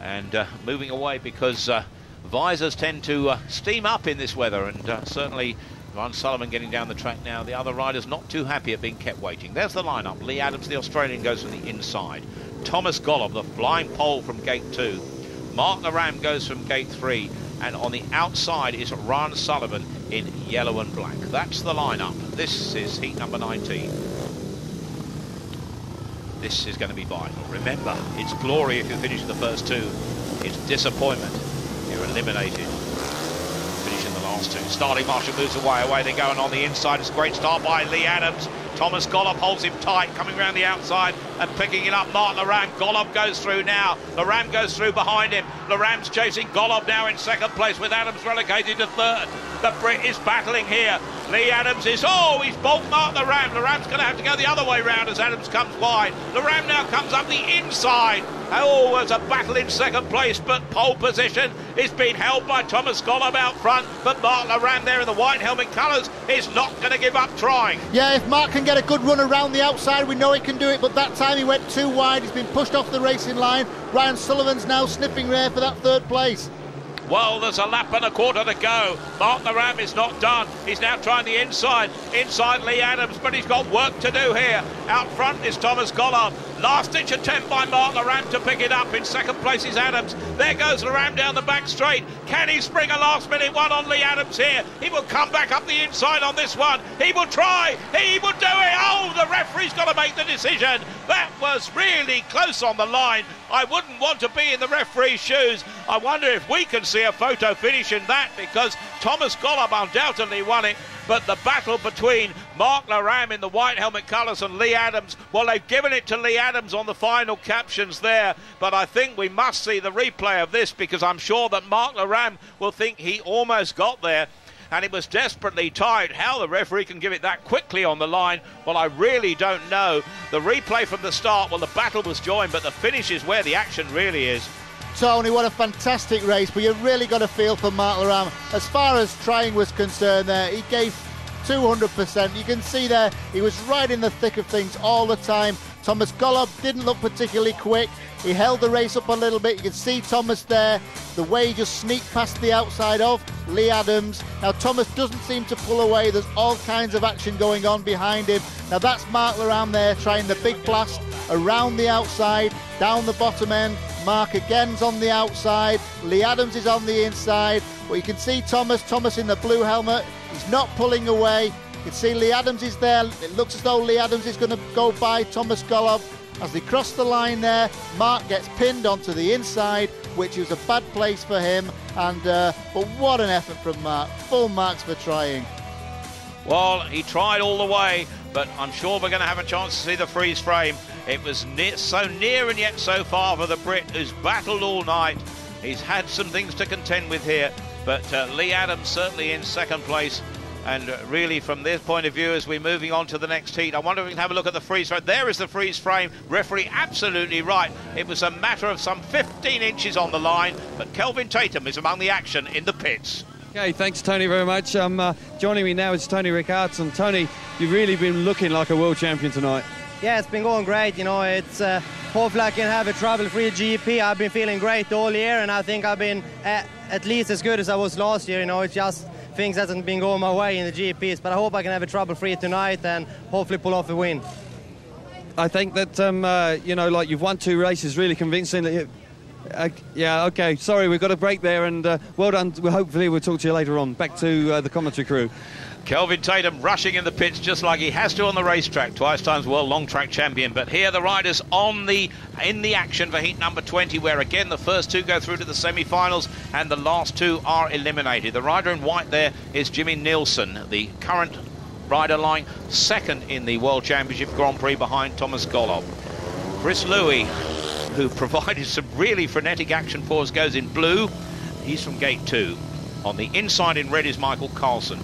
and uh, moving away because uh, visors tend to uh, steam up in this weather and uh, certainly Ron Sullivan getting down the track now. The other riders not too happy at being kept waiting. There's the lineup. Leigh Adams, the Australian, goes from the inside. Thomas Gollob, the flying pole from gate two. Mark Loram goes from gate three. And on the outside is Ron Sullivan in yellow and black. That's the lineup. This is heat number 19. This is going to be vital. Remember, it's glory if you finish the first two. It's disappointment. You're eliminated. Last. Starting Marshall moves away, away they go, and on the inside, it's a great start by Leigh Adams. Thomas Gollob holds him tight, coming around the outside and picking it up. Mark Loram. Gollob goes through now. Loram goes through behind him. Loram's chasing Gollob now in second place with Adams relegated to third. The Brit is battling here. Leigh Adams is, oh, he's bolt Mark Loram. Loram's going to have to go the other way round as Adams comes wide. Loram now comes up the inside. Oh, there's a battle in second place, but pole position is being held by Thomas Gollob out front. But Mark Loram there in the white helmet colours is not going to give up trying. Yeah, if Mark can get a good run around the outside, we know he can do it, but that time he went too wide. He's been pushed off the racing line. Ryan Sullivan's now sniffing there for that third place. Well, there's a lap and a quarter to go. Mark Loram is not done. He's now trying the inside. Inside Leigh Adams, but he's got work to do here. Out front is Thomas Gollob. Last ditch attempt by Mark Loram to pick it up. In second place is Adams. There goes Loram down the back straight. Can he spring a last minute one on Leigh Adams here? He will come back up the inside on this one. He will try. He will do it. Oh, the referee's got to make the decision. That was really close on the line. I wouldn't want to be in the referee's shoes. I wonder if we can see a photo finish in that because Thomas Gollob undoubtedly won it. But the battle between Mark Loram in the white helmet colours and Leigh Adams, well, they've given it to Leigh Adams on the final captions there. But I think we must see the replay of this because I'm sure that Mark Loram will think he almost got there and it was desperately tight. How the referee can give it that quickly on the line, well, I really don't know. The replay from the start, well, the battle was joined, but the finish is where the action really is. Tony, what a fantastic race, but you really got a feel for Mark Loram. As far as trying was concerned there, he gave 200%. You can see there, he was right in the thick of things all the time. Thomas Gollob didn't look particularly quick. He held the race up a little bit. You can see Thomas there, the way he just sneaked past the outside of Leigh Adams. Now, Thomas doesn't seem to pull away. There's all kinds of action going on behind him. Now, that's Mark Loram there trying the big blast around the outside, down the bottom end. Mark again's on the outside. Leigh Adams is on the inside. But you can see Thomas, Thomas in the blue helmet. He's not pulling away. You can see Leigh Adams is there. It looks as though Leigh Adams is going to go by Thomas Gollob. As they cross the line there, Mark gets pinned onto the inside, which was a bad place for him. And uh, but what an effort from Mark! Full marks for trying. Well, he tried all the way, but I'm sure we're going to have a chance to see the freeze frame. It was near, so near and yet so far for the Brit, who's battled all night. He's had some things to contend with here, but uh, Leigh Adams certainly in second place. And really, from this point of view, as we're moving on to the next heat, I wonder if we can have a look at the freeze frame. There is the freeze frame. Referee absolutely right. It was a matter of some 15 inches on the line, but Kelvin Tatum is among the action in the pits. Okay, thanks, Tony, very much. Um, uh, joining me now is Tony Rickards. And Tony, you've really been looking like a world champion tonight. Yeah, it's been going great. You know, it's uh, hopefully I can have a trouble-free GP. I've been feeling great all year, and I think I've been uh, at least as good as I was last year. You know, it's just things hasn't been going my way in the GPs, but I hope I can have a trouble-free tonight and hopefully pull off a win. I think that um, uh, you know, like you've won two races really convincingly. Uh, yeah, okay. Sorry, we've got a break there, and uh, well done. Hopefully, we'll talk to you later on. Back to uh, the commentary crew. Kelvin Tatum rushing in the pits just like he has to on the racetrack, twice times world long track champion. But here the riders on the in the action for heat number 20, where again the first two go through to the semi-finals and the last two are eliminated. The rider in white there is Jimmy Nilsen, the current rider lying second in the World Championship Grand Prix behind Thomas Gollob. Chris Louis, who *laughs* provided some really frenetic action for us, goes in blue. He's from gate two. On the inside in red is Michael Karlsson.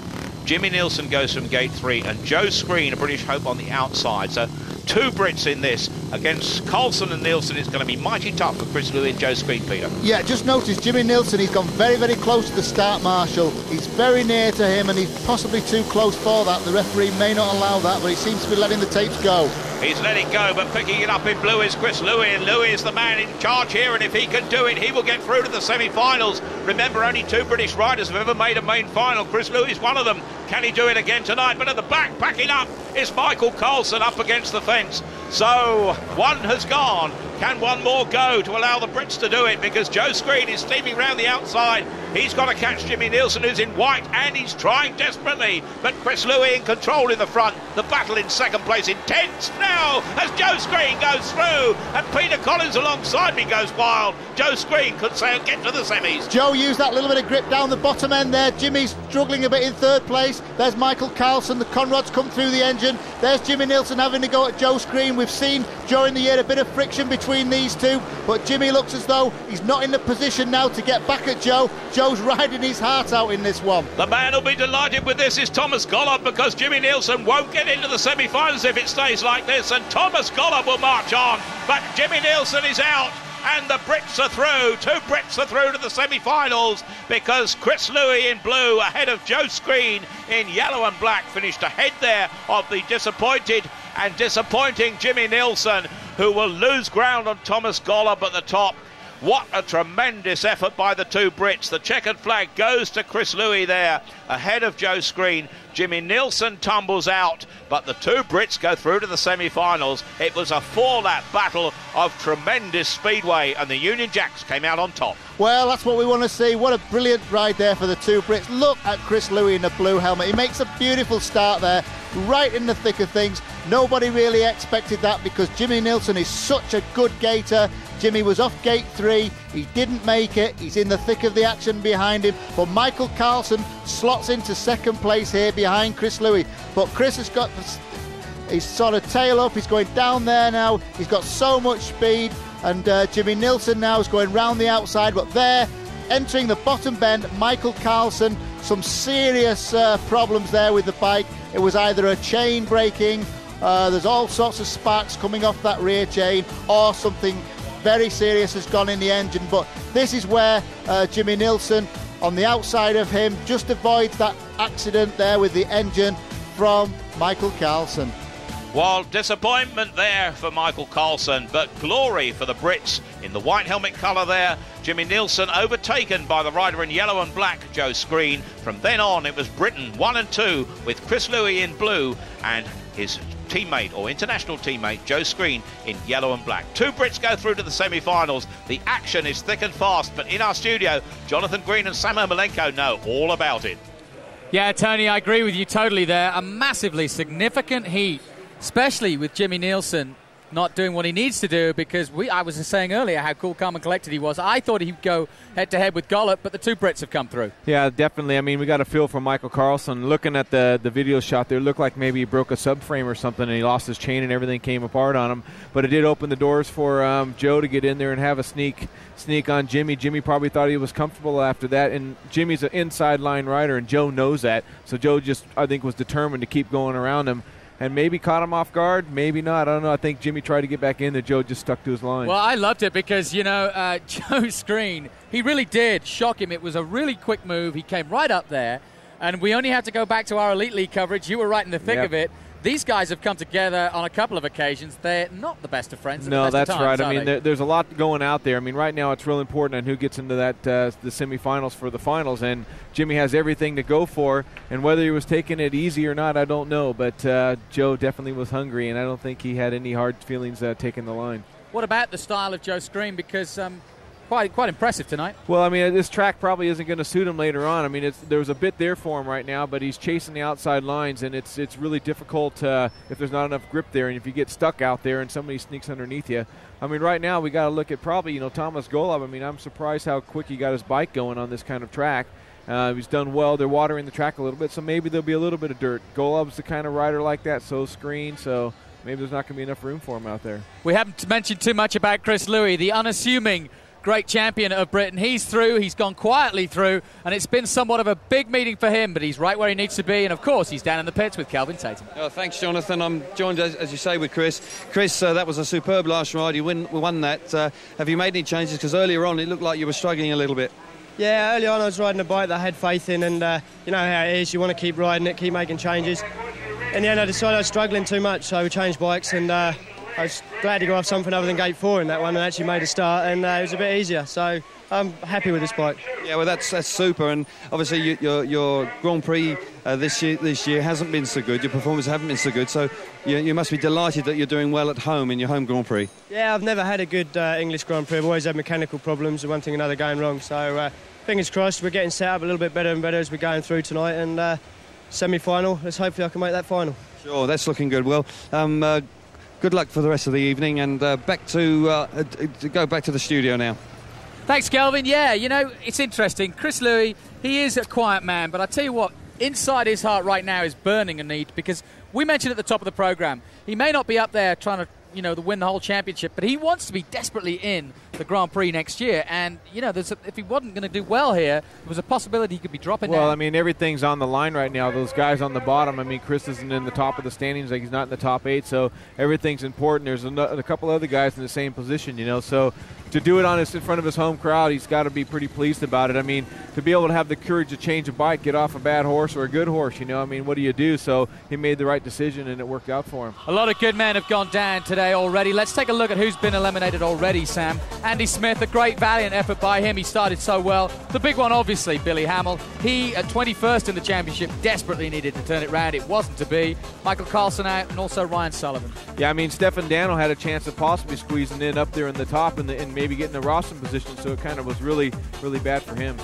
Jimmy Nilsen goes from gate three, and Joe Screen, a British hope, on the outside. So two Brits in this against Karlsson and Nilsen. It's going to be mighty tough for Chris Louis and Joe Screen, Peter. Yeah, just notice Jimmy Nilsen, he's gone very, very close to the start marshal. He's very near to him, and he's possibly too close for that. The referee may not allow that, but he seems to be letting the tapes go. He's letting go, but picking it up in blue is Chris Louis, and Louis is the man in charge here, and if he can do it, he will get through to the semi-finals. Remember, only two British riders have ever made a main final. Chris Louis is one of them. Can he do it again tonight? But at the back, backing up, is Michael Karlsson up against the fence. So one has gone. Can one more go to allow the Brits to do it? Because Joe Screen is steaming round the outside. He's got to catch Jimmy Nilsen, who's in white, and he's trying desperately. But Chris Louis in control in the front. The battle in second place intense now as Joe Screen goes through, and Peter Collins alongside me goes wild. Joe Screen could say get to the semis. Joe used that little bit of grip down the bottom end there. Jimmy's struggling a bit in third place. There's Michael Karlsson. The conrod's come through the engine. There's Jimmy Nilsen having to go at Joe Screen. We've seen during the year a bit of friction between these two, but Jimmy looks as though he's not in the position now to get back at Joe. Joe's *laughs* riding his heart out in this one. The man who'll be delighted with this is Thomas Gollob because Jimmy Nilsen won't get into the semi-finals if it stays like this, and Thomas Gollob will march on. But Jimmy Nilsen is out and the Brits are through. Two Brits are through to the semi-finals because Chris Louis in blue ahead of Joe Screen in yellow and black finished ahead there of the disappointed and disappointing Jimmy Nilsen who will lose ground on Thomas Gollob at the top. What a tremendous effort by the two Brits. The checkered flag goes to Chris Louis there, ahead of Joe Screen. Jimmy Nilsen tumbles out, but the two Brits go through to the semi finals. It was a four lap battle of tremendous speedway, and the Union Jacks came out on top. Well, that's what we want to see. What a brilliant ride there for the two Brits. Look at Chris Louis in the blue helmet. He makes a beautiful start there, right in the thick of things. Nobody really expected that because Jimmy Nilsen is such a good gaiter. Jimmy was off gate three. He didn't make it. He's in the thick of the action behind him. But Michael Karlsson slots into second place here behind Chris Louis. But Chris has got his sort of tail up. He's going down there now. He's got so much speed. And uh, Jimmy Nilsen now is going round the outside. But there, entering the bottom bend, Michael Karlsson, some serious uh, problems there with the bike. It was either a chain breaking, uh, there's all sorts of sparks coming off that rear chain, or something very serious has gone in the engine. But this is where uh, Jimmy Nilsen, on the outside of him, just avoids that accident there with the engine from Michael Karlsson. Well, disappointment there for Michael Karlsson, but glory for the Brits in the white helmet colour there. Jimmy Nilsen overtaken by the rider in yellow and black, Joe Screen. From then on, it was Britain one and two with Chris Louis in blue and his teammate or international teammate Joe Screen in yellow and black. Two Brits go through to the semi-finals. The action is thick and fast, but in our studio, Jonathan Green and Sam Ermolenko know all about it. Yeah, Tony, I agree with you totally there. A massively significant heat, especially with Jimmy Nilsen not doing what he needs to do because we, I was saying earlier how cool, calm, and collected he was. I thought he'd go head to head with Gollob, but the two Brits have come through. Yeah, definitely. I mean, we got a feel from Michael Karlsson. Looking at the, the video shot there, looked like maybe he broke a subframe or something and he lost his chain and everything came apart on him. But it did open the doors for um, Joe to get in there and have a sneak sneak on Jimmy. Jimmy probably thought he was comfortable after that, and Jimmy's an inside line rider, and Joe knows that. So Joe just, I think, was determined to keep going around him and maybe caught him off guard, maybe not. I don't know. I think Jimmy tried to get back in there. Joe just stuck to his line. Well, I loved it because, you know, uh, *laughs* Joe Screen, he really did shock him. It was a really quick move. He came right up there, and we only had to go back to our Elite League coverage. You were right in the thick Yep. of it. These guys have come together on a couple of occasions. They're not the best of friends. No, that's times, right. I mean, there, there's a lot going out there. I mean, right now it's real important on who gets into that uh, the semifinals for the finals, and Jimmy has everything to go for. And whether he was taking it easy or not, I don't know. But uh, Joe definitely was hungry, and I don't think he had any hard feelings uh, taking the line. What about the style of Joe Screen? Because um, quite quite impressive tonight. Well, I mean, this track probably isn't going to suit him later on. I mean, it's, there's a bit there for him right now, but he's chasing the outside lines, and it's it's really difficult uh, if there's not enough grip there, and if you get stuck out there and somebody sneaks underneath you. I mean, right now we got to look at probably you know Thomas Gollob. I mean, I'm surprised how quick he got his bike going on this kind of track. Uh, he's done well. They're watering the track a little bit, so maybe there'll be a little bit of dirt. Gollob's the kind of rider like that, so screen, so maybe there's not going to be enough room for him out there. We haven't mentioned too much about Chris Louis, the unassuming great champion of Britain. He's through, he's gone quietly through, and it's been somewhat of a big meeting for him, but he's right where he needs to be, and of course, he's down in the pits with Kelvin Tatum. Oh, thanks, Jonathan. I'm joined, as, as you say, with Chris. Chris, uh, that was a superb last ride. You win, won that. Uh, have you made any changes? Because earlier on, it looked like you were struggling a little bit. Yeah, early on I was riding a bike that I had faith in, and uh, you know how it is. You want to keep riding it, keep making changes. In the end, I decided I was struggling too much, so we changed bikes, and uh, I was glad to go off something other than gate four in that one, and actually made a start, and uh, it was a bit easier. So I'm happy with this bike. Yeah, well, that's that's super, and obviously you, your your Grand Prix uh, this year this year hasn't been so good. Your performance haven't been so good, so you, you must be delighted that you're doing well at home in your home Grand Prix. Yeah, I've never had a good uh, English Grand Prix. I've always had mechanical problems, and one thing or another going wrong. So uh, fingers crossed, we're getting set up a little bit better and better as we're going through tonight, and uh, semi-final. Let's hopefully I can make that final. Sure, that's looking good. Well, um, uh, good luck for the rest of the evening, and uh, back to, uh, to go back to the studio now. Thanks, Kelvin. Yeah, you know, it's interesting. Chris Louis, he is a quiet man, but I tell you what, inside his heart right now is burning a need because we mentioned at the top of the program, he may not be up there trying to you know, to win the whole championship. But he wants to be desperately in the Grand Prix next year. And, you know, a, if he wasn't going to do well here, there was a possibility he could be dropping Well, down. I mean, everything's on the line right now. Those guys on the bottom, I mean, Chris isn't in the top of the standings. Like, he's not in the top eight, so everything's important. There's a, a couple other guys in the same position, you know. So to do it on his in front of his home crowd, he's got to be pretty pleased about it. I mean, to be able to have the courage to change a bike, get off a bad horse or a good horse, you know, I mean, what do you do? So he made the right decision, and it worked out for him. A lot of good men have gone down today already. Let's take a look at who's been eliminated already, Sam. Andy Smith, a great valiant effort by him. He started so well. The big one, obviously, Billy Hamill. He, at 21st in the championship, desperately needed to turn it round. It wasn't to be. Michael Karlsson out, and also Ryan Sullivan. Yeah, I mean, Stefan Danno had a chance of possibly squeezing in up there in the top and, the, and maybe getting the rostrum position, so it kind of was really, really bad for him.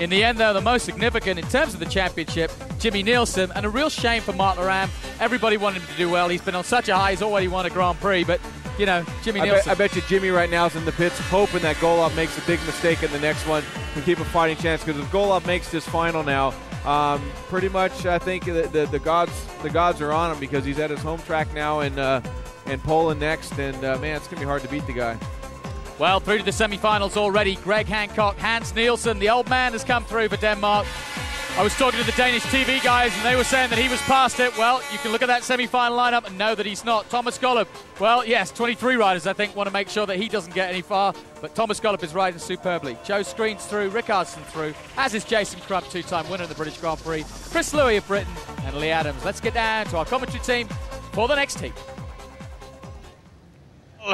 In the end, though, the most significant in terms of the championship, Jimmy Nilsen, and a real shame for Mark Loram. Everybody wanted him to do well. He's been on such a high. He's already won a Grand Prix, but you know, Jimmy I bet, I bet you Jimmy right now is in the pits hoping that Gollob makes a big mistake in the next one to keep a fighting chance. Because if Gollob makes this final now, um, pretty much I think the, the, the, gods the gods are on him because he's at his home track now in uh, in Poland next, and uh, man, it's gonna be hard to beat the guy. Well, through to the semi-finals already. Greg Hancock, Hans Nielsen, the old man has come through for Denmark. I was talking to the Danish TV guys, and they were saying that he was past it. Well, you can look at that semi-final lineup and know that he's not. Thomas Gollob, well, yes, 23 riders, I think, want to make sure that he doesn't get any far. But Thomas Gollob is riding superbly. Joe Screen's through, Rickardsson through, as is Jason Crump, two-time winner of the British Grand Prix, Chris Louis of Britain, and Leigh Adams. Let's get down to our commentary team for the next heat.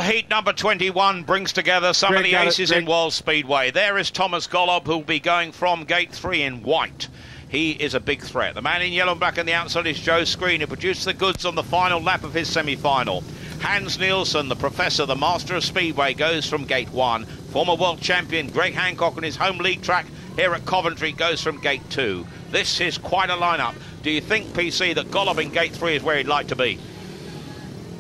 Heat number 21 brings together some Greg of the it, aces in World Speedway. There is Thomas Gollob, who'll be going from gate three in white. He is a big threat. The man in yellow and black on the outside is Joe Screen, who produced the goods on the final lap of his semi final. Hans Nielsen, the professor, the master of Speedway, goes from gate one. Former world champion Greg Hancock on his home league track here at Coventry goes from gate two. This is quite a lineup. Do you think, PC, that Gollob in gate three is where he'd like to be?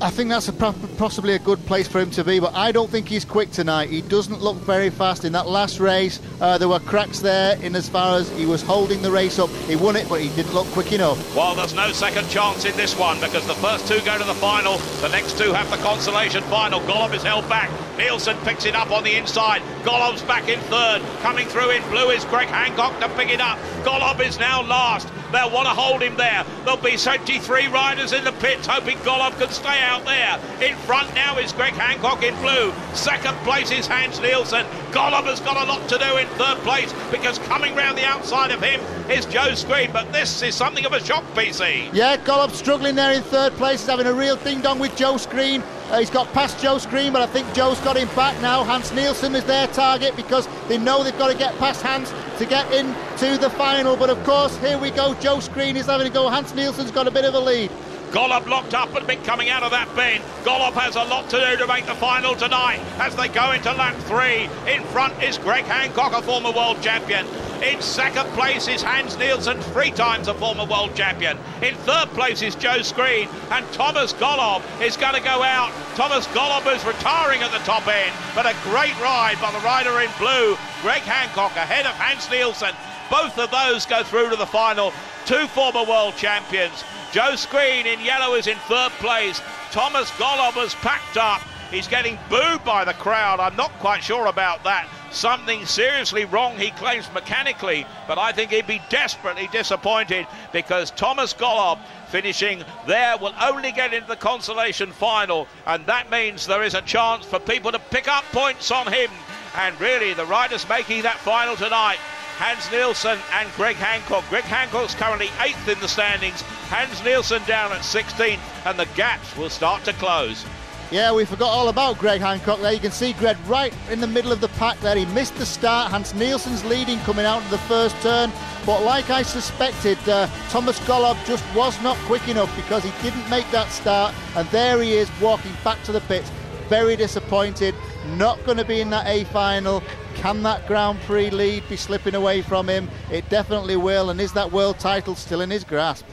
I think that's a possibly a good place for him to be, but I don't think he's quick tonight. He doesn't look very fast in that last race. Uh, there were cracks there in as far as he was holding the race up. He won it, but he didn't look quick enough. Well, there's no second chance in this one because the first two go to the final. The next two have the consolation final. Gollob is held back. Nielsen picks it up on the inside. Gollob's back in third. Coming through in blue is Greg Hancock to pick it up. Gollob is now last. They'll want to hold him there. There'll be 73 riders in the pits hoping Gollob can stay out there. In front now is Greg Hancock in blue. Second place is Hans Nielsen. Has got a lot to do in third place because coming round the outside of him is Joe Screen. But this is something of a shock, PC. Yeah, Gollob struggling there in third place. He's having a real ding-dong with Joe Screen. Uh, he's got past Joe Screen, but I think Joe's got him back now. Hans Nielsen is their target because they know they've got to get past Hans to get into the final. But of course, here we go. Joe Screen is having to go. Hans Nielsen's got a bit of a lead. Gollob locked up and been coming out of that bend. Gollob has a lot to do to make the final tonight as they go into lap three. In front is Greg Hancock, a former world champion. In second place is Hans Nielsen, three times a former world champion. In third place is Joe Screen, and Thomas Gollob is going to go out. Thomas Gollob is retiring at the top end, but a great ride by the rider in blue, Greg Hancock, ahead of Hans Nielsen. Both of those go through to the final. Two former world champions. Joe Screen in yellow is in third place. Thomas Gollob has packed up. He's getting booed by the crowd. I'm not quite sure about that. Something seriously wrong, he claims mechanically, but I think he'd be desperately disappointed because Thomas Gollob finishing there will only get into the consolation final, and that means there is a chance for people to pick up points on him. And really, the riders making that final tonight Hans Nielsen and Greg Hancock. Greg Hancock's currently eighth in the standings. Hans Nielsen down at 16th, and the gaps will start to close. Yeah, we forgot all about Greg Hancock there. You can see Greg right in the middle of the pack there. He missed the start. Hans Nielsen's leading coming out of the first turn. But like I suspected, uh, Thomas Gollob just was not quick enough because he didn't make that start. And there he is walking back to the pits. Very disappointed. Not going to be in that A final. Can that Grand Prix lead be slipping away from him? It definitely will. And is that world title still in his grasp?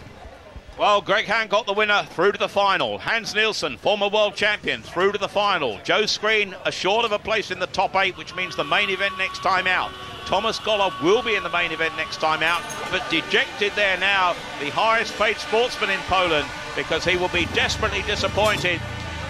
Well, Greg Hancock, the winner, through to the final. Hans Nielsen, former world champion, through to the final. Joe Screen, short of a place in the top eight, which means the main event next time out. Thomas Gollob will be in the main event next time out, but dejected there now, the highest paid sportsman in Poland, because he will be desperately disappointed.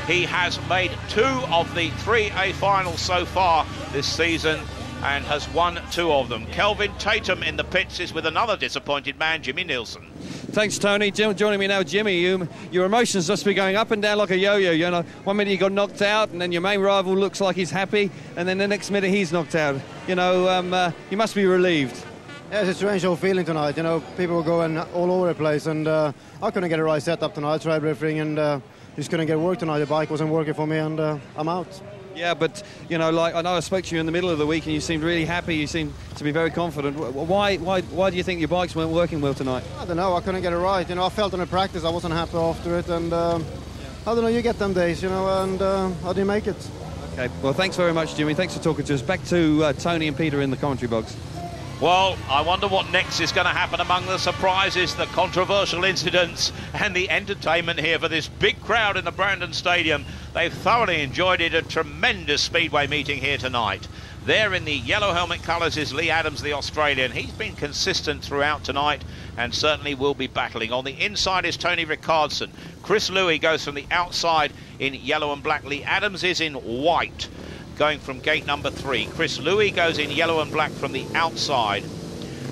He has made two of the 3A finals so far this season and has won two of them. Kelvin Tatum in the pits is with another disappointed man, Jimmy Nilsen. Thanks, Tony. Jim, joining me now, Jimmy. You, your emotions must be going up and down like a yo-yo. You know, one minute you got knocked out, and then your main rival looks like he's happy, and then the next minute he's knocked out. You know, um, uh, you must be relieved. Yeah, it's a strange old feeling tonight. You know, people were going all over the place, and uh, I couldn't get a right setup tonight. I tried everything, and uh, just couldn't get work tonight. The bike wasn't working for me, and uh, I'm out. Yeah, but you know, like I know I spoke to you in the middle of the week, and you seemed really happy. You seemed to be very confident. Why, why, why do you think your bikes weren't working well tonight? I don't know. I couldn't get it right. You know, I felt in the practice I wasn't happy after it, and um, I don't know. You get them days, you know, and uh, how do you make it? Okay. Well, thanks very much, Jimmy. Thanks for talking to us. Back to uh, Tony and Peter in the commentary box. Well, I wonder what next is going to happen among the surprises, the controversial incidents, and the entertainment here for this big crowd in the Brandon Stadium. They've thoroughly enjoyed it. A tremendous speedway meeting here tonight. There in the yellow helmet colours is Leigh Adams, the Australian. He's been consistent throughout tonight and certainly will be battling. On the inside is Tony Rickardsson. Chris Louis goes from the outside in yellow and black. Leigh Adams is in white going from gate number three. Chris Louis goes in yellow and black from the outside.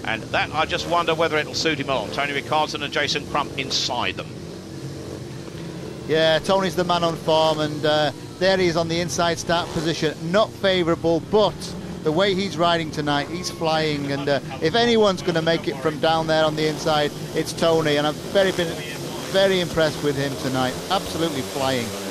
And that, I just wonder whether it'll suit him not. Tony Rickardsson and Jason Crump inside them. Yeah, Tony's the man on form, and uh, there he is on the inside start position. Not favourable, but the way he's riding tonight, he's flying, and uh, if anyone's going to make it from down there on the inside, it's Tony, and I've very been very impressed with him tonight. Absolutely flying.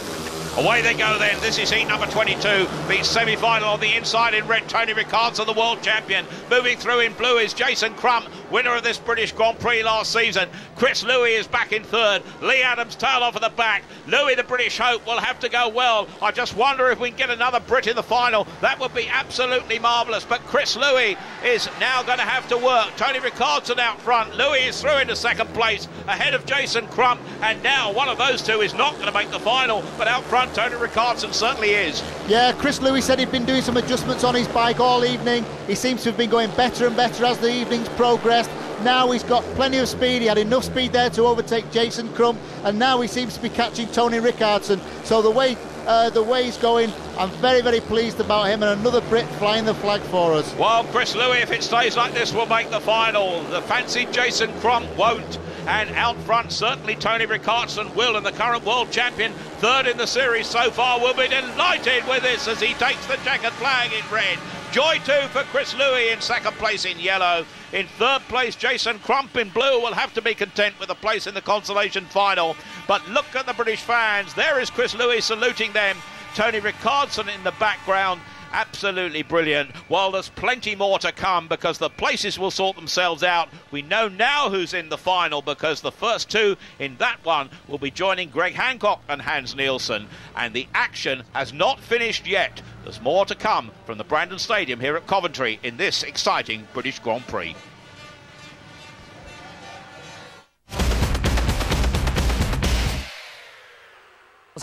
Away they go then. This is heat number 22. The semi-final on the inside in red. Tony Rickardsson, the world champion. Moving through in blue is Jason Crump, winner of this British Grand Prix last season. Chris Louis is back in third. Leigh Adams tail off at the back. Louis, the British hope, will have to go well. I just wonder if we can get another Brit in the final. That would be absolutely marvellous. But Chris Louis is now going to have to work. Tony Rickardsson out front. Louis is through into second place ahead of Jason Crump. And now one of those two is not going to make the final, but out front Tony Rickardsson certainly is. Yeah, Chris Louis said he'd been doing some adjustments on his bike all evening. He seems to have been going better and better as the evening's progressed. Now he's got plenty of speed. He had enough speed there to overtake Jason Crump, and now he seems to be catching Tony Rickardsson. So the way uh, the way he's going, I'm very, very pleased about him, and another Brit flying the flag for us. Well, Chris Louis, if it stays like this, will make the final. The fancy Jason Crump won't. And out front, certainly Tony Rickardsson will, and the current world champion, third in the series so far, will be delighted with this as he takes the checkered flag in red. Joy too for Chris Louis in second place in yellow. In third place, Jason Crump in blue will have to be content with a place in the consolation final. But look at the British fans. There is Chris Louis saluting them. Tony Rickardsson in the background absolutely brilliant. While there's plenty more to come because the places will sort themselves out. We know now who's in the final because the first two in that one will be joining Greg Hancock and Hans Nielsen. And the action has not finished yet. There's more to come from the Brandon Stadium here at Coventry in this exciting British Grand Prix.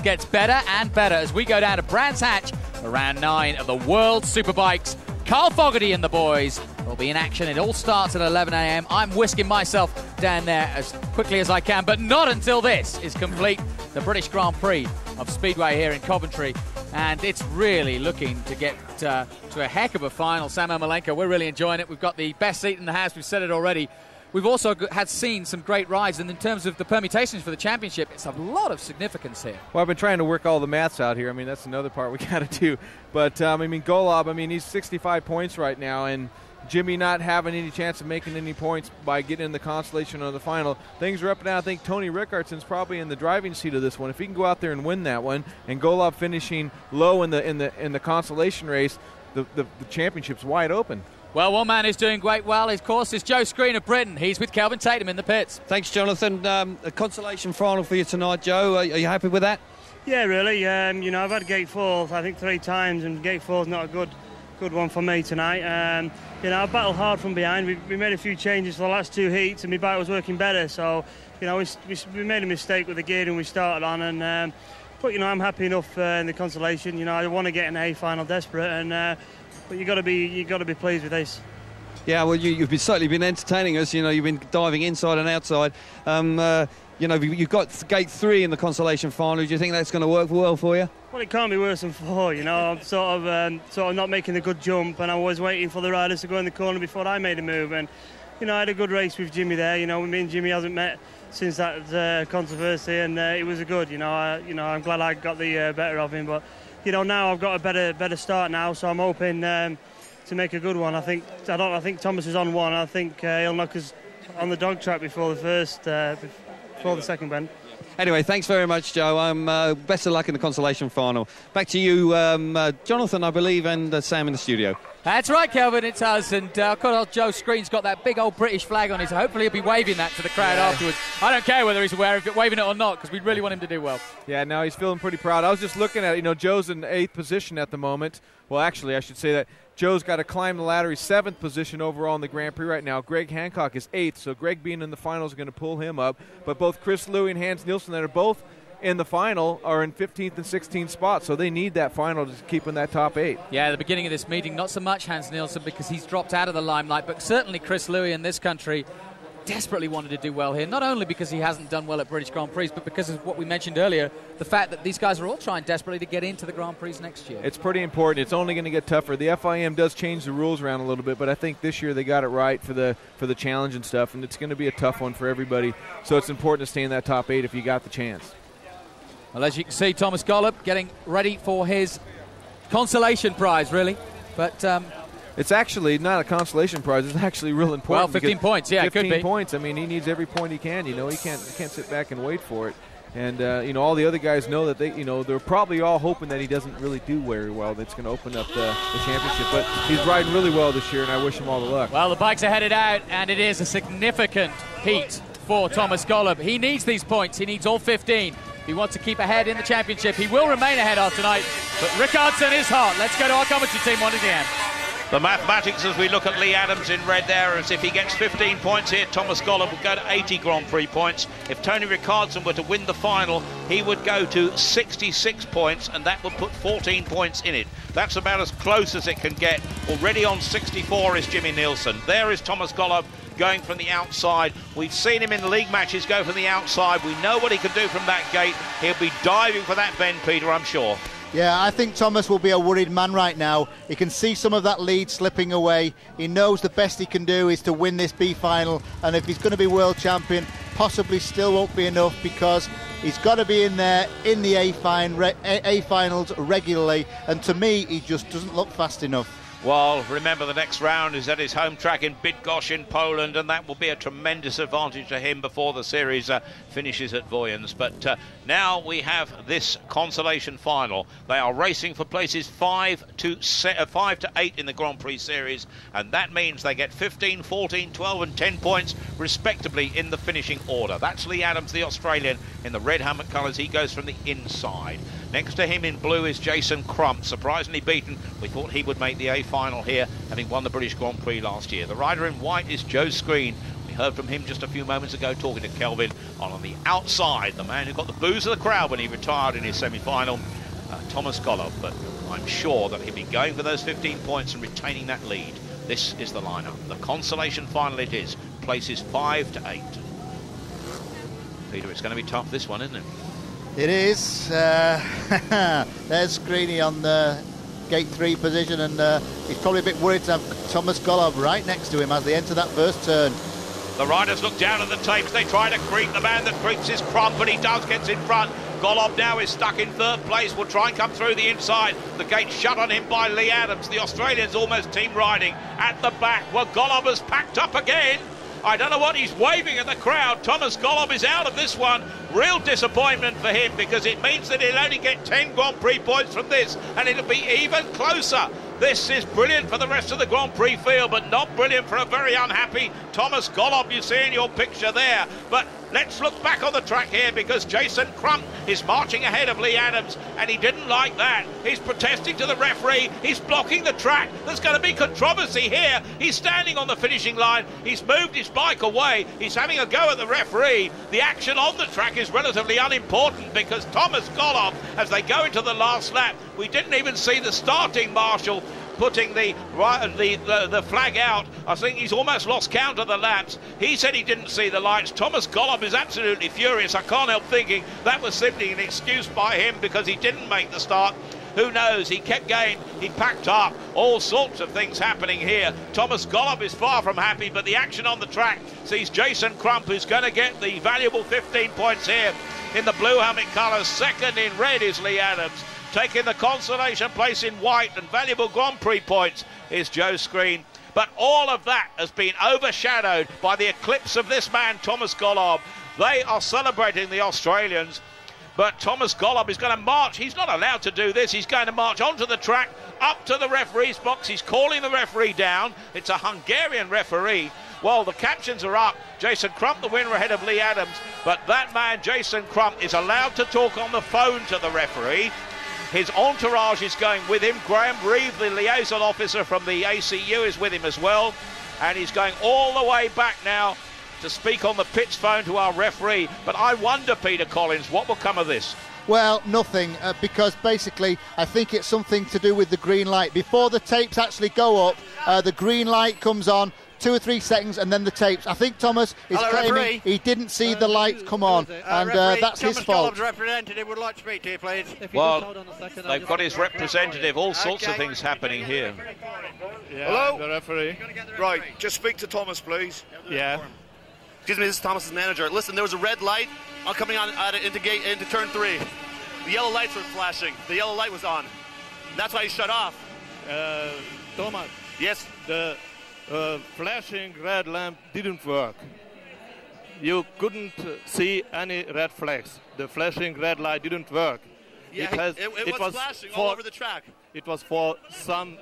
Gets better and better as we go down to Brands Hatch for round nine of the World Superbikes. Carl Fogarty and the boys will be in action. It all starts at 11 a.m. I'm whisking myself down there as quickly as I can, but not until this is complete. The British Grand Prix of Speedway here in Coventry. And it's really looking to get uh, to a heck of a final. Sam Ermolenko, we're really enjoying it. We've got the best seat in the house. We've said it already. We've also had seen some great rides, and in terms of the permutations for the championship, it's a lot of significance here. Well, I've been trying to work all the maths out here. I mean, that's another part we *laughs* got to do. But um, I mean, Gollob, I mean, he's 65 points right now, and Jimmy not having any chance of making any points by getting in the consolation or the final. Things are up and down. I think Tony Rickardsson's probably in the driving seat of this one. If he can go out there and win that one, and Gollob finishing low in the in the in the consolation race, the, the, the championship's wide open. Well, one man is doing great well. Of course, is Joe Screen of Britain. He's with Kelvin Tatum in the pits. Thanks, Jonathan. Um, a consolation final for you tonight, Joe. Are, are you happy with that? Yeah, really. Um, you know, I've had gate four, I think, three times, and gate four is not a good, good one for me tonight. Um, you know, I battled hard from behind. We, we, made a few changes for the last two heats, and my bike was working better. So, you know, we, we, we made a mistake with the gearing we started on, and um, but you know, I'm happy enough uh, in the consolation. You know, I want to get an A final, desperate, and uh, but you got to be you got to be pleased with this. Yeah, well, you, have been, certainly been entertaining us. You know, you've been diving inside and outside. Um, uh, you know, you've got gate three in the consolation final. Do you think that's going to work well for you? Well, it can't be worse than four. You know, I'm sort of um, sort of not making a good jump, and I was waiting for the riders to go in the corner before I made a move. And you know, I had a good race with Jimmy there. You know, me and Jimmy hasn't met since that uh, controversy, and uh, it was a good. You know, I, you know, I'm glad I got the uh, better of him, but you know, now I've got a better better start now, so I'm hoping. Um, to make a good one. I think I don't. I think Thomas is on one. I think uh, he'll knock us on the dog track before the first, uh, before the second bend. Anyway, thanks very much, Joe. Um, uh, best of luck in the consolation final. Back to you, um, uh, Jonathan, I believe, and uh, Sam in the studio. That's right, Kelvin. It's us, and uh, of Joe Screen's got that big old British flag on his. Hopefully, he'll be waving that to the crowd yeah. afterwards. I don't care whether he's aware of it, waving it or not, because we really want him to do well. Yeah, now he's feeling pretty proud. I was just looking at, you know, Joe's in eighth position at the moment. Well, actually, I should say that Joe's got to climb the ladder. He's seventh position overall in the Grand Prix right now. Greg Hancock is eighth, so Greg being in the finals is going to pull him up. But both Chris Louis and Hans Nielsen that are both in the final are in 15th and 16th spots, so they need that final to keep in that top eight. Yeah, at the beginning of this meeting, not so much Hans Nielsen because he's dropped out of the limelight, but certainly Chris Louis in this country desperately wanted to do well here, not only because he hasn't done well at British Grand Prix, but because of what we mentioned earlier, the fact that these guys are all trying desperately to get into the Grand Prix next year. It's pretty important. It's only going to get tougher. The FIM does change the rules around a little bit, but I think this year they got it right for the for the challenge and stuff, and it's going to be a tough one for everybody. So it's important to stay in that top eight if you got the chance. Well, as you can see, Thomas Gollob getting ready for his consolation prize, really. But um, it's actually not a consolation prize. It's actually real *laughs* important. Well, 15 points, yeah, 15 points. I mean, he needs every point he can. You know, he can't he can't sit back and wait for it. And uh, you know, all the other guys know that they, you know, they're probably all hoping that he doesn't really do very well. That's going to open up the, the, championship. But he's riding really well this year, and I wish him all the luck. Well, the bikes are headed out, and it is a significant heat for Thomas Gollob. He needs these points. He needs all 15. He wants to keep ahead in the championship. He will remain ahead of tonight. But Rickardsson is hot. Let's go to our commentary team once again. The mathematics as we look at Leigh Adams in red there is if he gets 15 points here, Thomas Gollob would go to 80 Grand Prix points. If Tony Rickardsson were to win the final, he would go to 66 points, and that would put 14 points in it. That's about as close as it can get. Already on 64 is Jimmy Nilsen. There is Thomas Gollob going from the outside. We've seen him in the league matches go from the outside. We know what he can do from that gate. He'll be diving for that bend, Peter, I'm sure. Yeah, I think Thomas will be a worried man right now. He can see some of that lead slipping away. He knows the best he can do is to win this B final, and if he's going to be world champion, possibly still won't be enough because he's got to be in there in the A, A finals regularly, and to me, he just doesn't look fast enough. Well, remember the next round is at his home track in Bydgoszcz in Poland, and that will be a tremendous advantage to him before the series uh, finishes at Vojens. But uh, now we have this consolation final. They are racing for places five to se- uh, five to eight in the Grand Prix series, and that means they get 15, 14, 12, and 10 points respectively in the finishing order. That's Leigh Adams, the Australian, in the red helmet colours. He goes from the inside. Next to him in blue is Jason Crump, surprisingly beaten. We thought he would make the A final here, having won the British Grand Prix last year. The rider in white is Joe Screen. We heard from him just a few moments ago talking to Kelvin on, the outside, the man who got the boos of the crowd when he retired in his semi-final, uh, Thomas Gollob. But I'm sure that he'll be going for those 15 points and retaining that lead. This is the lineup. The consolation final it is. Places 5 to 8. Peter, it's going to be tough this one, isn't it? It is. Uh, *laughs* there's Screeny on the gate three position, and uh, he's probably a bit worried to have Thomas Gollob right next to him as they enter that first turn. The riders look down at the tapes. They try to creep. The man that creeps is Crump, but he does gets in front. Gollob now is stuck in third place. Will try and come through the inside. The gate shut on him by Leigh Adams. The Australians almost team riding at the back. Well, Gollob has packed up again. I don't know what he's waving at the crowd. Thomas Gollob is out of this one. Real disappointment for him because it means that he'll only get 10 Grand Prix points from this and it'll be even closer. This is brilliant for the rest of the Grand Prix field, but not brilliant for a very unhappy Thomas Gollob you see in your picture there. But Let's look back on the track here because Jason Crump is marching ahead of Leigh Adams and he didn't like that. He's protesting to the referee. He's blocking the track. There's going to be controversy here. He's standing on the finishing line. He's moved his bike away. He's having a go at the referee. The action on the track is relatively unimportant because Thomas Gollob, as they go into the last lap, we didn't even see the starting marshal putting the, the, the, the flag out. I think he's almost lost count of the laps. He said he didn't see the lights. Thomas Gollob is absolutely furious. I can't help thinking that was simply an excuse by him because he didn't make the start. Who knows? He kept going. He packed up. All sorts of things happening here. Thomas Gollob is far from happy, but the action on the track sees Jason Crump, who's going to get the valuable 15 points here in the blue helmet colours. Second in red is Leigh Adams. Taking the consolation place in white and valuable Grand Prix points is Joe Screen. But all of that has been overshadowed by the eclipse of this man, Thomas Gollob. They are celebrating the Australians. But Thomas Gollob is going to march. He's not allowed to do this. He's going to march onto the track, up to the referee's box. He's calling the referee down. It's a Hungarian referee. Well, the captions are up. Jason Crump, the winner ahead of Leigh Adams. But that man, Jason Crump, is allowed to talk on the phone to the referee. His entourage is going with him. Graham Reeve, the liaison officer from the ACU, is with him as well. And he's going all the way back now to speak on the pitch phone to our referee. But I wonder, Peter Collins, what will come of this? Well, nothing, uh, because basically I think it's something to do with the green light. Before the tapes actually go up, uh, the green light comes on, two or three seconds, and then the tapes. I think Thomas is Hello, claiming referee. he didn't see the lights come on, Uh, and uh, that's Thomas his fault. Gollob's representative would like to speak to you, please. Well, they've got his representative, all sorts of things happening here. Hello? The referee. Right, just speak to Thomas, please. Yeah. Excuse me, this is Thomas's manager. Listen, there was a red light on coming on out of, into gate into turn three. The yellow lights were flashing. The yellow light was on. That's why he shut off. Uh, Thomas. Yes. The uh, flashing red lamp didn't work. You couldn't see any red flags. The flashing red light didn't work. Yeah, it, has, it, it was, flashing for, all over the track. It was for some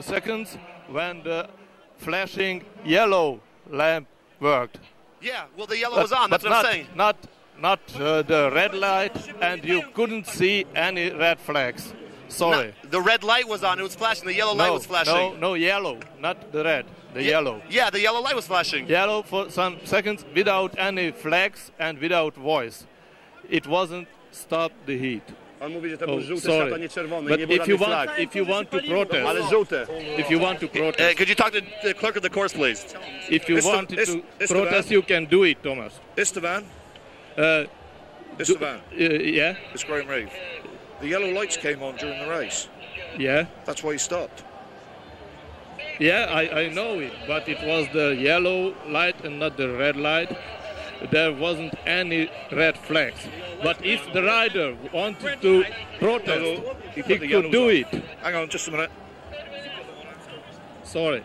seconds when the flashing yellow lamp worked. Yeah, well, the yellow But- was on. That's what not, I'm saying. Not, not uh, the red light, and you couldn't see any red flags. Sorry. No, the red light was on. It was flashing. The yellow light was flashing. No, no yellow, not the red, the Yeah, yellow. Yeah, the yellow light was flashing. Yellow for some seconds without any flags and without voice. It wasn't stop the heat. On mówi, że to Oh, był żółty sorry. nie czerwony. But nie było if you want, flag. if you want to protest, Ale żółte. if you want to Uh, protest, could you talk to the clerk of the course, please? if you Mr. want to Mr. Mr. protest, you can do it, Thomas. Esteban, Uh, Mr. Van, uh, yeah, it's Graham Reeve. The yellow lights came on during the race. yeah, That's why he stopped. yeah. I, I know it, but it was the yellow light and not the red light. There wasn't any red flags. But if the rider wanted to protest, he put could do it. Hang on, just a minute. Sorry.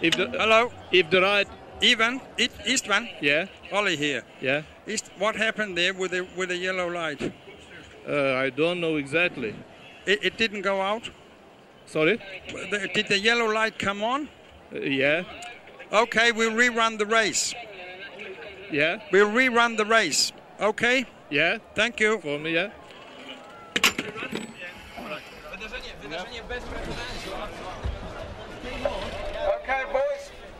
If the Hello. if the right Ivan, it, Eastman. Yeah. Ole here. Yeah. East, what happened there with the with the yellow light? Uh, I don't know exactly. It, it didn't go out. Sorry. The- did the yellow light come on? Uh, yeah. Okay, we'll rerun the race. Yeah. We'll rerun the race. Okay. Yeah. Thank you. For me, yeah. Okay, boys. Heat 23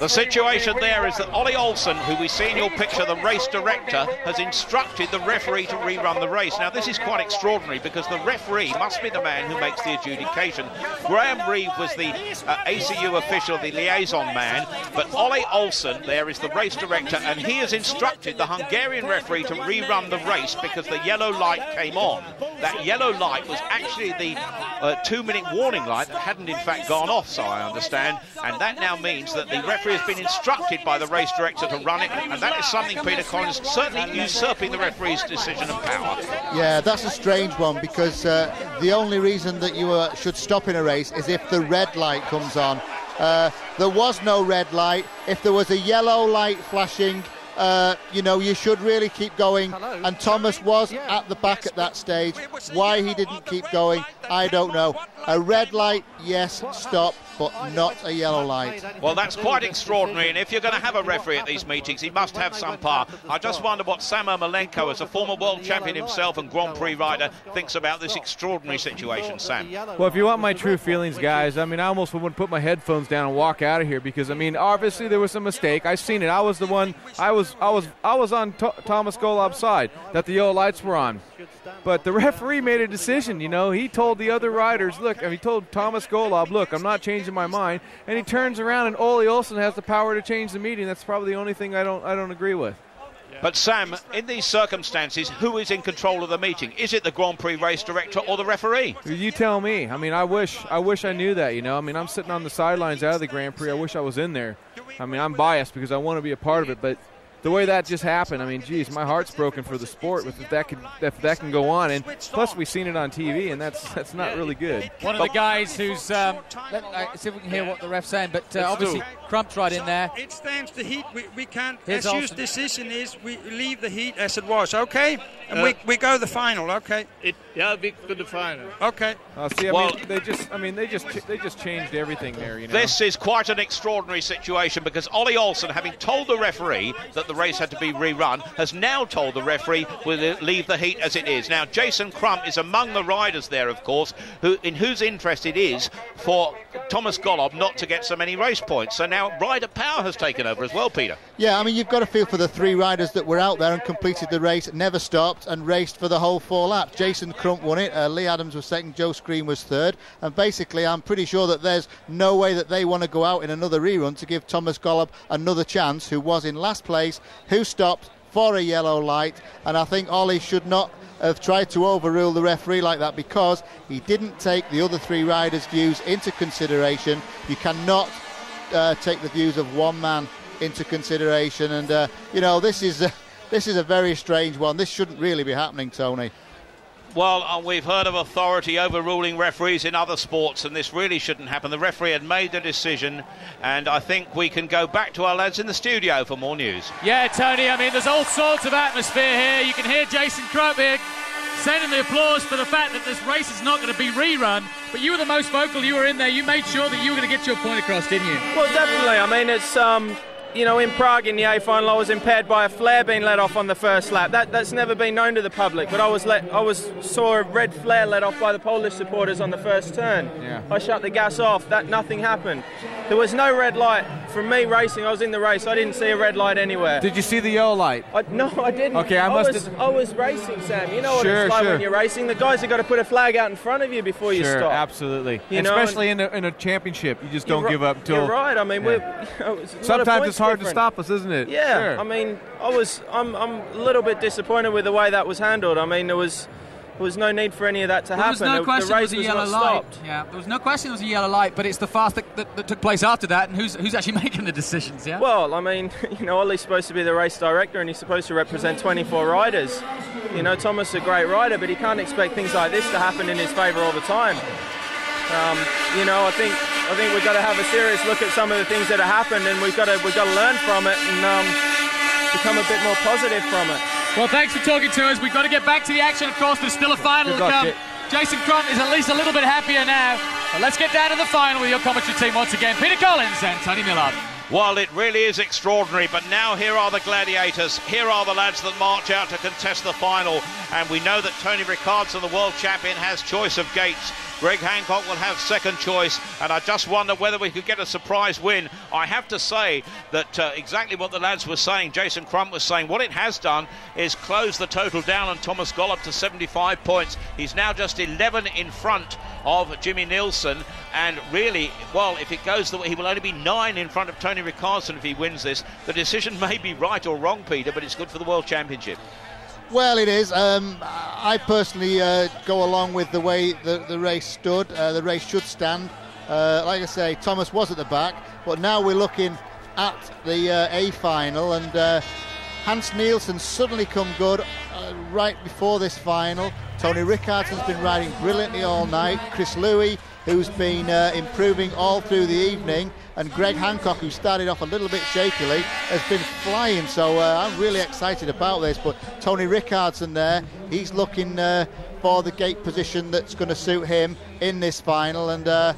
The situation there is that. Ole Olsen, who we see in your picture, the race director, has instructed the referee to rerun the race. Now, this is quite extraordinary because the referee must be the man who makes the adjudication. Graham Reeve was the uh, ACU official, the liaison man, but Ole Olsen there is the race director, and he has instructed the Hungarian referee to rerun the race because the yellow light came on. That yellow light was actually the uh, two-minute warning light that hadn't in fact gone off, so I understand, and that now means that the referee has been instructed by the race director to run it, and that is something, Peter Collins, certainly usurping the referee's decision and power. Yeah, that's a strange one because uh, the only reason that you uh, should stop in a race is if the red light comes on. Uh, there was no red light. If there was a yellow light flashing, uh, you know, you should really keep going. And Thomas was at the back at that stage. Why he didn't keep going, I don't know. A red light, yes, stop, but not a yellow light. Well, that's quite extraordinary, and if you're going to have a referee at these meetings, he must have some power. I just wonder what Sam Ermolenko, as a former world champion himself and Grand Prix rider, thinks about this extraordinary situation, Sam. Well, if you want my true feelings, guys, I mean, I almost would put my headphones down and walk out of here because, I mean, obviously there was a mistake. I've seen it. I was the one. I was. I was. I was on T- Thomas Gollob's side that the yellow lights were on. But the *laughs* referee made a decision. You know, he told the other riders, "Look," and he told Thomas Gollob, "Look, I'm not changing my mind." And he turns around, and Ole Olsen has the power to change the meeting. That's probably the only thing I don't. I don't agree with. But Sam, in these circumstances, who is in control of the meeting? Is it the Grand Prix race director or the referee? You tell me. I mean, I wish I wish I knew that. You know, I mean, I'm sitting on the sidelines out of the Grand Prix. I wish I was in there. I mean, I'm biased because I want to be a part of it, but the way that just happened, I mean, geez, my heart's broken for the sport. If that can, if that can go on, and plus we've seen it on TV, and that's that's not really good. One of the guys who's um, let, uh, see if we can hear what the ref's saying, but uh, obviously Crump's right in there. It stands the heat. We, we can't. Here's as your Olsen. decision is, we leave the heat as it was. Okay, and Uh, we, we go the final. Okay. It, yeah, we go to the final. Okay. Uh, see, I Well- mean, they just, I mean, they just, ch- they just changed everything there. You know. This is quite an extraordinary situation because Ole Olsen, having told the referee that the race had to be rerun, has now told the referee we'll leave the heat as it is. Now, Jason Crump is among the riders there, of course, who in whose interest it is for Thomas Gollob not to get so many race points. So now rider power has taken over as well, Peter. Yeah, I mean, you've got to feel for the three riders that were out there and completed the race, never stopped, and raced for the whole four laps. Jason Crump won it, uh, Leigh Adams was second, Joe Screen was third, and basically, I'm pretty sure that there's no way that they want to go out in another rerun to give Thomas Gollob another chance, who was in last place, who stopped for a yellow light, and I think Ole should not have tried to overrule the referee like that because he didn't take the other three riders' views into consideration. You cannot uh, take the views of one man into consideration, and uh, you know this is *laughs* this is a very strange one. This shouldn't really be happening, Tony. Well, uh, we've heard of authority overruling referees in other sports, and this really shouldn't happen. The referee had made the decision, and I think we can go back to our lads in the studio for more news. Yeah, Tony, I mean, there's all sorts of atmosphere here. You can hear Jason Crump here sending the applause for the fact that this race is not going to be rerun. But you were the most vocal. You were in there. You made sure that you were going to get your point across, didn't you? Well, definitely. I mean, it's um, you know, in Prague in the A final, I was impaired by a flare being let off on the first lap. That that's never been known to the public. But I was let, I was saw a red flare let off by the Polish supporters on the first turn. Yeah. I shut the gas off. That nothing happened. There was no red light from me racing. I was in the race. I didn't see a red light anywhere. Did you see the yellow light? I, no, I didn't. Okay, I must. I was, have- I was racing, Sam. You know what Sure, it's like sure. when you're racing. The guys have got to put a flag out in front of you before you sure, stop. absolutely. You know, especially in, a, in a championship, you just don't give up until. You're right. I mean, Yeah. we're. *laughs* You know, it's a lot of Sometimes it's hard different. to stop us, isn't it? Yeah, Sure. I mean, I was, I'm, I'm a little bit disappointed with the way that was handled. I mean, there was, there was no need for any of that to Well, happen. was no the, question the it race was a was yellow light. stopped. Yeah, there was no question it was a yellow light, but it's the fast that, that, that took place after that, and who's who's actually *laughs* making the decisions? Yeah. Well, I mean, *laughs* you know, Ole's supposed to be the race director, and he's supposed to represent 24 riders. You know, Thomas is a great rider, but he can't expect things like this to happen in his favour all the time. Um, you know, I think I think we've got to have a serious look at some of the things that have happened, and we've got to we've got to learn from it and um, become a bit more positive from it. Well, thanks for talking to us. We've got to get back to the action. Of course, there's still a final to come. Kit. Jason Crump is at least a little bit happier now. But let's get down to the final with your commentary team once again. Peter Collins and Tony Millard. Well, it really is extraordinary, but now here are the gladiators. Here are the lads that march out to contest the final. And we know that Tony Rickardsson, the world champion, has choice of gates. Greg Hancock will have second choice, and I just wonder whether we could get a surprise win. I have to say that uh, exactly what the lads were saying, Jason Crump was saying, what it has done is close the total down on Thomas Gollob to 75 points. He's now just 11 in front of Jimmy Nilsen, and really, well, if it goes the way, he will only be nine in front of Tony Rickardsson if he wins this. The decision *laughs* may be right or wrong, Peter, but it's good for the World Championship. Well, it is. Um, I personally uh, go along with the way the, the race stood. Uh, the race should stand. Uh, like I say, Thomas was at the back, but now we're looking at the uh, A final, and uh, Hans Nielsen suddenly come good uh, right before this final. Tony Rickardsson's been riding brilliantly all night. Chris Louis, who's been uh, improving all through the evening, and Greg Hancock, who started off a little bit shakily, has been flying. So uh, I'm really excited about this. But Tony Rickardsson there, he's looking uh, for the gate position that's going to suit him in this final, and uh,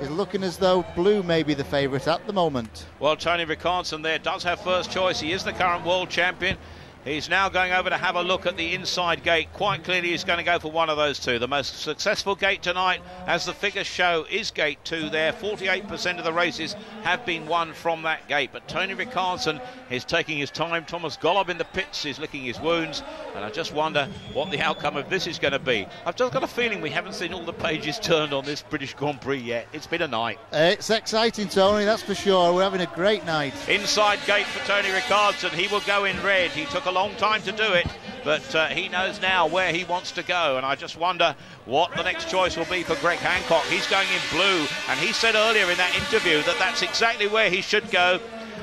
is looking as though Blue may be the favourite at the moment. Well, Tony Rickardsson there does have first choice. He is the current world champion. He's now going over to have a look at the inside gate. Quite clearly, he's going to go for one of those two. The most successful gate tonight, as the figures show, is gate two there. 48% of the races have been won from that gate. But Tony Rickardsson is taking his time. Thomas Gollob in the pits is licking his wounds. And I just wonder what the outcome of this is going to be. I've just got a feeling we haven't seen all the pages turned on this British Grand Prix yet. It's been a night. It's exciting, Tony, that's for sure. We're having a great night. Inside gate for Tony Rickardsson. He will go in red. He took a long time to do it, but uh, he knows now where he wants to go. And I just wonder what the next choice will be for Greg Hancock. He's going in blue, and he said earlier in that interview that that's exactly where he should go.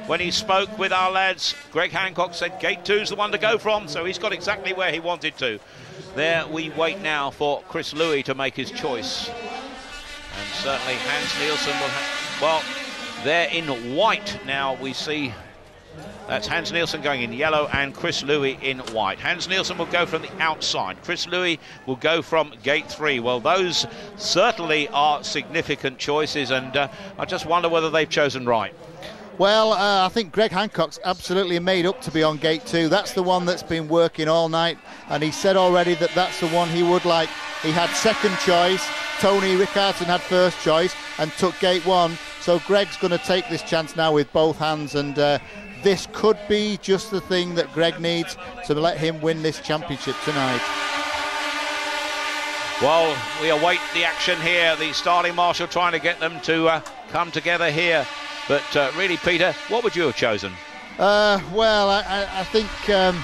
When he spoke with our lads, Greg Hancock said gate two's the one to go from, so he's got exactly where he wanted to. There we wait now for Chris Louis to make his choice. And certainly Hans Nielsen will have, well, they're in white now. We see that's Hans Nielsen going in yellow and Chris Louis in white. Hans Nielsen will go from the outside. Chris Louis will go from gate three. Well, those certainly are significant choices, and uh, I just wonder whether they've chosen right. Well, uh, I think Greg Hancock's absolutely made up to be on gate two. That's the one that's been working all night, and he said already that that's the one he would like. He had second choice. Tony Rickardsson had first choice and took gate one. So Greg's going to take this chance now with both hands, and uh, this could be just the thing that Greg needs to let him win this championship tonight. Well, we await the action here. The starting marshal trying to get them to uh, come together here. But uh, really, Peter, what would you have chosen? Uh, well, I, I think um,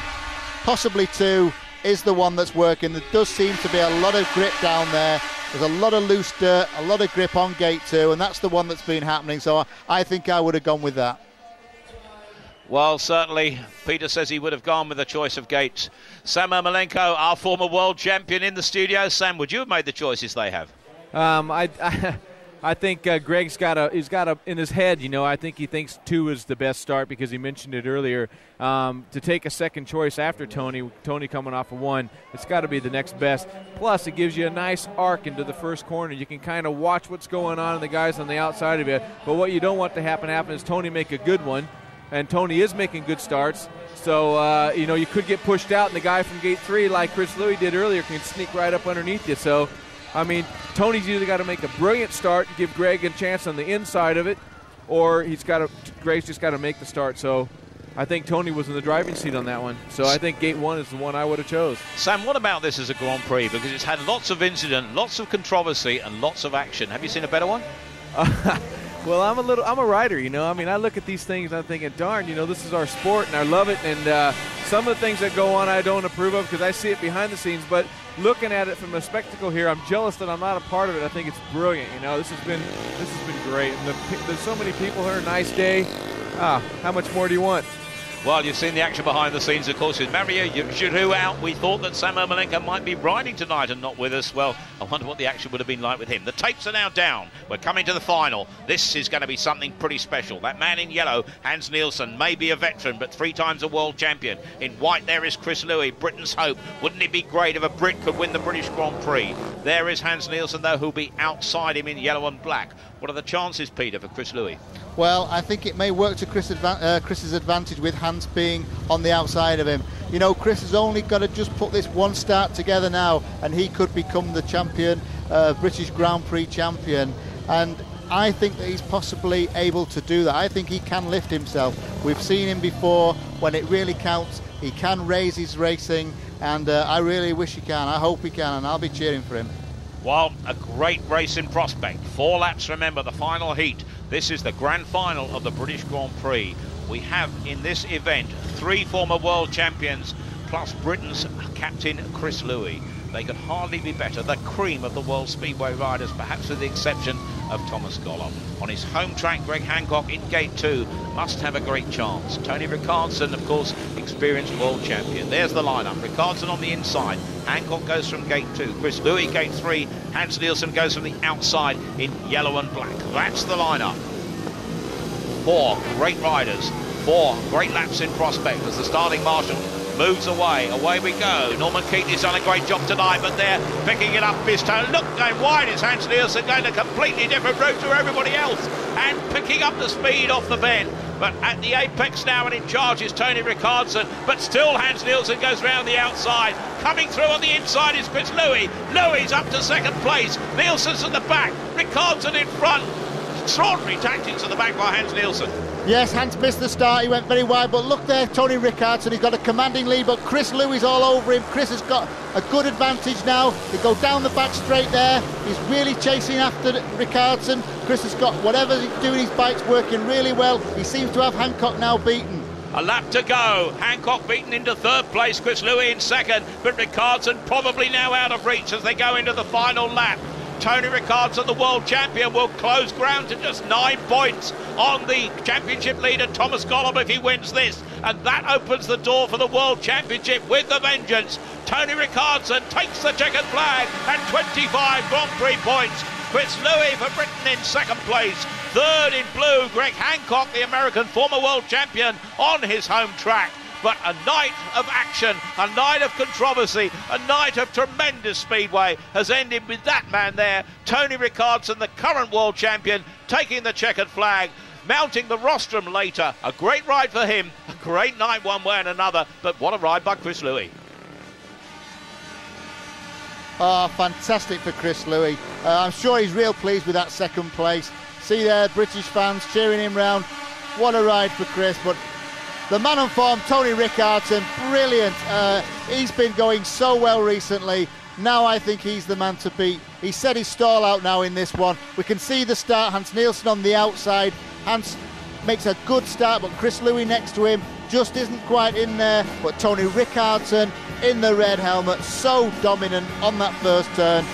possibly two is the one that's working. There does seem to be a lot of grip down there. There's a lot of loose dirt, a lot of grip on gate two, and that's the one that's been happening. So I, I think I would have gone with that. Well, certainly, Peter says he would have gone with the choice of Gates. Sam Ermolenko, our former world champion in the studio. Sam, would you have made the choices they have? Um, I, I, *laughs* I think uh, Greg's got a he's got a in his head. You know, I think he thinks two is the best start because he mentioned it earlier. Um, to take a second choice after Tony, Tony coming off of one, it's got to be the next best. Plus, it gives you a nice arc into the first corner. You can kind of watch what's going on in the guys on the outside of you. But what you don't want to happen happen is Tony make a good one and Tony is making good starts. So, uh, you know, you could get pushed out, and the guy from gate three, like Chris Louis did earlier, can sneak right up underneath you. So, I mean, Tony's either got to make a brilliant start and give Greg a chance on the inside of it, or he's got to, Greg's just got to make the start. So, I think Tony was in the driving seat on that one. So I think gate one is the one I would have chose. Sam, what about this as a Grand Prix? Because it's had lots of incident, lots of controversy, and lots of action. Have you seen a better one? *laughs* Well, I'm a little, I'm a writer, you know. I mean, I look at these things, I'm thinking, darn, you know, this is our sport, and I love it. And uh, some of the things that go on, I don't approve of because I see it behind the scenes. But looking at it from a spectacle here, I'm jealous that I'm not a part of it. I think it's brilliant. You know, this has been, this has been great. And the, there's so many people here. Nice day. Ah, how much more do you want? Well, you've seen the action behind the scenes, of course, with Mario Giroux out. We thought that Sam Ermolenko might be riding tonight and not with us. Well, I wonder what the action would have been like with him. The tapes are now down. We're coming to the final. This is going to be something pretty special. That man in yellow, Hans Nielsen, may be a veteran, but three times a world champion. In white, there is Chris Louis, Britain's hope. Wouldn't it be great if a Brit could win the British Grand Prix? There is Hans Nielsen, though, who'll be outside him in yellow and black. What are the chances, Peter, for Chris Louis? Well, I think it may work to Chris adva- uh, Chris's advantage with Hans being on the outside of him. You know, Chris has only got to just put this one start together now, and he could become the champion, uh, British Grand Prix champion. And I think that he's possibly able to do that. I think he can lift himself. We've seen him before when it really counts. He can raise his racing, and uh, I really wish he can. I hope he can, and I'll be cheering for him. Well, a great race in prospect. Four laps, remember, the final heat. This is the grand final of the British Grand Prix. We have in this event three former world champions plus Britain's captain Chris Louis. they could hardly be better. The cream of the World Speedway riders, perhaps with the exception of Thomas Gollob. On his home track, Greg Hancock in gate two must have a great chance. Tony Rickardsson, of course, experienced world champion. There's the lineup. Rickardsson on the inside. Hancock goes from gate two. Chris Louis, gate three. Hans Nielsen goes from the outside in yellow and black. That's the lineup. Four great riders. Four great laps in prospect as the starting marshal moves away. Away we go. Norman Keating's done a great job tonight, but they're picking it up. Bisto. Look, going wide. It's Hans Nielsen going a completely different route to everybody else and picking up the speed off the bend. But at the apex now and in charge is Tony Rickardsson. But still Hans Nielsen goes round the outside. Coming through on the inside is Chris Louis. Louis up to second place. Nielsen's at the back. Rickardsson in front. Extraordinary tactics at the back by Hans Nielsen. Yes, Hans missed the start. He went very wide, but look there, Tony Rickardsson. He's got a commanding lead, but Chris Louis all over him. Chris has got a good advantage now. They go down the back straight there. He's really chasing after Rickardsson. Chris has got whatever he's doing, his bike's working really well. He seems to have Hancock now beaten. A lap to go. Hancock beaten into third place. Chris Louis in second. But Rickardsson probably now out of reach as they go into the final lap. Tony Rickardsson, the world champion, will close ground to just nine points on the championship leader, Thomas Gollob, if he wins this. And that opens the door for the world championship with the vengeance. Tony Rickardsson takes the checkered flag and 25 Grand Prix points. Chris Louis for Britain in second place. Third in blue, Greg Hancock, the American former world champion, on his home track but a night of action, a night of controversy, a night of tremendous speedway has ended with that man there, Tony Rickardsson, the current world champion, taking the checkered flag. Mounting the rostrum later. A great ride for him. A great night one way and another. But what a ride by Chris Louis. Oh, fantastic for Chris Louis. Uh, I'm sure he's real pleased with that second place. See there, British fans cheering him round. What a ride for Chris. But the man on form, Tony Rickardsson, brilliant. Uh, he's been going so well recently. Now I think he's the man to beat. He set his stall out now in this one. We can see the start. Hans Nielsen on the outside. Hans makes a good start, but Chris Louis next to him just isn't quite in there. But Tony Rickardsson in the red helmet, so dominant on that first turn.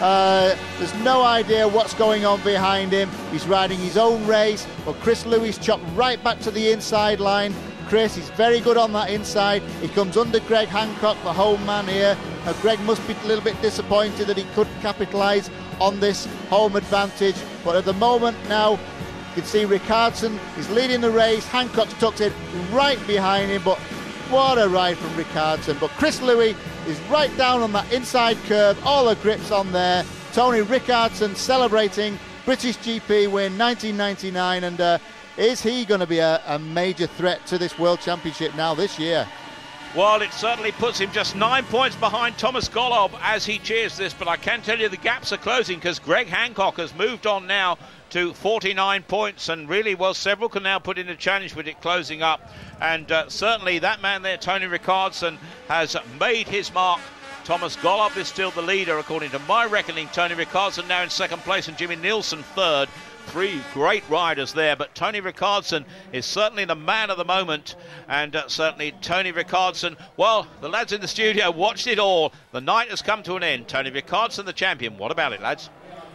Uh, there's no idea what's going on behind him. He's riding his own race, but Chris Louis chopped right back to the inside line. Chris is very good on that inside. He comes under Greg Hancock, the home man here. Now, Greg must be a little bit disappointed that he couldn't capitalise on this home advantage. But at the moment now, you can see Rickardsson is leading the race. Hancock's tucked in right behind him, but what a ride from Rickardsson. But Chris Louis is right down on that inside curve, all the grips on there. Tony Rickardsson celebrating British GP win 1999 and uh, is he going to be a, a major threat to this World Championship now this year? Well, it certainly puts him just nine points behind Thomas Gollob as he cheers this, but I can tell you the gaps are closing because Greg Hancock has moved on now to 49 points, and really, well, several can now put in a challenge with it closing up. And uh, certainly that man there, Tony Rickardsson, has made his mark. Thomas Gollob is still the leader, according to my reckoning. Tony Rickardsson now in second place, and Jimmy Nilsen third three great riders there, but Tony Rickardsson is certainly the man of the moment, and uh, certainly Tony Rickardsson. Well, the lads in the studio watched it all. The night has come to an end. Tony Rickardsson, the champion. What about it, lads?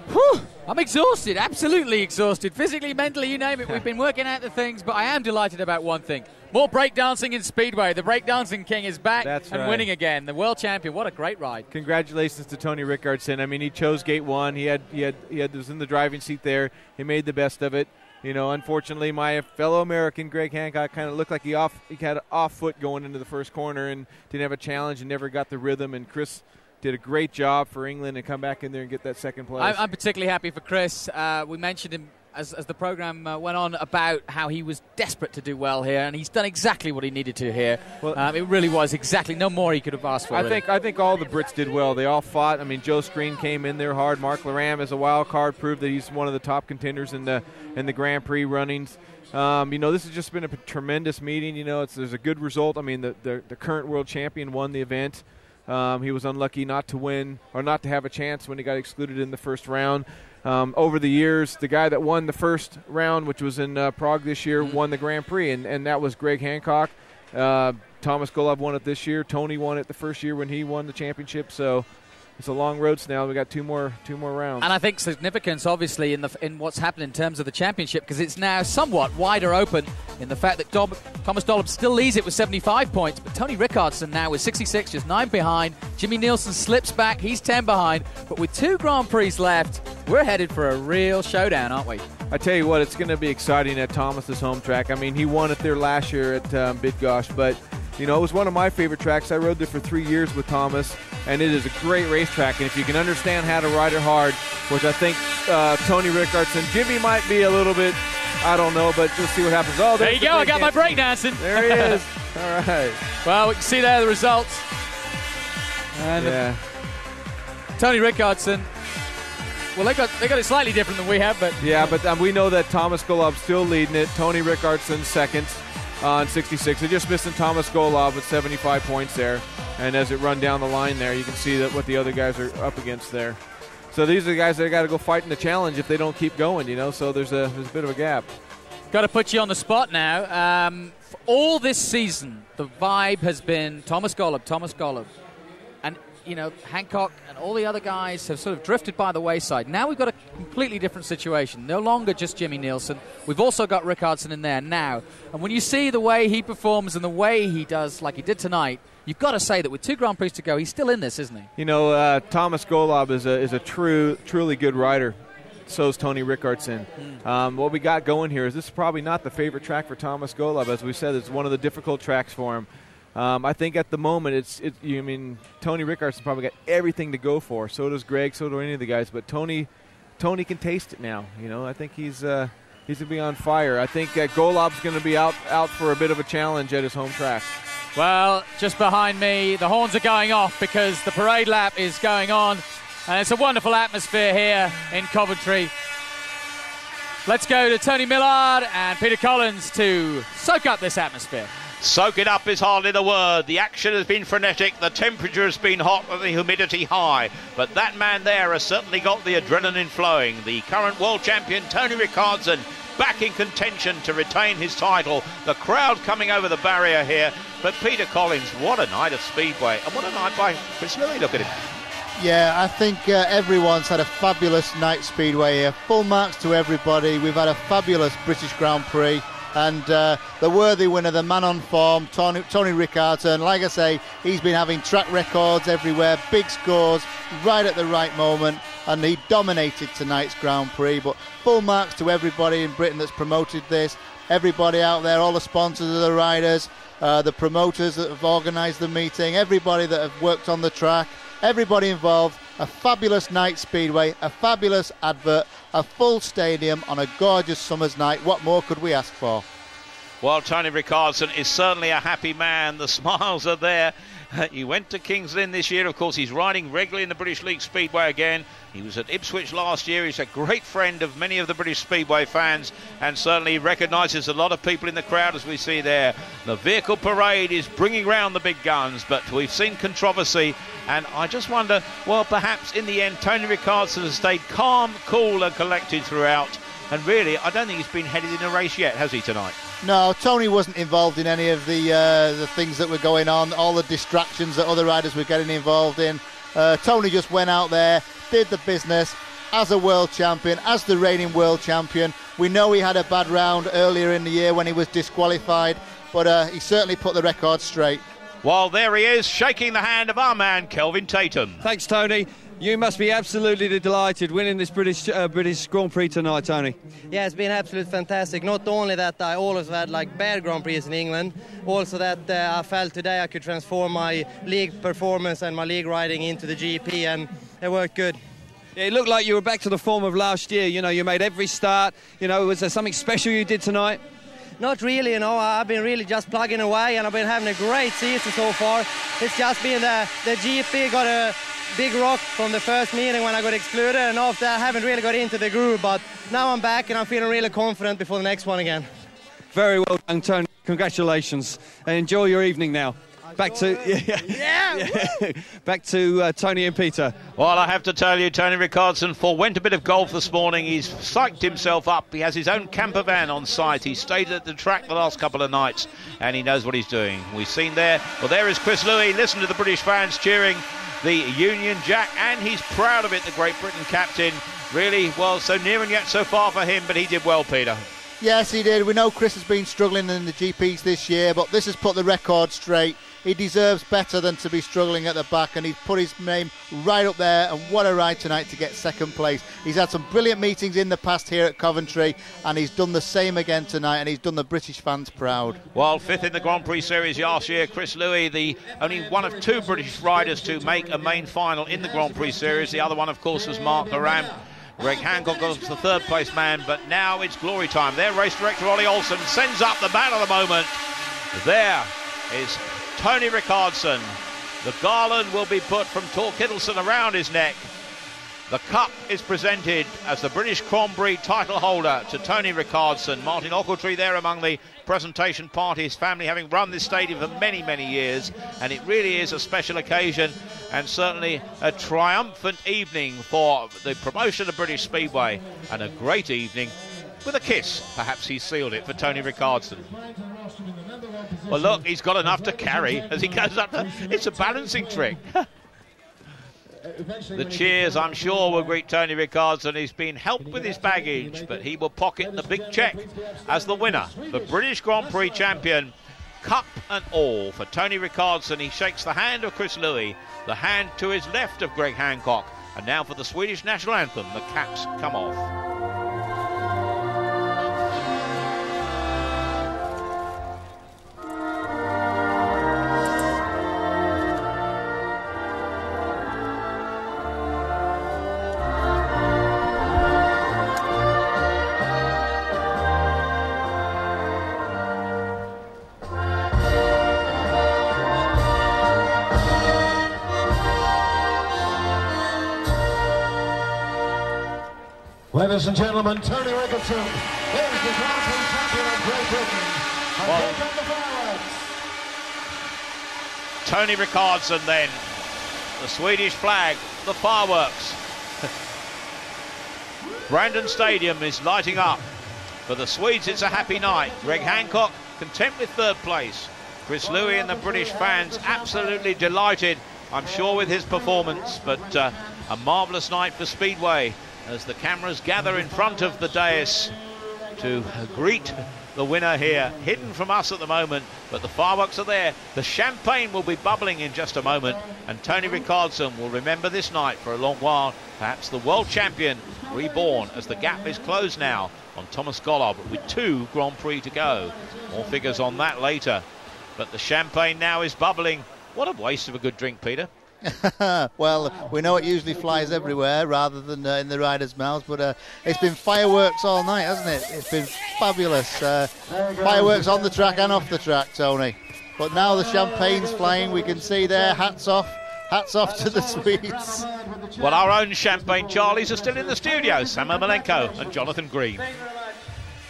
Whew, I'm exhausted, absolutely exhausted, physically, mentally, you name it. We've *laughs* been working out the things, but I am delighted about one thing. More breakdancing in Speedway. The breakdancing king is back That's and right. winning again. The world champion. What a great ride. Congratulations to Tony Rickardsson. I mean, he chose gate one. He had he had he had was in the driving seat there. He made the best of it. You know, unfortunately, my fellow American Greg Hancock kind of looked like he off he had off foot going into the first corner and didn't have a challenge and never got the rhythm. And Chris did a great job for England and come back in there and get that second place. I'm, I'm particularly happy for Chris. Uh, we mentioned him as, as the program uh, went on about how he was desperate to do well here, and he's done exactly what he needed to here. um, it really was exactly no more he could have asked for. I really. think I think all the Brits did well. They all fought. I mean, Joe Screen came in there hard. Mark Loram as a wild card proved that he's one of the top contenders in the in the Grand Prix runnings. Um, you know, this has just been a p- tremendous meeting. You know, it's there's a good result. I mean, the the, the current world champion won the event. Um, he was unlucky not to win or not to have a chance when he got excluded in the first round. Um, over the years, the guy that won the first round, which was in uh, Prague this year, won the Grand Prix, and, and that was Greg Hancock. Uh, Thomas Gollob won it this year. Tony won it the first year when he won the championship. So it's a long road now. We got two more two more rounds. And I think significance, obviously, in the in what's happened in terms of the championship, because it's now somewhat wider open in the fact that Dob- Thomas Dollop still leads it with 75 points, but Tony Rickardsson now with 66, just nine behind. Jimmy Nilsen slips back; he's 10 behind. But with two Grand Prix left, we're headed for a real showdown, aren't we? I tell you what, it's going to be exciting at Thomas's home track. I mean, he won it there last year at um, Bydgoszcz, but you know, it was one of my favorite tracks. I rode there for three years with Thomas, and it is a great racetrack. And if you can understand how to ride it hard, which I think uh, Tony Rickardsson, Jimmy might be a little bit, I don't know, but we'll see what happens. Oh, there you go. I got my break dancing. There he is. *laughs* All right. Well, we can see there the results. And yeah. Tony Rickardsson. Well, they got they got it slightly different than we have, but yeah, but um, we know that Thomas Gollob's still leading it. Tony Rickardsson second on 66. They're just missing Thomas Gollob with 75 points there. And as it run down the line there, you can see that what the other guys are up against there. So these are the guys that got to go fight in the challenge if they don't keep going, you know. So there's a there's a bit of a gap. Got to put you on the spot now. Um, all this season, the vibe has been Thomas Gollob, Thomas Gollob and you know, Hancock and all the other guys have sort of drifted by the wayside. Now we've got a completely different situation. No longer just Jimmy Nilsen. We've also got Rickardsson in there now. And when you see the way he performs and the way he does, like he did tonight, you've got to say that with two Grand Prix to go, he's still in this, isn't he? You know, uh, Thomas Gollob is a, is a true, truly good rider. So is Tony Rickardsson. Mm. Um, what we got going here is this is probably not the favorite track for Thomas Gollob. As we said, it's one of the difficult tracks for him. Um, I think at the moment it's it, you I mean Tony Rickardsson probably got everything to go for. So does Greg. So do any of the guys. But Tony, Tony can taste it now. You know, I think he's uh, he's gonna be on fire. I think uh, Gollob's gonna be out out for a bit of a challenge at his home track. Well, just behind me, the horns are going off because the parade lap is going on, and it's a wonderful atmosphere here in Coventry. Let's go to Tony Millard and Peter Collins to soak up this atmosphere. Soak it up is hardly the word. The action has been frenetic, the temperature has been hot, and the humidity high. But that man there has certainly got the adrenaline flowing. The current world champion, Tony Rickardsson, back in contention to retain his title. The crowd coming over the barrier here. But Peter Collins, what a night of Speedway. And what a night by Chris Lilly. Look at him. Yeah, I think uh, everyone's had a fabulous night Speedway here. Full marks to everybody. We've had a fabulous British Grand Prix and uh, the worthy winner, the man on form, Tony, Tony Rickardsson. Like I say, he's been having track records everywhere, big scores, right at the right moment, and he dominated tonight's Grand Prix. But full marks to everybody in Britain that's promoted this, everybody out there, all the sponsors of the riders, uh, the promoters that have organised the meeting, everybody that have worked on the track, everybody involved. A fabulous night speedway, a fabulous advert, a full stadium on a gorgeous summer's night. What more could we ask for? Well, Tony Rickardsson is certainly a happy man. The *laughs* smiles are there. *laughs* He went to Kings Lynn this year. Of course, he's riding regularly in the British League Speedway again. He was at Ipswich last year. He's a great friend of many of the British Speedway fans and certainly recognises a lot of people in the crowd as we see there. The vehicle parade is bringing round the big guns, but we've seen controversy. And I just wonder, well, perhaps in the end, Tony Rickardsson has stayed calm, cool, and collected throughout. And really, I don't think he's been headed in a race yet, has he, tonight? No, Tony wasn't involved in any of the uh, the things that were going on, all the distractions that other riders were getting involved in. Uh, Tony just went out there, did the business as a world champion, as the reigning world champion. We know he had a bad round earlier in the year when he was disqualified, but uh, he certainly put the record straight. While there he is, shaking the hand of our man, Kelvin Tatum. Thanks, Tony. You must be absolutely delighted winning this British uh, British Grand Prix tonight, Tony. Yeah, it's been absolutely fantastic. Not only that I always had like bad Grand Prix in England, also that uh, I felt today I could transform my league performance and my league riding into the GP, and it worked good. Yeah, it looked like you were back to the form of last year. You know, you made every start. You know, was there something special you did tonight? Not really, you know. I've been really just plugging away, and I've been having a great season so far. It's just been the the GP got a big rock from the first meeting when I got excluded, and after I haven't really got into the groove, but now I'm back and I'm feeling really confident before the next one again. Very well done, Tony. Congratulations. Enjoy your evening now. Back to yeah, yeah. *laughs* back to uh, Tony and Peter. Well, I have to tell you, Tony Rickardsson forewent a bit of golf this morning. He's psyched himself up. He has his own camper van on site. He stayed at the track the last couple of nights, and he knows what he's doing. We've seen there. Well, there is Chris Louis. Listen to the British fans cheering the Union Jack, and he's proud of it. The Great Britain captain really well, so near and yet so far for him, but he did well, Peter. Yes, he did. We know Chris has been struggling in the GPs this year, but this has put the record straight. He deserves better than to be struggling at the back, and he's put his name right up there. And what a ride tonight to get second place. He's had some brilliant meetings in the past here at Coventry, and he's done the same again tonight, and he's done the British fans proud. Well, fifth in the Grand Prix Series last year, Chris Louis, the only one of two British riders to make a main final in the Grand Prix Series. The other one, of course, was Mark Loram. Greg Hancock to the third place man, but now it's glory time. Their race director Ole Olsen sends up the man of the moment. There is Tony Rickardsson. The garland will be put from Tor Kittleson around his neck. The cup is presented as the British Prix title holder to Tony Rickardsson. Martin Ochiltree there among the presentation party, his family having run this stadium for many, many years. And it really is a special occasion and certainly a triumphant evening for the promotion of British Speedway. And a great evening with a kiss. Perhaps he sealed it for Tony Rickardsson. Well, look, he's got enough to carry as he goes up. It's a balancing trick. The cheers, I'm sure, will greet Tony Rickardsson. He's been helped with his baggage, but he will pocket the big check as the winner, the British Grand Prix champion, cup and all. For Tony Rickardsson, he shakes the hand of Chris Louis, the hand to his left of Greg Hancock, and now for the Swedish national anthem, the caps come off. Ladies and gentlemen, Tony Rickardsson is the Grand champion of Great Britain. And Well- here come the fireworks. Tony Rickardsson then. The Swedish flag, the fireworks. *laughs* Brandon Stadium is lighting up. For the Swedes, it's a happy night. Greg Hancock content with third place. Chris Louis and the British fans absolutely delighted, I'm sure, with his performance. But uh, a marvellous night for Speedway as the cameras gather in front of the dais to greet the winner here, hidden from us at the moment, but the fireworks are there. The champagne will be bubbling in just a moment, and Tony Rickardsson will remember this night for a long while. Perhaps the world champion reborn as the gap is closed now on Thomas Gollob with two Grand Prix to go. More figures on that later. But the champagne now is bubbling. What a waste of a good drink, Peter. *laughs* well, we know it usually flies everywhere rather than uh, in the riders' mouths, but uh, it's been fireworks all night, hasn't it? It's been fabulous. Uh, fireworks on the track and off the track, Tony. But now the champagne's flying. We can see there. Hats off. Hats off to the Swedes. Well, our own champagne Charlies are still in the studio. Sam Malenko and Jonathan Green.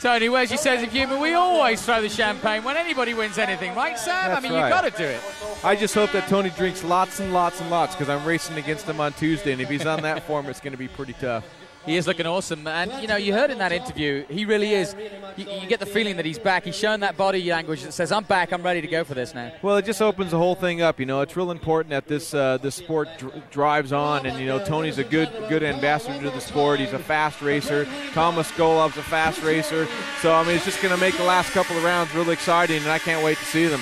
Tony, where's your sense of humour? We always throw the champagne when anybody wins anything, right, Sam? That's I mean, right. you've got to do it. I just hope that Tony drinks lots and lots and lots because I'm racing against him on Tuesday, and if he's on that form, it's going to be pretty tough. He is looking awesome, and you know you heard in that interview, he really is. You, you get the feeling that he's back. He's shown that body language that says, "I'm back. I'm ready to go for this now." Well, it just opens the whole thing up. You know, it's real important that this uh, this sport dr- drives on, and you know, Tony's a good good ambassador to the sport. He's a fast racer. Thomas Gollob's a fast racer. So I mean, it's just going to make the last couple of rounds really exciting, and I can't wait to see them.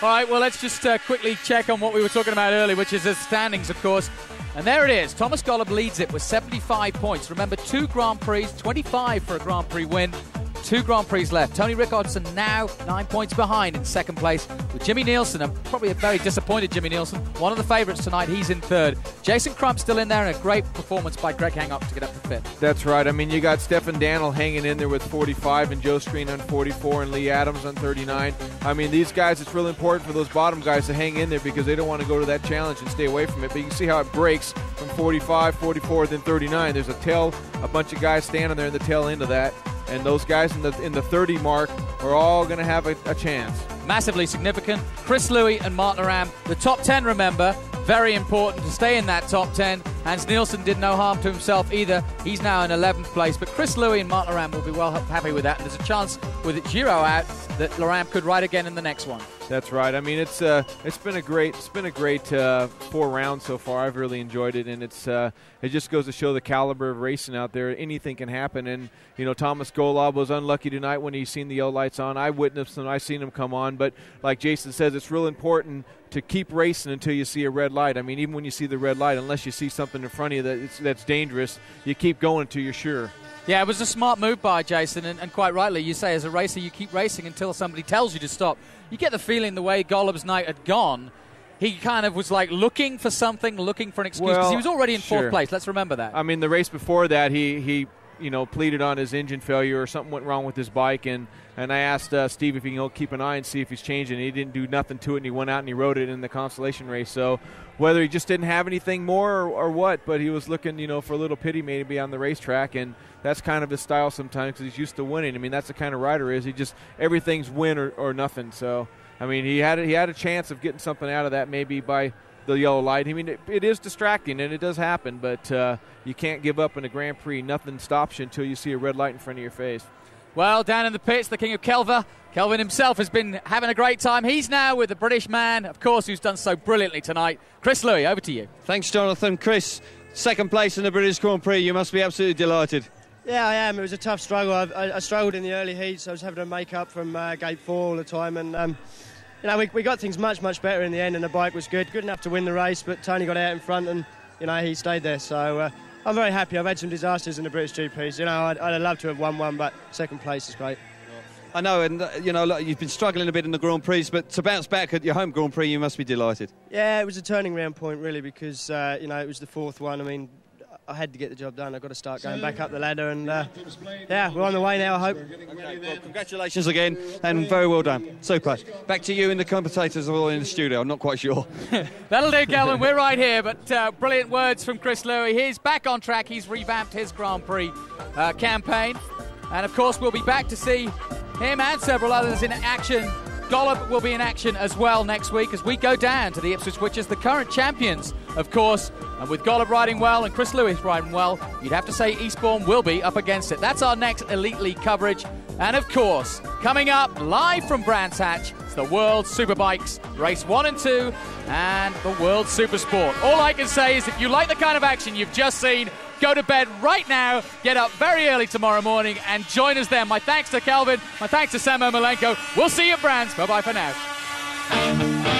All right, well, let's just uh, quickly check on what we were talking about earlier, which is the standings, of course. And there it is. Thomas Gollob leads it with 75 points. Remember, two Grand Prix, 25 for a Grand Prix win. Two Grand Prix left. Tony Rickardsson now nine points behind in second place with Jimmy Nilsen, and probably a very disappointed Jimmy Nilsen. One of the favourites tonight, he's in third. Jason Crump still in there, and a great performance by Greg Hancock to get up to fifth. That's right. I mean, you got Stefan Danno hanging in there with 45 and Joe Screen on 44 and Leigh Adams on 39. I mean, these guys, it's really important for those bottom guys to hang in there because they don't want to go to that challenge and stay away from it. But you can see how it breaks from 45, 44, then 39. There's a tail, a bunch of guys standing there in the tail end of that. And those guys in the in the 30 mark are all going to have a, a chance. massively significant. Chris Louis and Martin Loram, the top 10, remember, very important to stay in that top 10. Hans Nielsen did no harm to himself either. He's now in 11th place. But Chris Louis and Martin Loram will be well happy with that. And there's a chance with Jirout out that Loram could ride again in the next one. That's right. I mean, it's uh, it's been a great it's been a great uh, four rounds so far. I've really enjoyed it, and it's uh, it just goes to show the caliber of racing out there. Anything can happen, and you know Thomas Gollob was unlucky tonight when he seen the yellow lights on. I witnessed them. I seen them come on, but like Jason says, it's real important to keep racing until you see a red light. I mean, even when you see the red light, unless you see something in front of you that that's dangerous, you keep going until you're sure. Yeah, it was a smart move by Jason, and, and, quite rightly, you say as a racer, you keep racing until somebody tells you to stop. You get the feeling the way Gollob's night had gone, he kind of was like looking for something, looking for an excuse, because well, he was already in sure. fourth place. Let's remember that. I mean, the race before that, he, he you know, pleaded on his engine failure or something went wrong with his bike, and, and I asked uh, Steve if he can keep an eye and see if he's changing. He didn't do nothing to it, and he went out and he rode it in the consolation race. So whether he just didn't have anything more or, or what, but he was looking, you know, for a little pity maybe on the racetrack, and that's kind of his style sometimes because he's used to winning. I mean, that's the kind of rider is. He just everything's win or, or nothing. So I mean, he had he had a chance of getting something out of that maybe by the yellow light. I mean, it, it is distracting and it does happen, but uh, you can't give up in a Grand Prix. Nothing stops you until you see a red light in front of your face. Well, down in the pits, the king of Kelva, Kelvin himself has been having a great time. He's now with the British man, of course, who's done so brilliantly tonight. Chris Louis, over to you. Thanks, Jonathan. Chris, second place in the British Grand Prix. You must be absolutely delighted. Yeah, I am. It was a tough struggle. I, I, I struggled in the early heats. I was having to make up from uh, gate four all the time, and um, you know we, we got things much much better in the end, and the bike was good, good enough to win the race. But Tony got out in front, and you know he stayed there. So uh, I'm very happy. I've had some disasters in the British GPs. You know, I'd, I'd love to have won one, but second place is great. I know, and uh, you know, look, you've been struggling a bit in the Grand Prix, but to bounce back at your home Grand Prix, you must be delighted. Yeah, it was a turning round point really because uh, you know it was the fourth one. I mean, I had to get the job done. I've got to start going back up the ladder, and uh, yeah, we're on the way now. I hope. Okay, well, congratulations again, and very well done. Super. Back to you and the commentators are all in the studio. I'm not quite sure. *laughs* That'll do, Kelvin. We're right here, but uh, brilliant words from Chris Louis. He's back on track. He's revamped his Grand Prix uh, campaign, and of course, we'll be back to see him and several others in action. Gollob will be in action as well next week as we go down to the Ipswich Witches, the current champions, of course. And with Gollob riding well and Chris Louis riding well, you'd have to say Eastbourne will be up against it. That's our next Elite League coverage. And of course, coming up live from Brands Hatch, it's the World Superbikes Race 1 and 2 and the World Supersport. All I can say is if you like the kind of action you've just seen, Go to bed right now. Get up very early tomorrow morning and join us then. My thanks to Kelvin. My thanks to Sam Ermolenko. We'll see you Brands. Bye-bye for now.